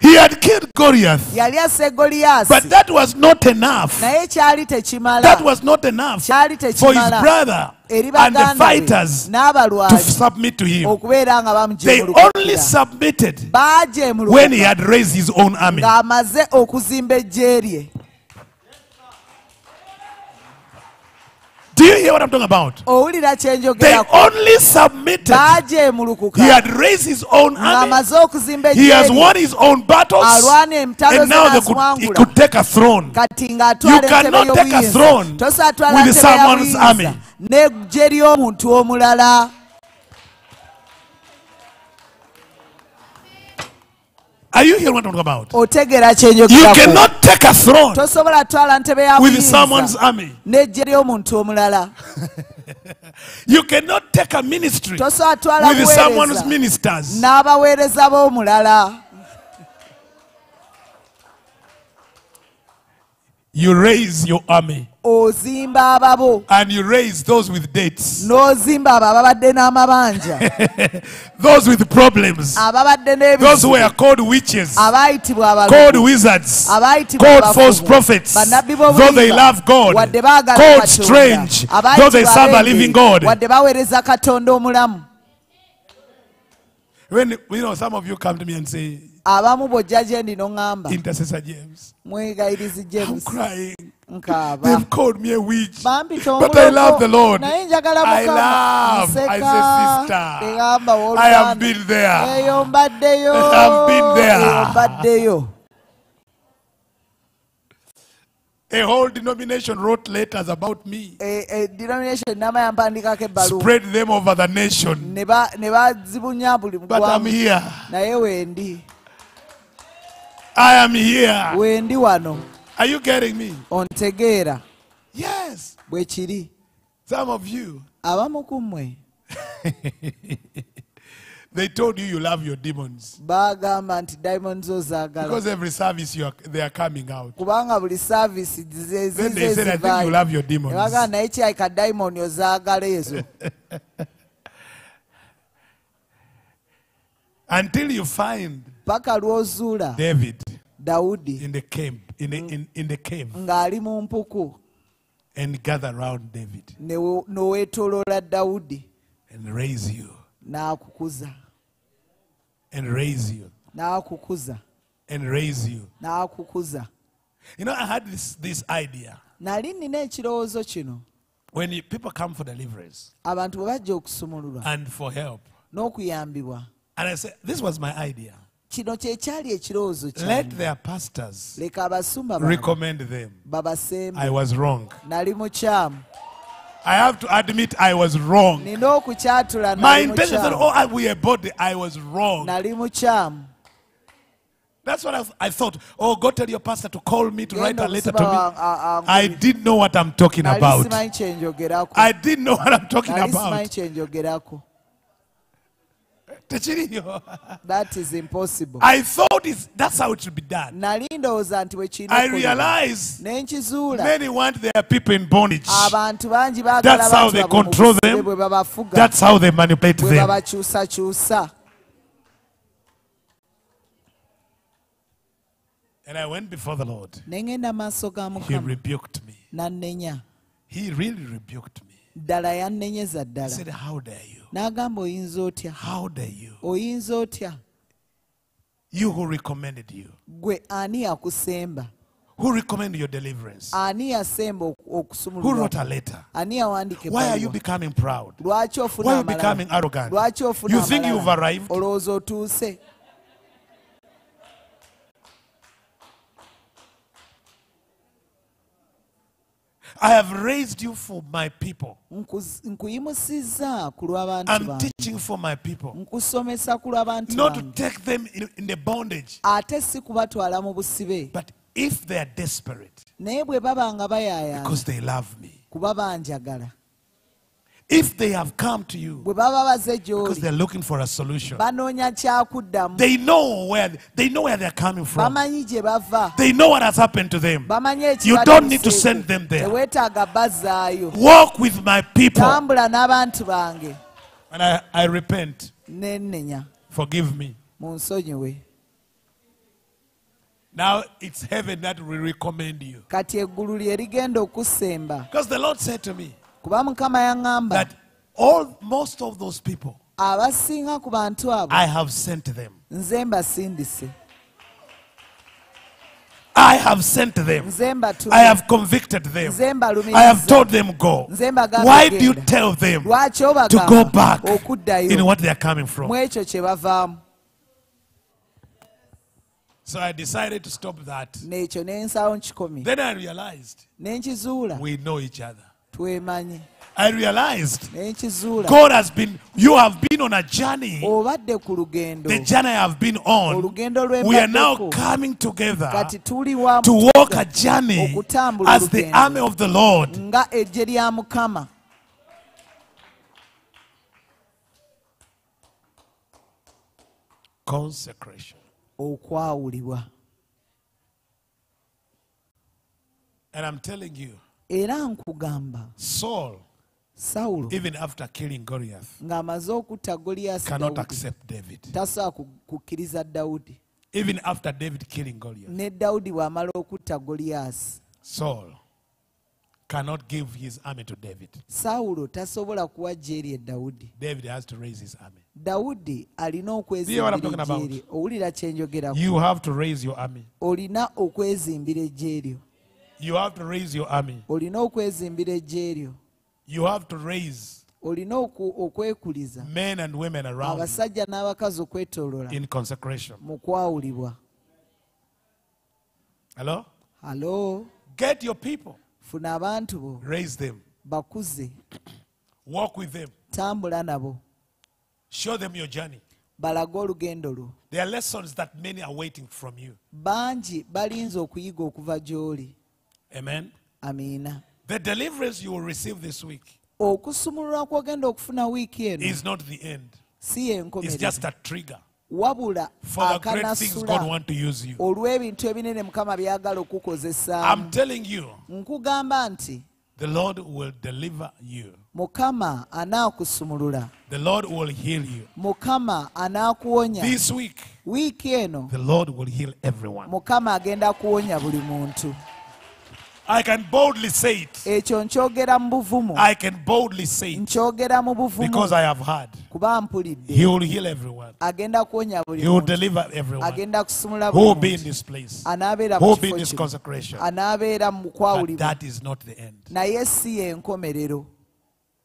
He had killed Goliath, yali asse goliyasi but that was not enough. naye kyali tekimala. That was not enough kyali for his brother and the fighters to submit to him. They only submitted when he had raised his own army. ng'amaze okuzimba ejje lye Do you hear what I'm talking about? They only submitted. He had raised his own army. He has won his own battles. And now could, he could take a throne. You cannot take a throne with someone's army. Are you hearing what I'm talking about? You cannot take a throne tosobola twala ntebe ya with someone's army. n'eggye ly'omuntu omulala You cannot take a ministry with someone's ministers. n'abaweereza b'omulala You raise your army. Ozimba ababo. And you raise those with dates, n'ozimba abo ababadde n'amabanja. Those with problems, ababadde those who are called witches, called wizards, called false prophets, though they love God, called strange, though they serve a living God. wadde baweereza katonda omulamu. When you know some of you come to me and say, abamu bojja gye ndino ŋŋamba mwegayirizi james They've called me a witch. But I love the Lord. I love. I say, sister, I have been there. I have been there. A whole denomination wrote letters about me. Spread them over the nation. But I'm here. I am here. wendi wano Are you getting me? ontegeera Yes. bwe kiri Some of you, abamu ku mmwe they told you you love your demons. bagamba nti diamonds ozaagala Because every service you are, they are coming out. kubanga buli saavisi zize Then they said, I think you love your demons. bagamba naye kyayika diamond ozaagala ezo Until you find paka lw'ozuula David dawudi in the camp, in the, in, in the cave, ng'ali mu mpuku and gather around David n'oweetooloola dawudi and raise you, n'akukuza and raise you, n'akukuza and raise you. n'akukuza You know, I had this, this idea. nali nina ekirowoozo kino When you, people come for deliverance abantu bwe bajja okusumululwa and for help, n'okuyambibwa and I said, this was my idea. Kino kye kyali ekirowoozo Let their pastors leka abasumba baabwe recommend them. babasembe I was wrong. nali mukyamu I have to admit I was wrong. My intention mukyamu oh, I- we are body. I was wrong. That's what I, I thought. Oh, go tell your pastor to call me to write a letter to me. a- a- I didn't know what I'm talking about. I didn't know what I'm talking about. Simanyi kyenjogerako Tekiriyo. that is impossible I thought it's, that's how it should be done. nali ndowooza nti I okukolebwa. realized ne nkizuula many want their people in bondage. abantu bangi baagala That's how they control them. bwe babafuga That's how they manipulate bwe them. babakyusakyusa And I went before the Lord. ne ŋŋenda maaso ga He rebuked me. He really rebuked me. He said, How dare you? N'agamba oyinza otya How dare you? oyinza otya You who recommended you. gwe ani Who recommended your deliverance? ani yasemba oku- Who wrote a letter? Why are you becoming proud? Why are you becoming arrogant? You think you've arrived? I have raised you for my people. Nkuyimusizza ku I'm teaching for my people. nkusomesa ku lw'abantu Not to bange take them in, in the bondage. ate si kubatwala mu busibe But if they are desperate naye bwe baba nga bayaayana because they love me, kuba banjagala if they have come to you bwe baba baze because they're looking for a solution, they know where they know where they're coming from. bamanyi gye bava They know what has happened to them. You don't need to send them there. Walk with my people. tambula n'abantu bange And I, I repent. Forgive me. Now it's heaven that will recommend you. kati eggulu lye ligenda okusemba Because the Lord said to me kuba mukama yaŋŋamba that all most of those people abasinga ku bantu abo I have sent them. nze mbasindise I have sent them. I have convicted them. I have told them go. Why do you tell them to go back in what they are coming from? ekyo kye bavaamu So I decided to stop that. n'ekyo n'ensaawo nkikomi Then I realized we know each other. Twemanyi I realized God has been, you have been on a journey. The journey I have been on. We are now coming together kati tuli wamu to walk a journey as the army of the Lord. nga eggye lya mukama Consecration. And I'm telling you, era nkugamba Saul, sawulo even after killing Goliath, ng'amaze okutta goliyasi cannot accept David. tasobola ku- kukkiriza dawudi Even after David killing Goliath, ne dawudi bw'amala okutta goliyasi Saul cannot give his army to David. sawulo tasobola kuwa gyeri e dawudi David has to raise his army. dawudi alina okwezimbira ejjeeryo owulira kyenjogerako You have to raise your army. olina okwezimbira ejjeeryo You have to raise your army. olina okwezimbira ejjeeryo You have to raise olina oku- okwekuliza men and women around you abasajja n'abakazi okwetoolola in consecration. mu kwawulibwa. Hello? halo Get your people, funa abantu bo. Raise them, bakuze. Walk with them, tambula nabo. Show them your journey. balage olugendo lwo. There are lessons that many are waiting from you. bangi balinze okuyiga okuva gy'oli Amen. amiina The deliverance you will receive this week okusumululwa kw'ogenda okufuna wiiki eno is not the end. si It's just a trigger wabula for the great things God akanasula wants to use you. olw'ebintu ebinene mukama byagala I'm okukozesaamu telling you, nkugamba nti the Lord will deliver you. mukama anaakusumulula The Lord will heal you. mukama anaakuwonya This week, wiiki eno the Lord will heal everyone. mukama agenda kuwonya buli muntu I can boldly say it. ekyo nkyogera mu buvumu I can boldly say it nkyogera mu buvumu because I have heard. kuba mpulidde He will heal everyone. agenda kuwonya buli He will muntu deliver everyone. agenda kusumula Who will be in muntu this place? anaabeera Who mu will be in kifo this kino consecration? anaabeera mu But kwawulibwa that is not the end. naye si yenkomerero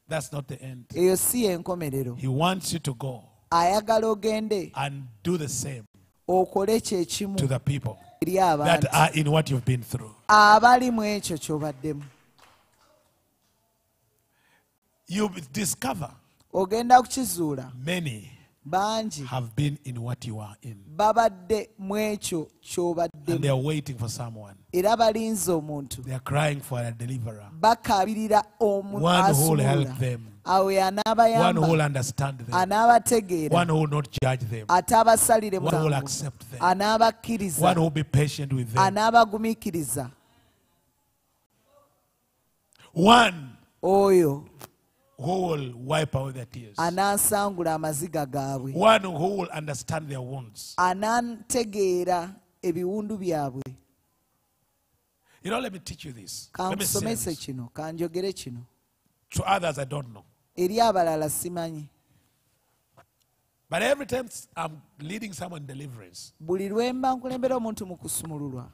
That's not the end. eyo si yenkomerero He wants you to go ayagala ogende and do the same okole kyekimu to the people eri that abantu are in what you've been through. abali mu ekyo ky'obaddemu You discover ogenda kukizuula many bangi have been in what you are in. babadde mu ekyo And ky'obaddemu they are waiting for someone. era balinze omuntu They are crying for a deliverer. bakaabirira omu One who will help asumulula them. awo One who will understand them. anaabategeera One who will not judge them. ate abasalire One who will accept them. anaabakkiriza One who will be patient with them. anaabagumiikiriza One oyo who will wipe away their tears. anaasangula amaziga gaabwe One who will understand their wounds. anaategeera ebiwundu byabwe You know, let me teach you this. Let me say kankusomese this. kino kanjogere kino To others, I don't know. eri abalala simanyi But every time I'm leading someone in deliverance, buli lwe mba nkulembera omuntu mu kusumululwa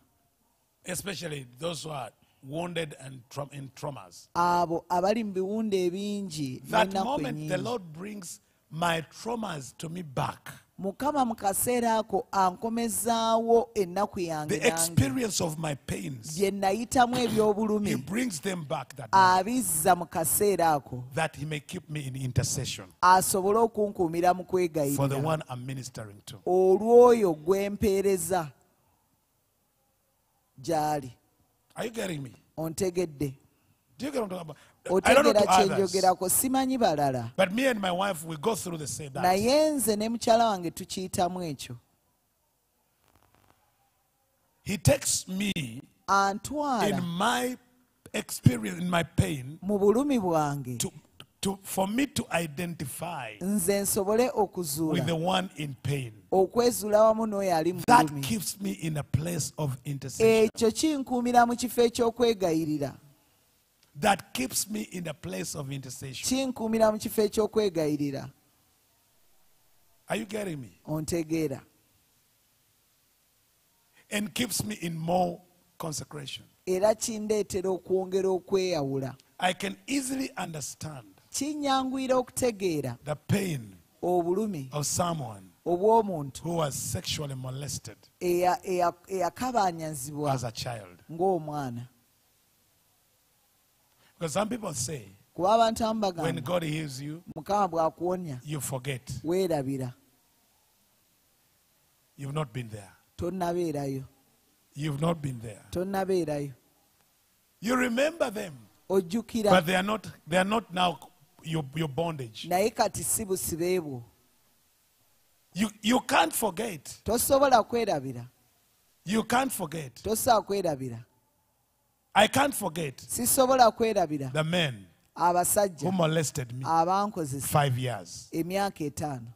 especially those who are wounded and tra- in traumas, abo abali mu biwundu ebingi that moment the Lord brings my traumas to me back. mukama mu kaseera ako ankomezaawo ennaku yange The experience of my pains, nayitamu He eby'obulumi brings them back that, moment, abizza mu kaseera ako. That He may keep me in intercession. Asobole okunkuumira mu for the kwegayirira one I'm ministering to. olw'oyo gwe gy'ali Are you getting me? ontegedde Do you get what I'm talking about? I don't know to others, kyenjogerako simanyi balala but me and my wife, we go through the same. that. naye nze ne mukyala wange tukiyitamu ekyo He takes me antwala in my experience, in my pain, mu bulumi bwange to, to, for me to identify nze nsobole with the one in pain. Okwezuula wamu n'oyo ali mu That keeps me in a place of intercession. ekyo kinkuumira mu kifo eky'okwegayirira That keeps me in a place of intercession. kinkuumira mu kifo eky'okwegayirira Are you getting me? ontegeera And keeps me in more consecration. era kindeetera okwongera okweyawula I can easily understand kinyanguyira okutegeera the pain obulumi of someone obw'omuntu who was sexually molested eya- eya- eyakabaanyazibwa as a child. ng'omwana Because some people say, kuba abantu abamu when bagamba God heals you, mukama bw'akuwonya you forget. weerabira You've not been there. tonnabeerayo You've not been there. tonnabeerayo You remember them, but they are not. They are not now your, your bondage. naye kati si busibe bwo You you can't forget. tosobola kwerabira You can't forget. tosobola kwerabira I can't forget sisobola kwerabira the men who molested me abankozesa five years. emyaka etaano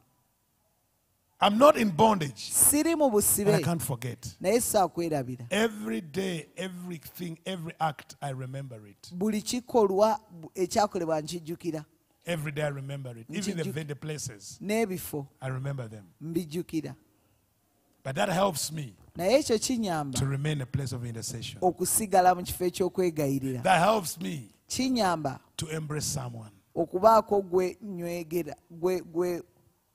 I'm not in bondage, siri mu but I busibe can't forget. naye sobola kwerabira Every day, everything, every act, I remember it. buli kikolwa bu- ekyakolebwa nkijjukira Every day, I remember it. Even the, the places, n'ebifo I remember them. But that helps me naye ekyo kinyamba to remain a place of intercession. okusigala mu kifo eky'okwegayirira That helps me kinyamba to embrace someone. okubaako gwe nywegera gwe gwe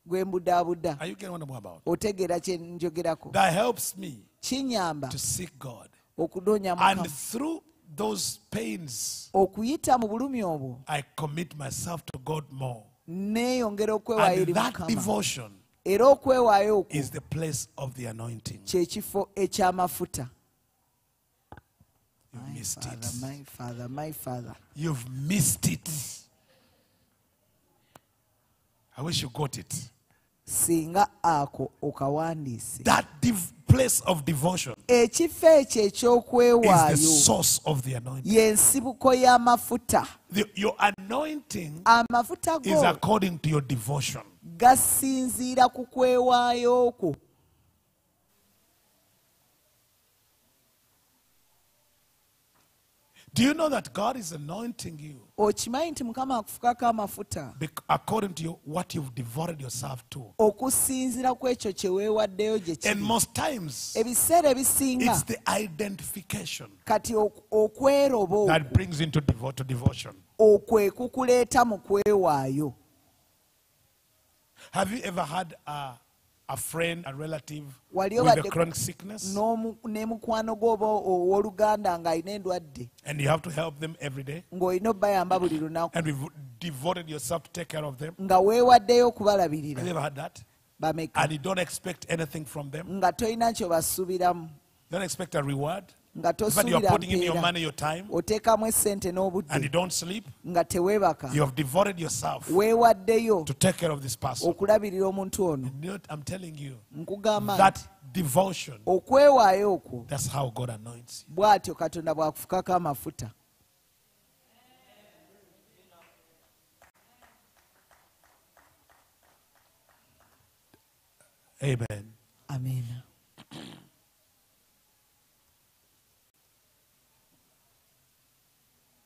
gwe mbudaabuda Are you getting what I'm about? otegeera kye njogerako That helps me kinyamba to seek God. okunoonya And mukama through those pains, okuyita mu bulumi obwo I commit myself to God more. neeyongera okwewaayo eri And that mukama devotion era okwewaayo okwo is the place of the anointing. kyekifo eky'amafuta You've My missed Father, it. my father, my father. You've missed it. I wish you got it. Singa ako okawandiise That div- place of devotion ekifo ekyo is the ekyokwewaayo source of the anointing. y'ensibuko y'amafuta The- your anointing amafuta is go according to your devotion. gasinziira ku kwewaayo okwo Do you know that God is anointing you? Okimanyi nti mukama akufukako amafuta? Bec- according to your, what you've devoted yourself to? okusinziira ku ekyo kye weewaddeyo gye And kiri. most times, ebiseera ebisinga it's the identification kati ok- okweroba okwo that brings into devo- to devotion. okwe kukuleeta mu kwewaayo. Have you ever had a, a friend, a relative with a chronic sickness? n'omu- ne mukwano gwo oba owooluganda ng'alina endwadde And you have to help them every day? ng'olina obbayamba buli lunaku And you've devoted yourself to take care of them? nga weewaddeyo Have you ever had that? bameka and you don't expect anything from them. nga tolina kyobasuubiramu You don't expect a reward. Nga you are tosuubira putting in your money, your time, oteekamu essente and you n'obudde don't sleep. nga teweebaka You have devoted yourself weewaddeyo to take care of this person. okulabirira omuntu ono You I'm telling you, nkugamba nti that devotion, okwewaayo okwo that's how God anoints you. bw'atyo katonda bw'akufukako amafuta Amen. amiina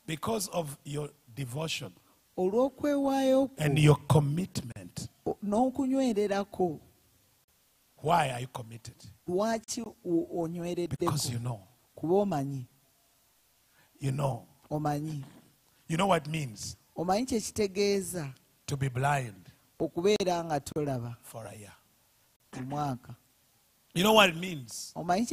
Because of your devotion olw'okwewaayo and your commitment. n'okunywererako Why are you committed? lwaki onywereddeko Because you know. kuba omanyi You know. omanyi You know what it means omanyi to be blind okubeera nga tolaba for a year. You know what it means omanyi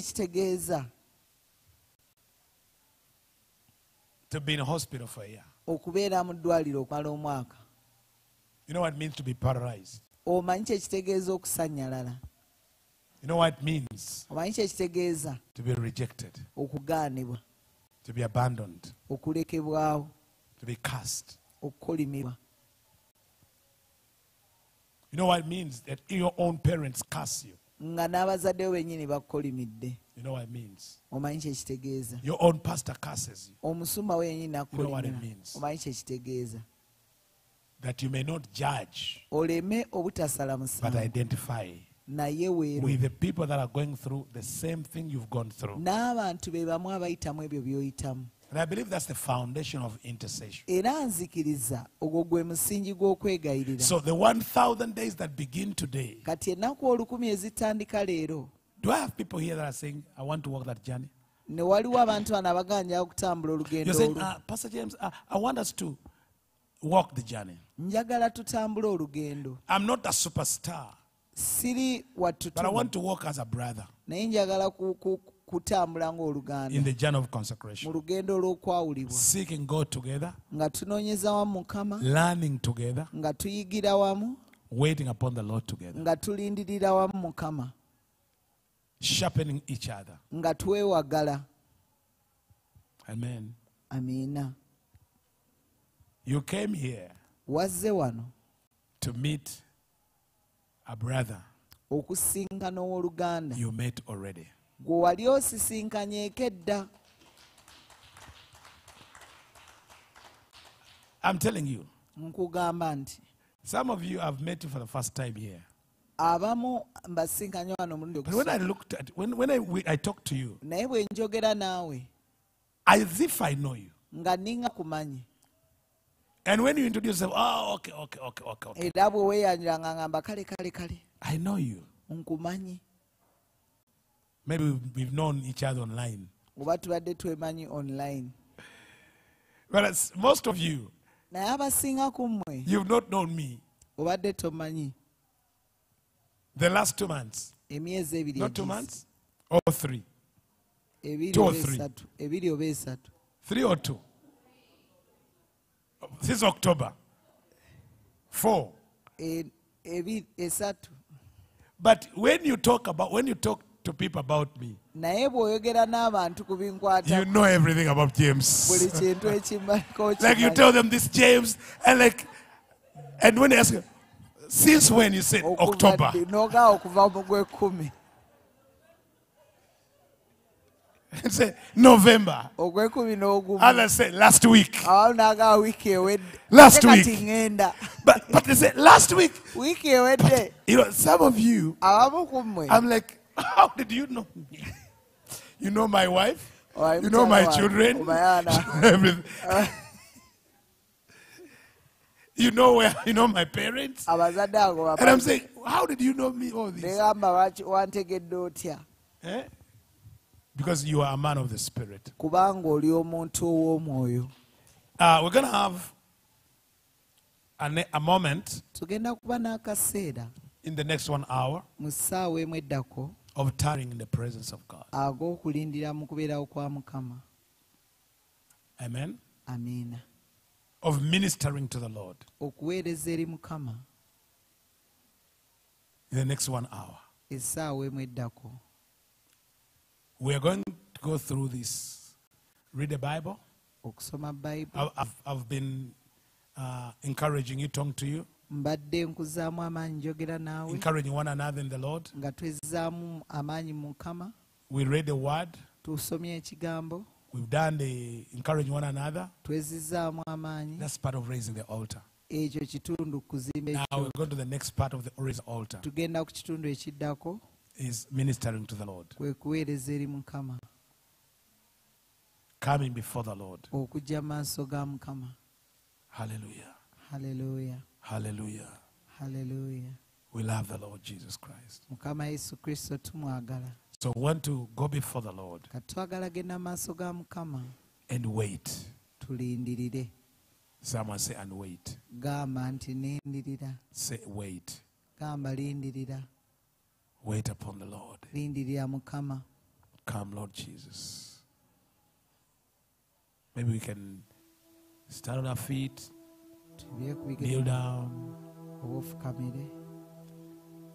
to be in a hospital for a year. okubeera mu ddwaliro okumala omwaka. You know what it means to be paralyzed. omanyi kyekitegeeza okusanyalala? You know what it means? Omanyi kyekitegeeza? To be rejected, okugaanibwa. To be abandoned, okulekebwawo. To be cast. You know what it means that your own parents curse you. Nga n'abazaddewo bennyini bakukolimidde You know what it means. omanyi kyekitegeeza Your own pastor curses you. Omusumba we yennyini You know what it means. omanyi kyekitegeeza that you may not judge but identify naye with the people that are going through the same thing you've gone through. n'abantu be bamu abayitamu ebyo by'oyitamu And I believe that's the foundation of intercession. era nzikiriza ogwo gwe musingi gw'okwegayirira So the 1,000 days that begin today, kati ennaku olukumi ezitandika leero do I have people here that are saying, I want to walk that journey? ne waliwo abantu bano abaganjala okutambula olugendo You're saying, olwo uh, Pastor James, uh, I want us to walk the journey. njagala tutambule olugendo I'm not a superstar, siri but I want to walk as a brother naye njagala ku- ku- kutambula in the journey of mu consecration, lugendo olw'okwawulibwa seeking God together, nga tunoonyeza wamu mukama learning together, nga tuyigira wamu waiting upon the Lord together, nga tulindirira wamu mukama sharpening each other. nga twewagala Amen. amiina You came here wazze wano to meet a brother ow'oluganda you met already. Gwe wali osisinkanyeeko edda I'm telling you, nkugamba nti some of you have met you for the first time here. abamu mbasinkanye wano omulundi But when I looked at, when, when I, we- I talked to you, naye bwe njogera naawe as if I know you. nga ninga kumanyi And when you introduce yourself, oh, okay, okay, okay, okay, okay. era bwe weeyanjula nga ngamba kale kale kale I know you. nkumanyi Maybe we've, known each other online. oba tubadde twemanyi online Whereas most of you, naye abasinga ku mmwe you've not known me. obadde tomanyi The last two months. emyezi ebiri Not two egiyise. months? Or three. ebiri Two or oba three. esatu ebiri oba esatu Three or two? This October. Four. Eh, e- ebi- esatu eh, But when you talk about, when you talk to people about me, naye bw'oyogera n'abantu ku binkwata you know everything about buli James. kintu ekimaliko like you tell them this James, and like, and when they ask since when you said October, n'ogaa okuva mu gwekumi and say November, ogwekumi n'ogumu. Others say last week. awamu n'agaa wiiki ewedde. Last Ate kati week. ŋŋenda. But but they say last week. wiiki ewedde. You know, some of you, abamu ku mmwe. I'm like, how did you know me? You know my wife. Omanyi You know my children. Everything. You know where you know my parents. abazadde And I'm saying, how did you know me all this? negamba wantegedde otya Eh? Because you are a man of the spirit. kubanga oli omuntu ow'omwoyo Uh, we're going to have a, a moment tugenda kuba n'akaseera in the next one hour mu ssaawa emu eddako of tarrying in the presence of God. ag'okulindira mu kubeerawo kwa mukama Amen. amiina Of ministering to the Lord. okuweereza eri mukama in the next one hour. essaawa emu eddako We are going to go through this. Read the Bible. okusoma bayibuli I've, I've, I've been uh, encouraging you, talking to you, mbadde nkuzaamu amaanyi njogera naawe encouraging one another in the Lord. nga twezzaamu amaanyi mu mukama We read the Word. tusomye ekigambo We've done the encouraging one another. twezizzaamu amaanyi That's part of raising the altar. ekyo kitundu kuzimba Now we're going to the next part of the raise altar tugenda ku kitundu ekiddako is ministering to the Lord, kwe kuweereza eri mukama coming before the Lord. okujja maaso ga mukama Hallelujah. haleluya Hallelujah. Hallelujah. We love the Lord Jesus Christ. mukama yesu kristo tumwagala So we want to go before the Lord kati twagala genda maaso ga mukama and wait. tulindirire Someone say and wait. gamba nti nindirira Say wait. gamba lindirira Wait upon the Lord. lindirira mukama Come, Lord Jesus. Maybe we can stand on our feet, kneel down, oba ofukamire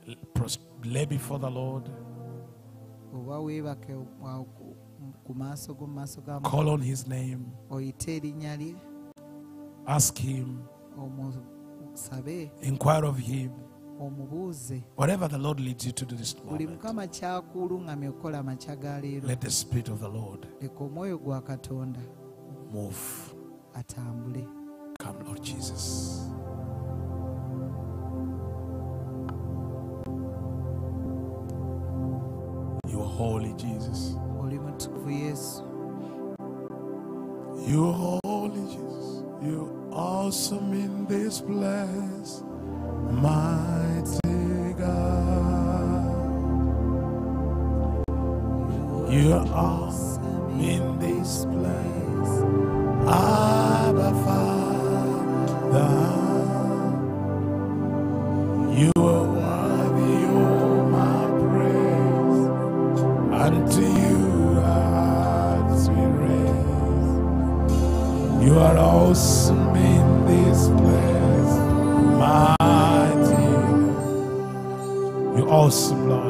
l- pros- lay before the Lord, oba weebake wa- ku- ku maaso go mu maaso ga call on His name, oyite erinnya lye ask Him, inquire of Him. Whatever the Lord leads you to do this moment, mukama kyakuulungamya okukola makya ga leero. let the Spirit of the Lord leka omwoyo gwa katonda. move. Come, Lord Jesus. You are holy, Jesus. mutukuvu yesu You are holy, Jesus. You're awesome in this place, mighty God. You are awesome awesome in this place. You're awesome, Lord.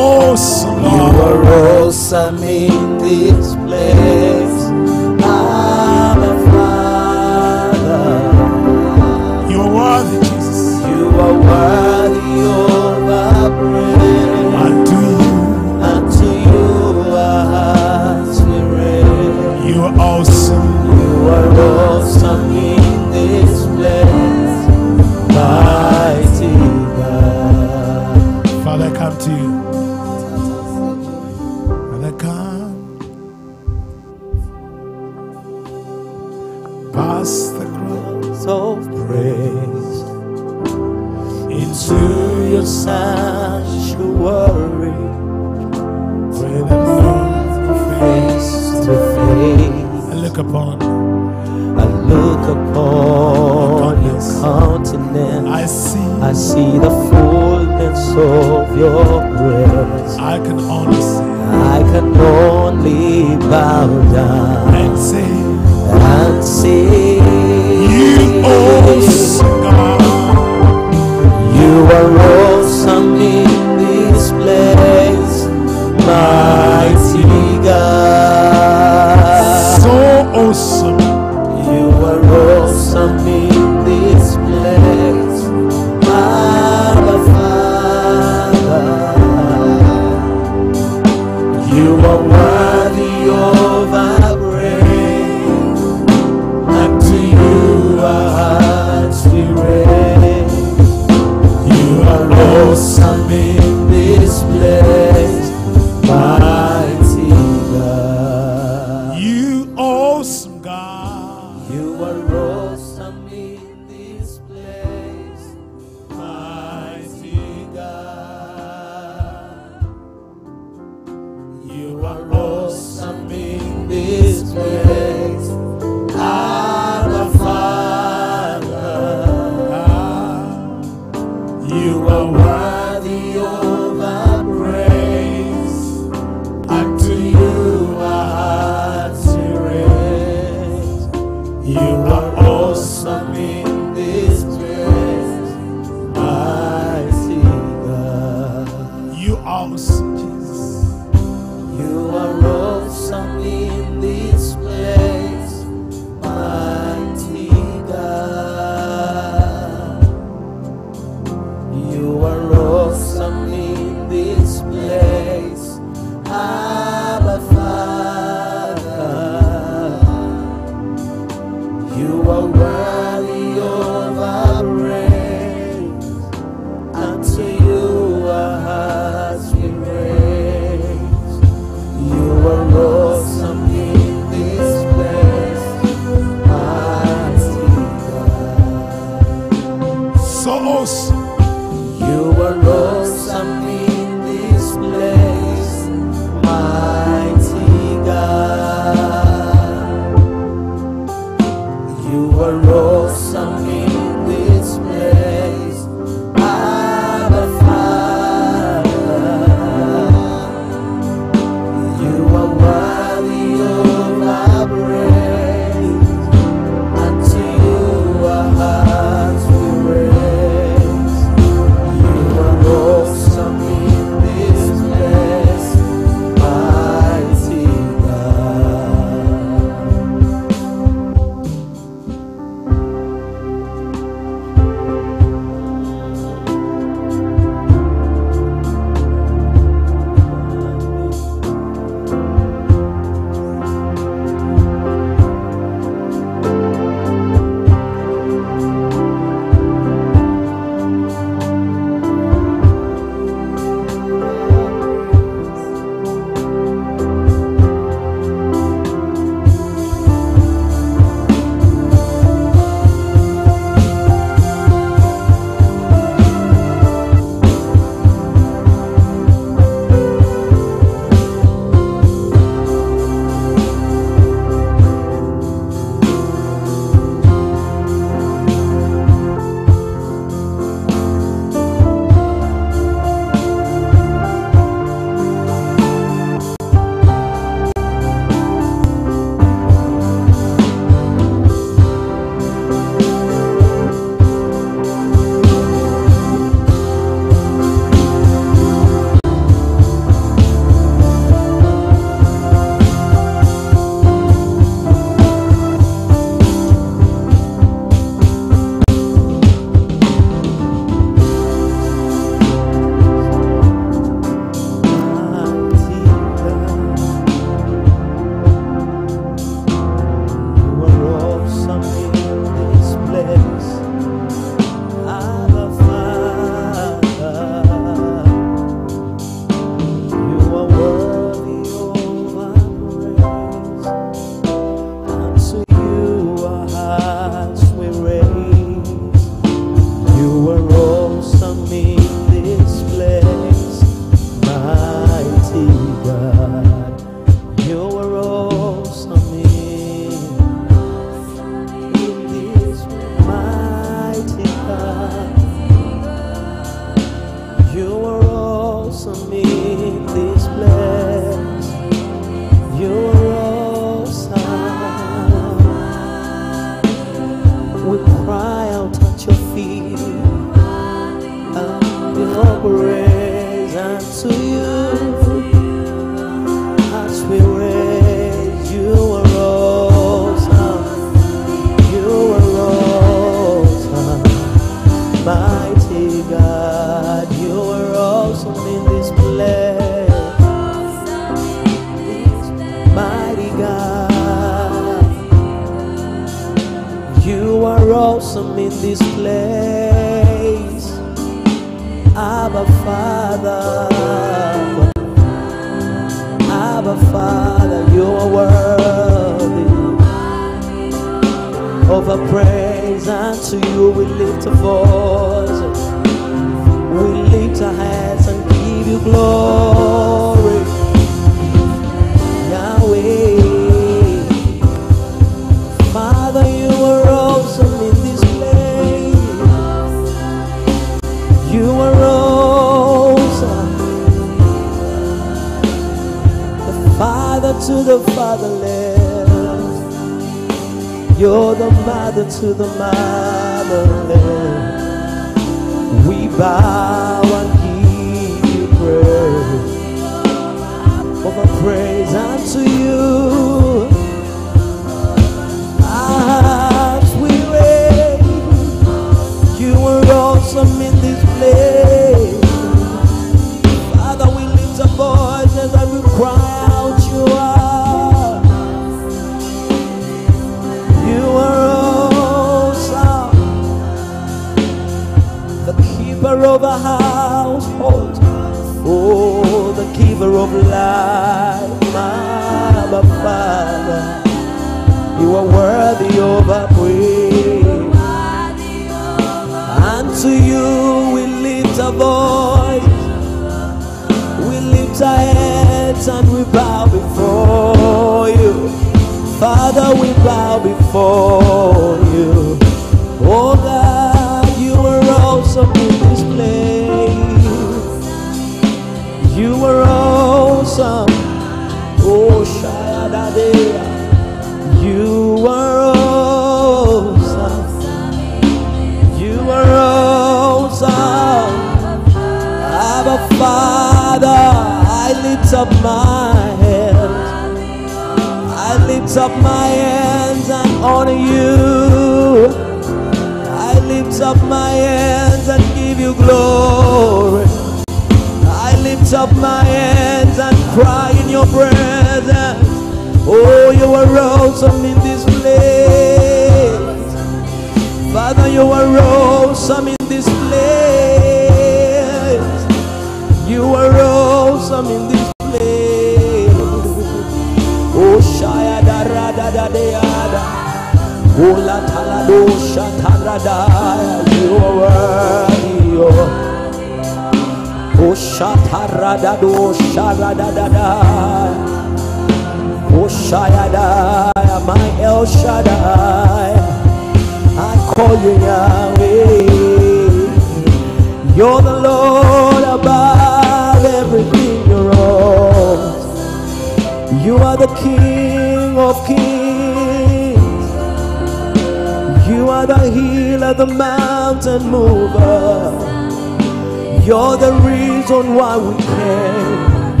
You're the reason why we can,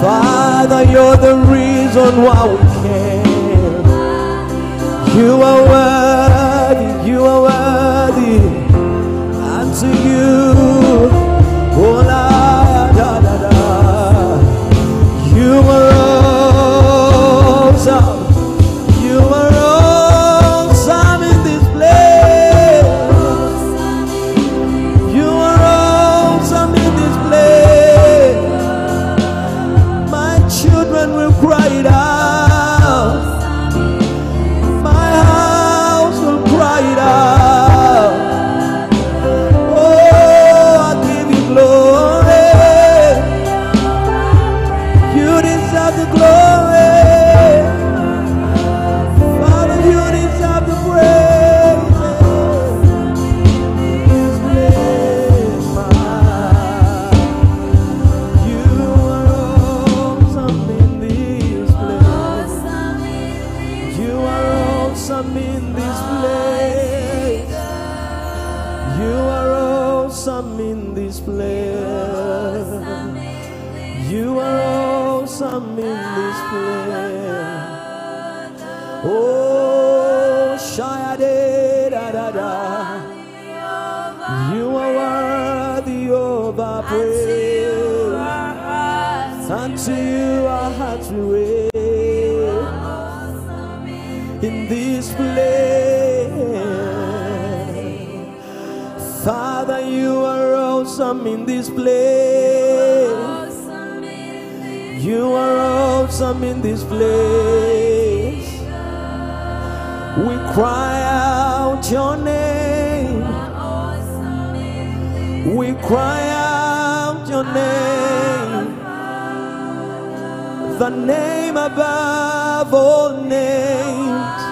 Father, you're the reason why we can. You are worthy, you are worthy. And to you place. We cry out your name. We cry out your name. The name above all names.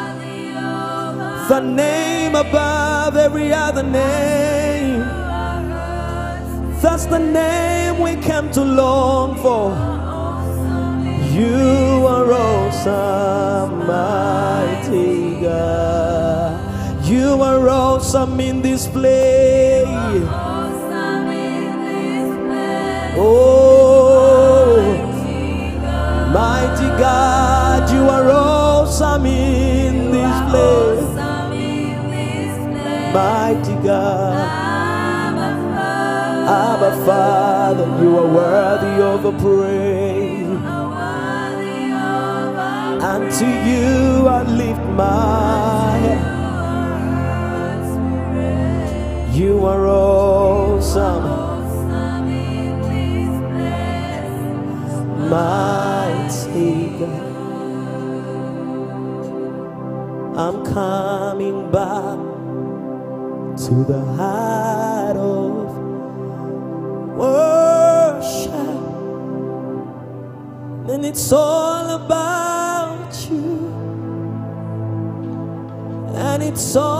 The name above every other name. That's the name we came to long for you awesome, mighty God. You are awesome in this place. Oh, mighty God, you are awesome in this place. Mighty God. Abba Father, you are worthy of a praise unto you I lift my head. You are awesome, mighty God. I'm coming back to the heart of worship, and it's all it's all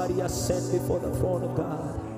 Somebody ascend before the throne of God.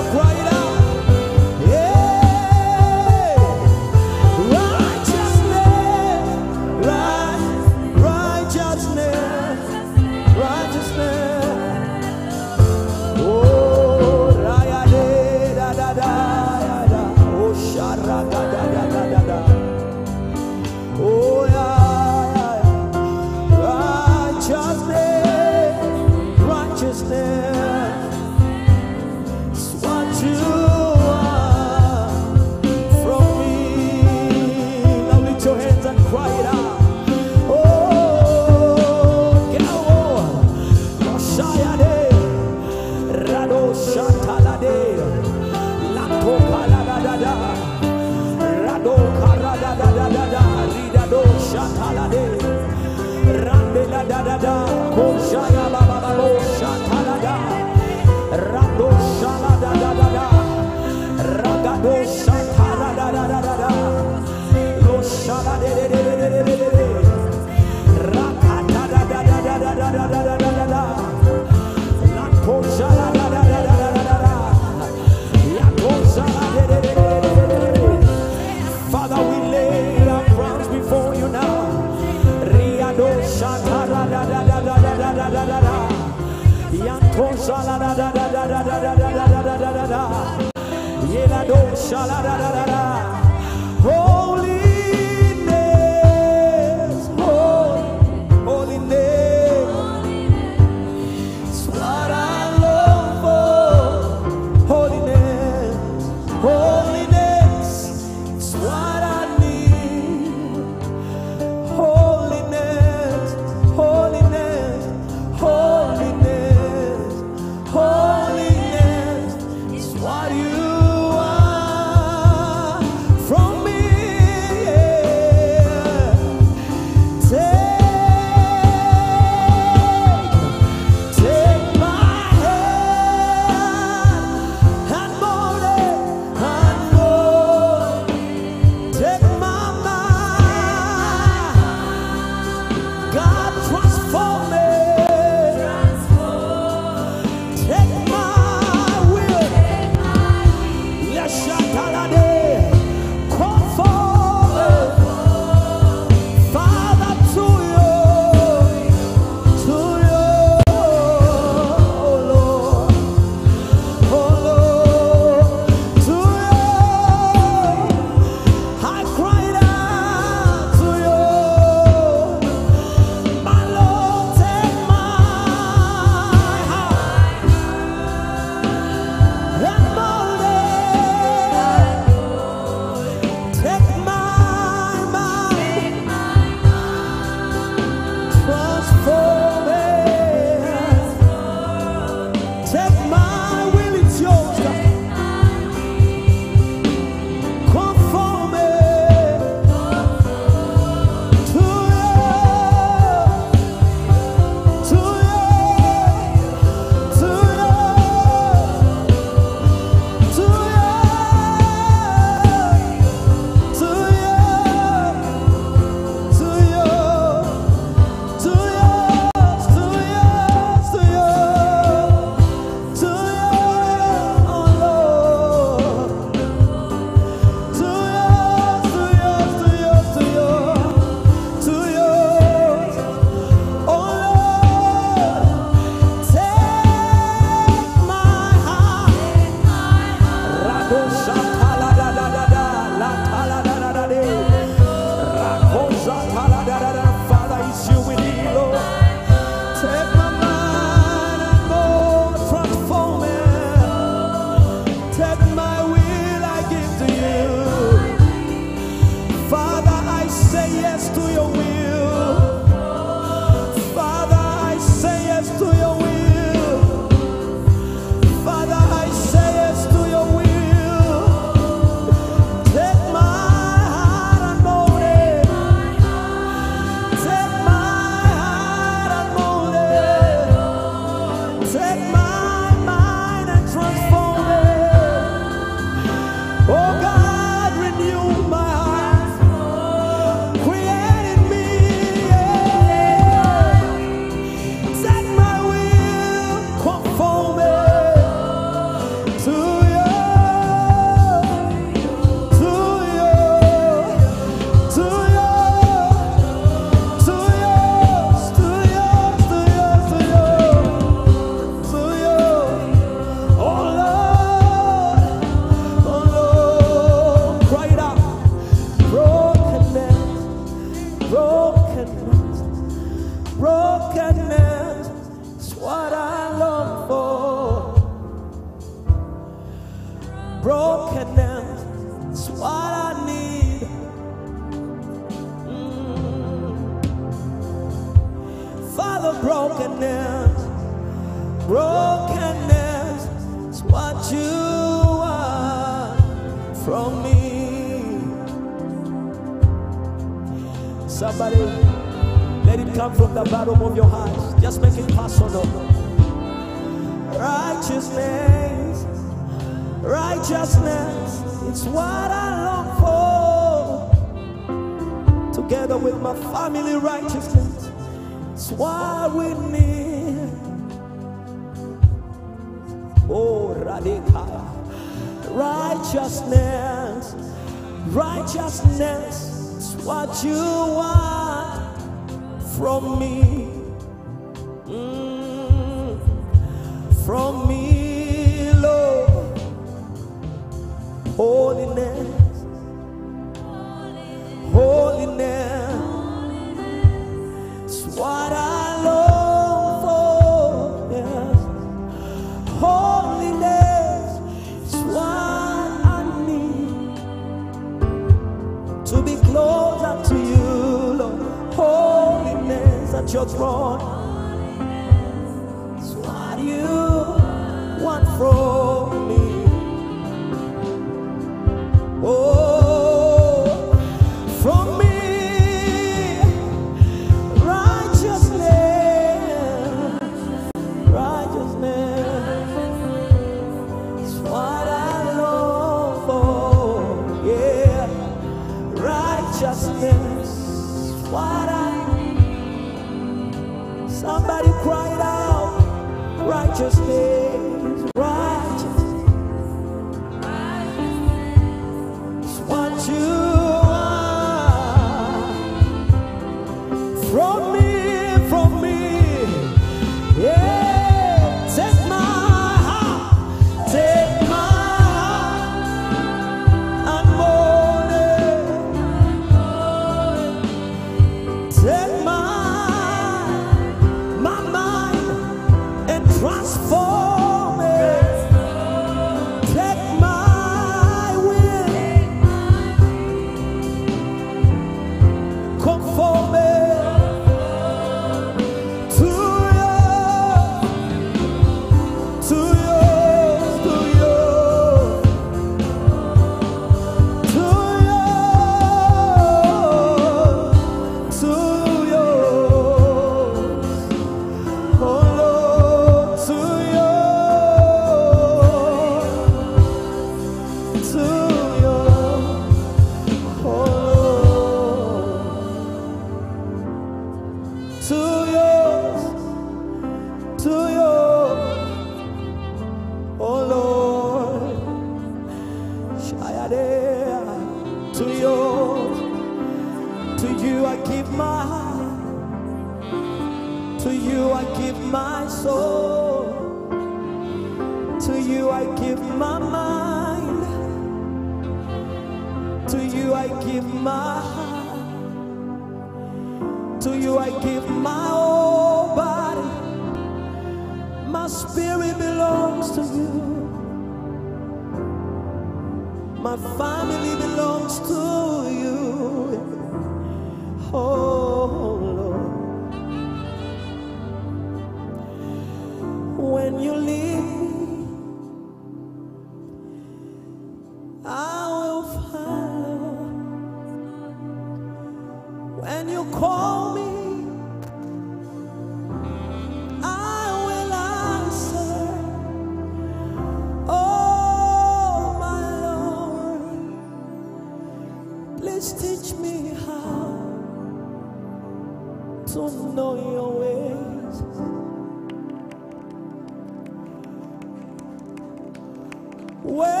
Where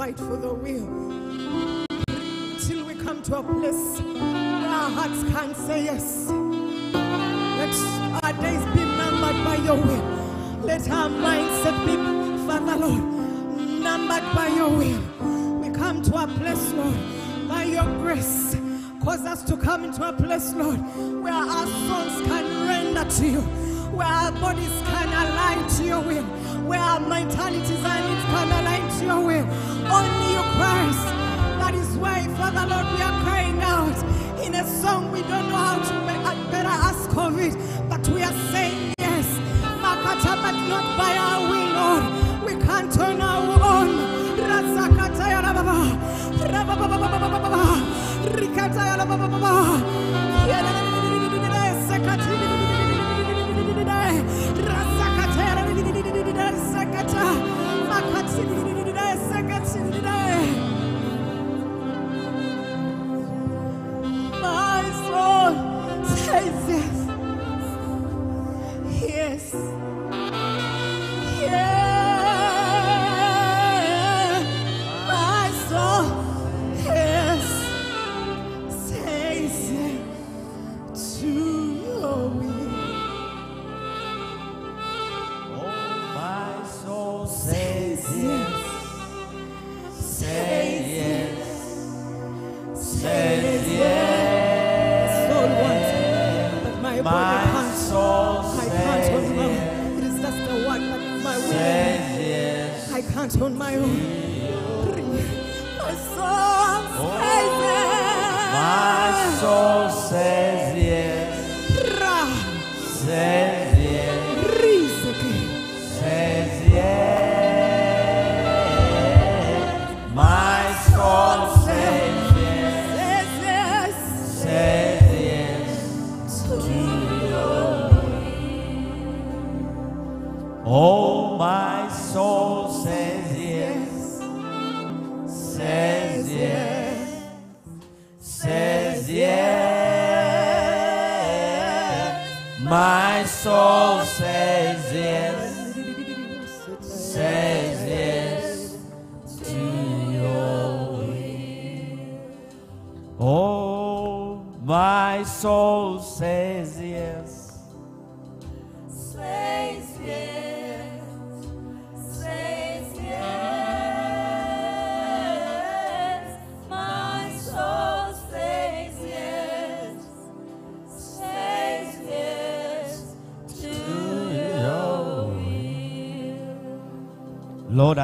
fight for the will till we come to a place where our hearts can say yes. Let our days be numbered by your will. Let our mindset be, Father Lord, numbered by your will. We come to a place, Lord, by your grace. Cause us to come into a place, Lord, where our souls can render to you, where our bodies can align to your will, where our mentalities and needs can align to your will. Only you, Christ. That is why, Father Lord, we are crying out in a song we don't know how to be- uh, better ask of it, but we are saying yes. Makata, but not by our will, Lord. We can't turn our own. Razakata ya rababa. Rabababababababa. Rikata ya rabababa.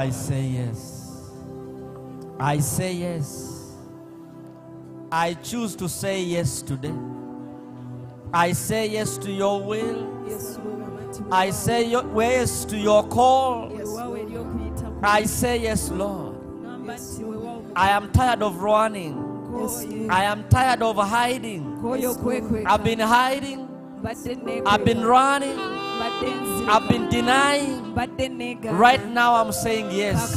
I say yes. I say yes. I choose to say yes today. I say yes to your will. Yesu wewe I say yes to your call. wawe I say yes, Lord. ngamba I am tired of running. I am tired of hiding. I've been hiding. I've been running. I've been denying. Right now, I'm saying yes.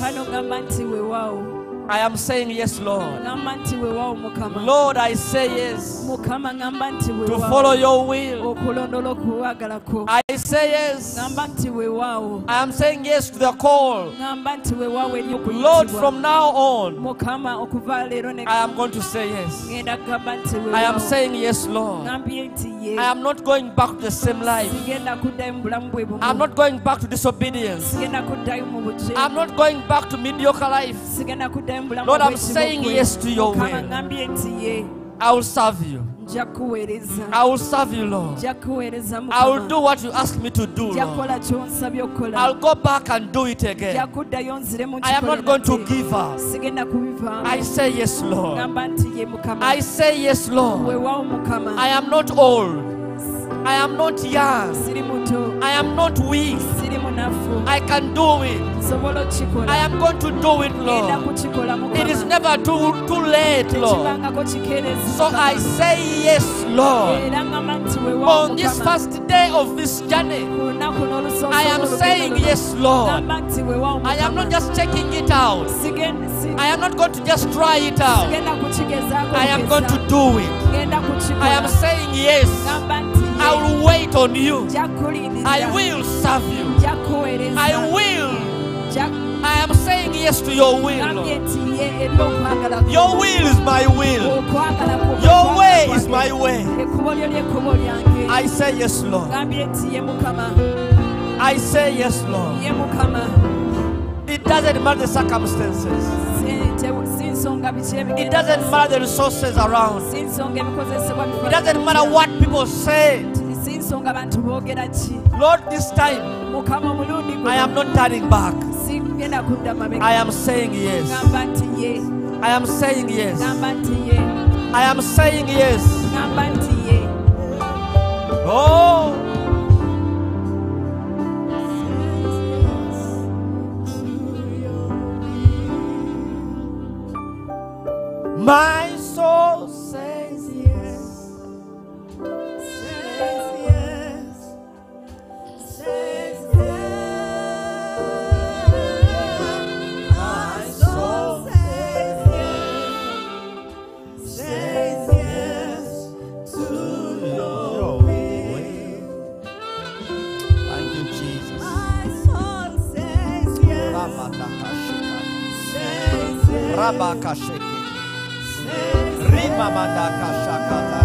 I am saying yes, Lord. Lord, I say yes to follow your will. I say yes. I am saying yes to the call. Lord, from now on, I am going to say yes. I am saying yes, Lord. I am not going back to the same life. I'm not going back to disobedience. I'm not going back to mediocre life sigenda kuddayo mu bulamu Lord, I'm saying yes to your will. ngambye nti ye I will serve you. I will serve you, Lord. I will do what you ask me to do, Lord. kukola kyonsabye okukola I'll go back and do it again. I am not going to give up. I say yes, Lord. ngamba nti ye mukama I say yes, Lord. I am not old. I am not young. I am not weak. I can do it. I am going to do it, Lord. It is never too, too late, Lord. So I say yes, Lord. era ngamba nti weewaawo On this first day of this journey, ku lunaku n'olusooso I am saying yes, Lord. ngamba nti weewaawo I am not just checking it out. I am not going to just try it out. I am going to do it. I am saying yes. I will wait on you. I will serve you. I will. I am saying yes to your will. Lord. Your will is my will. Your way is my way. I say yes, Lord. I say yes, Lord. It doesn't matter the circumstances. It doesn't matter the resources around. It doesn't matter what people say si bantu boogera ki Lord, this time mukama omulundi I am not turning back. sigenda kudda mabega I am saying yes. gamba nti ye I am saying yes. gamba nti ye I am saying yes. gamba nti ye Oh. My soul Rabakasheke. Rima mandaka shakata.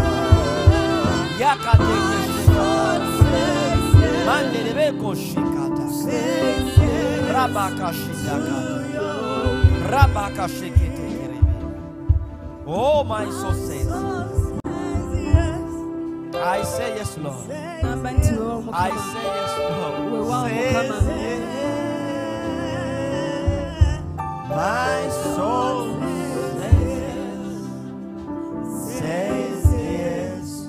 Yakateke shikata. Mandelebeko shikata. Rabakashidakata. Rabakashekete. Oh, my soul says, I say yes, Lord. gamba nti wewe I say yes, Lord. Mukama. yes. My soul says, yes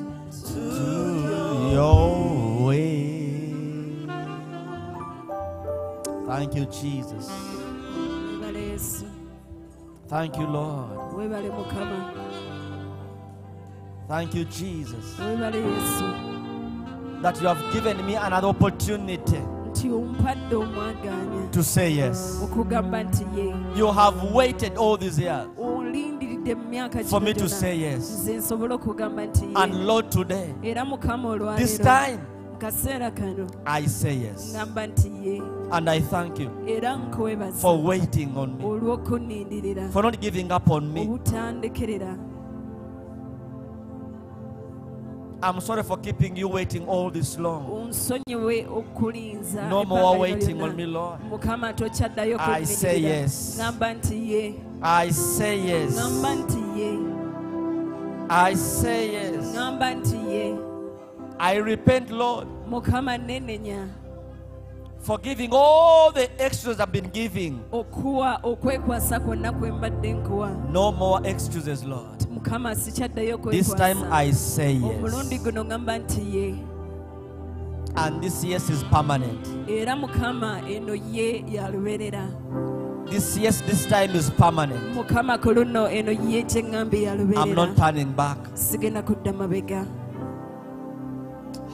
to your way. Thank you, Jesus. Thank you, Lord. Thank you, Jesus, that you have given me another opportunity nti ompadde omwagaanya to say yes. You have waited all these years for me to say yes. And Lord, today, this time, I say yes. And I thank you for waiting on me, for not giving up on me. I'm sorry for keeping you waiting all this long. No more waiting on me, Lord. I say yes. ngamba nti ye I say yes. ngamba nti ye I say yes. ngamba nti ye I repent, Lord, for giving all the extras I've been giving. okuwa okwekwasa kwonna kwe mbadde nkuwa No more excuses, Lord. This time I say yes. guno ngamba nti ye And this yes is permanent. era mukama eno ye yaluberera This yes, this time is permanent. mukama ku luno eno ye kyeŋŋambye I'm not turning back.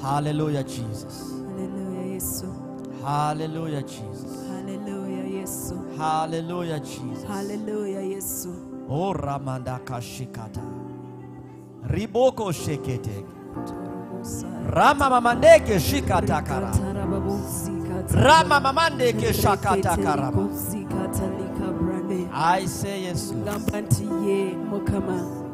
Hallelujah, Jesus. Hallelujah, Jesus. haleluya yesu Hallelujah, Jesus. haleluya yesu Hallelujah, Jesus. Yesu Oh, Ramanda Kashikata. Riboko Shekete. Rama Mamandeke Shikatakara. Rama Mamandeke Shakatakaraba. I say yes, Lord. gamba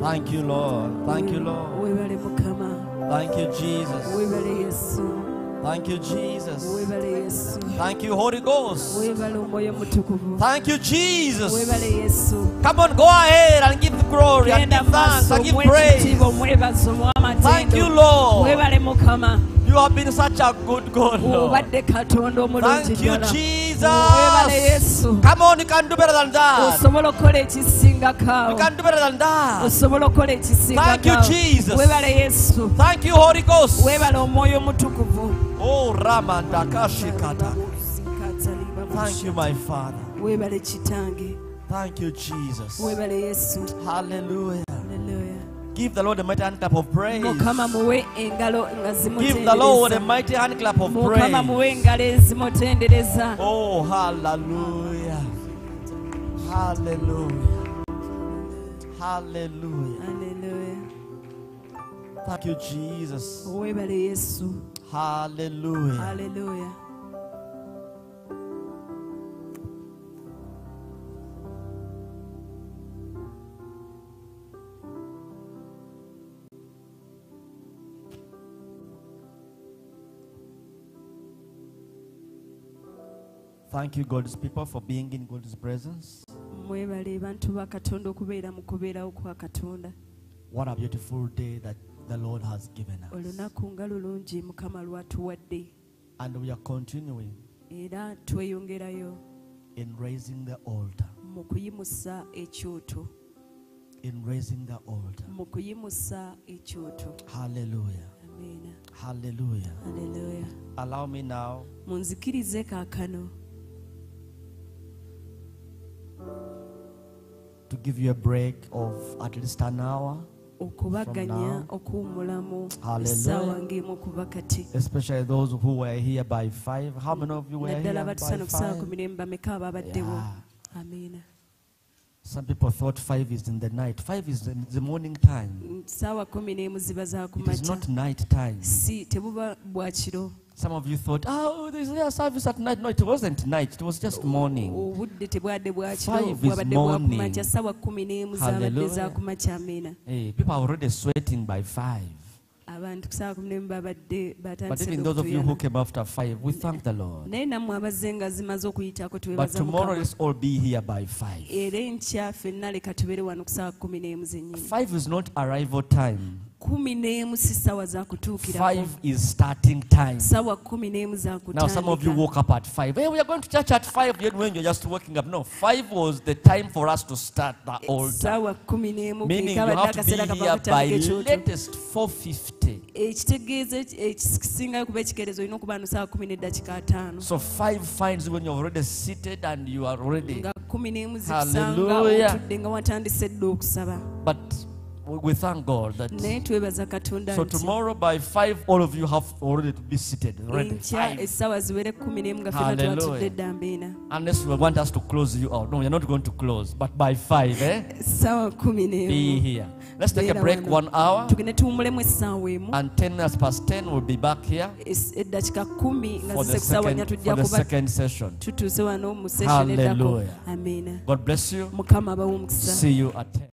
Thank you, Lord. Thank you, Lord. Thank you, Jesus. Thank you, Jesus. Thank you, Holy Ghost. webale omwoyo mutukuvu Thank you, Jesus. Come on, go ahead and give glory and give thanks and give praise. Thank you, Lord. You have been such a good God, Lord. obadde katonda omulungi Thank you, Jesus. Come on, you can do better than that. You can do better than that. Thank you, Jesus. Thank you, Holy Ghost. Webale omwoyo omutukuvu Oh, Ramandakashikata. Thank you, my Father. Thank you, Jesus. Hallelujah. Hallelujah. Give the Lord a mighty hand clap of praise. mukama muwe engalo nga Give the Lord a mighty hand clap of praise. Oh, hallelujah. Hallelujah. Hallelujah. Hallelujah. Thank you, Jesus. Hallelujah. Hallelujah. Thank you, God's people, for being in God's presence. mwebale bantu ba katonda okubeera mu kubeerawo What a beautiful day that the Lord has given us. olunaku nga lulungi mukama lwatuwadde And we are continuing era tweyongerayo in raising the altar. mu kuyimusa ekyoto In raising the altar. mu kuyimusa ekyoto Hallelujah. amiina Hallelujah. aleluya Allow me now munzikirize kaakano to give you a break of at least an hour, okubaganya From now. okuwumulamu Hallelujah. essaawa ng'emu kuva kati especially those who were here by five. How many of you were naddala here by five? kumi n'emu bameka ababaddewo Yeah. amiina Some people thought five is in the night. Five is in the morning time. saawa kumi n'emu ziba za It is not night time. Si tebuba bwa kiro Some of you thought, oh, there's a service at night. No, it wasn't night. It was just morning. Oh, obudde tebwadde bwa kiro Five is morning. kumakya saawa kumi n'emu zabadde za Hallelujah. Hey, eh, people are already sweating by five. abantu ku saawa kumi n'emu But even those of you who came after five, we thank the Lord. naye nammwe abazze nga zimaze okuyitako But tomorrow, let's all be here by five. era enkya ffenna leka tubeere wano ku saawa kumi n'emu zennyini Five is not arrival time. Kumi n'emu si ssaawa za kutuukirako Five is starting time. ssaawa kumi n'emu za Now, some of you woke up at five. Hey, we are going to church at five. Yet when you're just waking up. No, five was the time for us to start the eh, altar. ssaawa kumi n'emu Meaning you have to be here by latest 450. ekitegeeza eh, eki- ekisingayo eh, kuba ekikerezo olina okuba no saawa kumi n'eddakiika ataano So five finds when you're already seated and you are already. nga kumi n'emu zikusanga Hallelujah. otudde nga watandise dde okusaba But we we thank God that. naye twebaza katonda So tomorrow by five, all of you have already to be seated. Ready. enkya Five. essaawa ziwere kumi n'emu nga ffena Hallelujah. Unless you want us to close you out. No, you're not going to close. But by five, eh? Be here. Let's take a break one hour. tugende tuwumulemu essaawa emu And 10 minutes past 10, we'll be back here Es- eddakiika kumi nga for the ku ssaawa nnya second, for the second session. tutuuse wano mu session eddako Hallelujah. God bless you. mukama abawe omukisa See you at 10.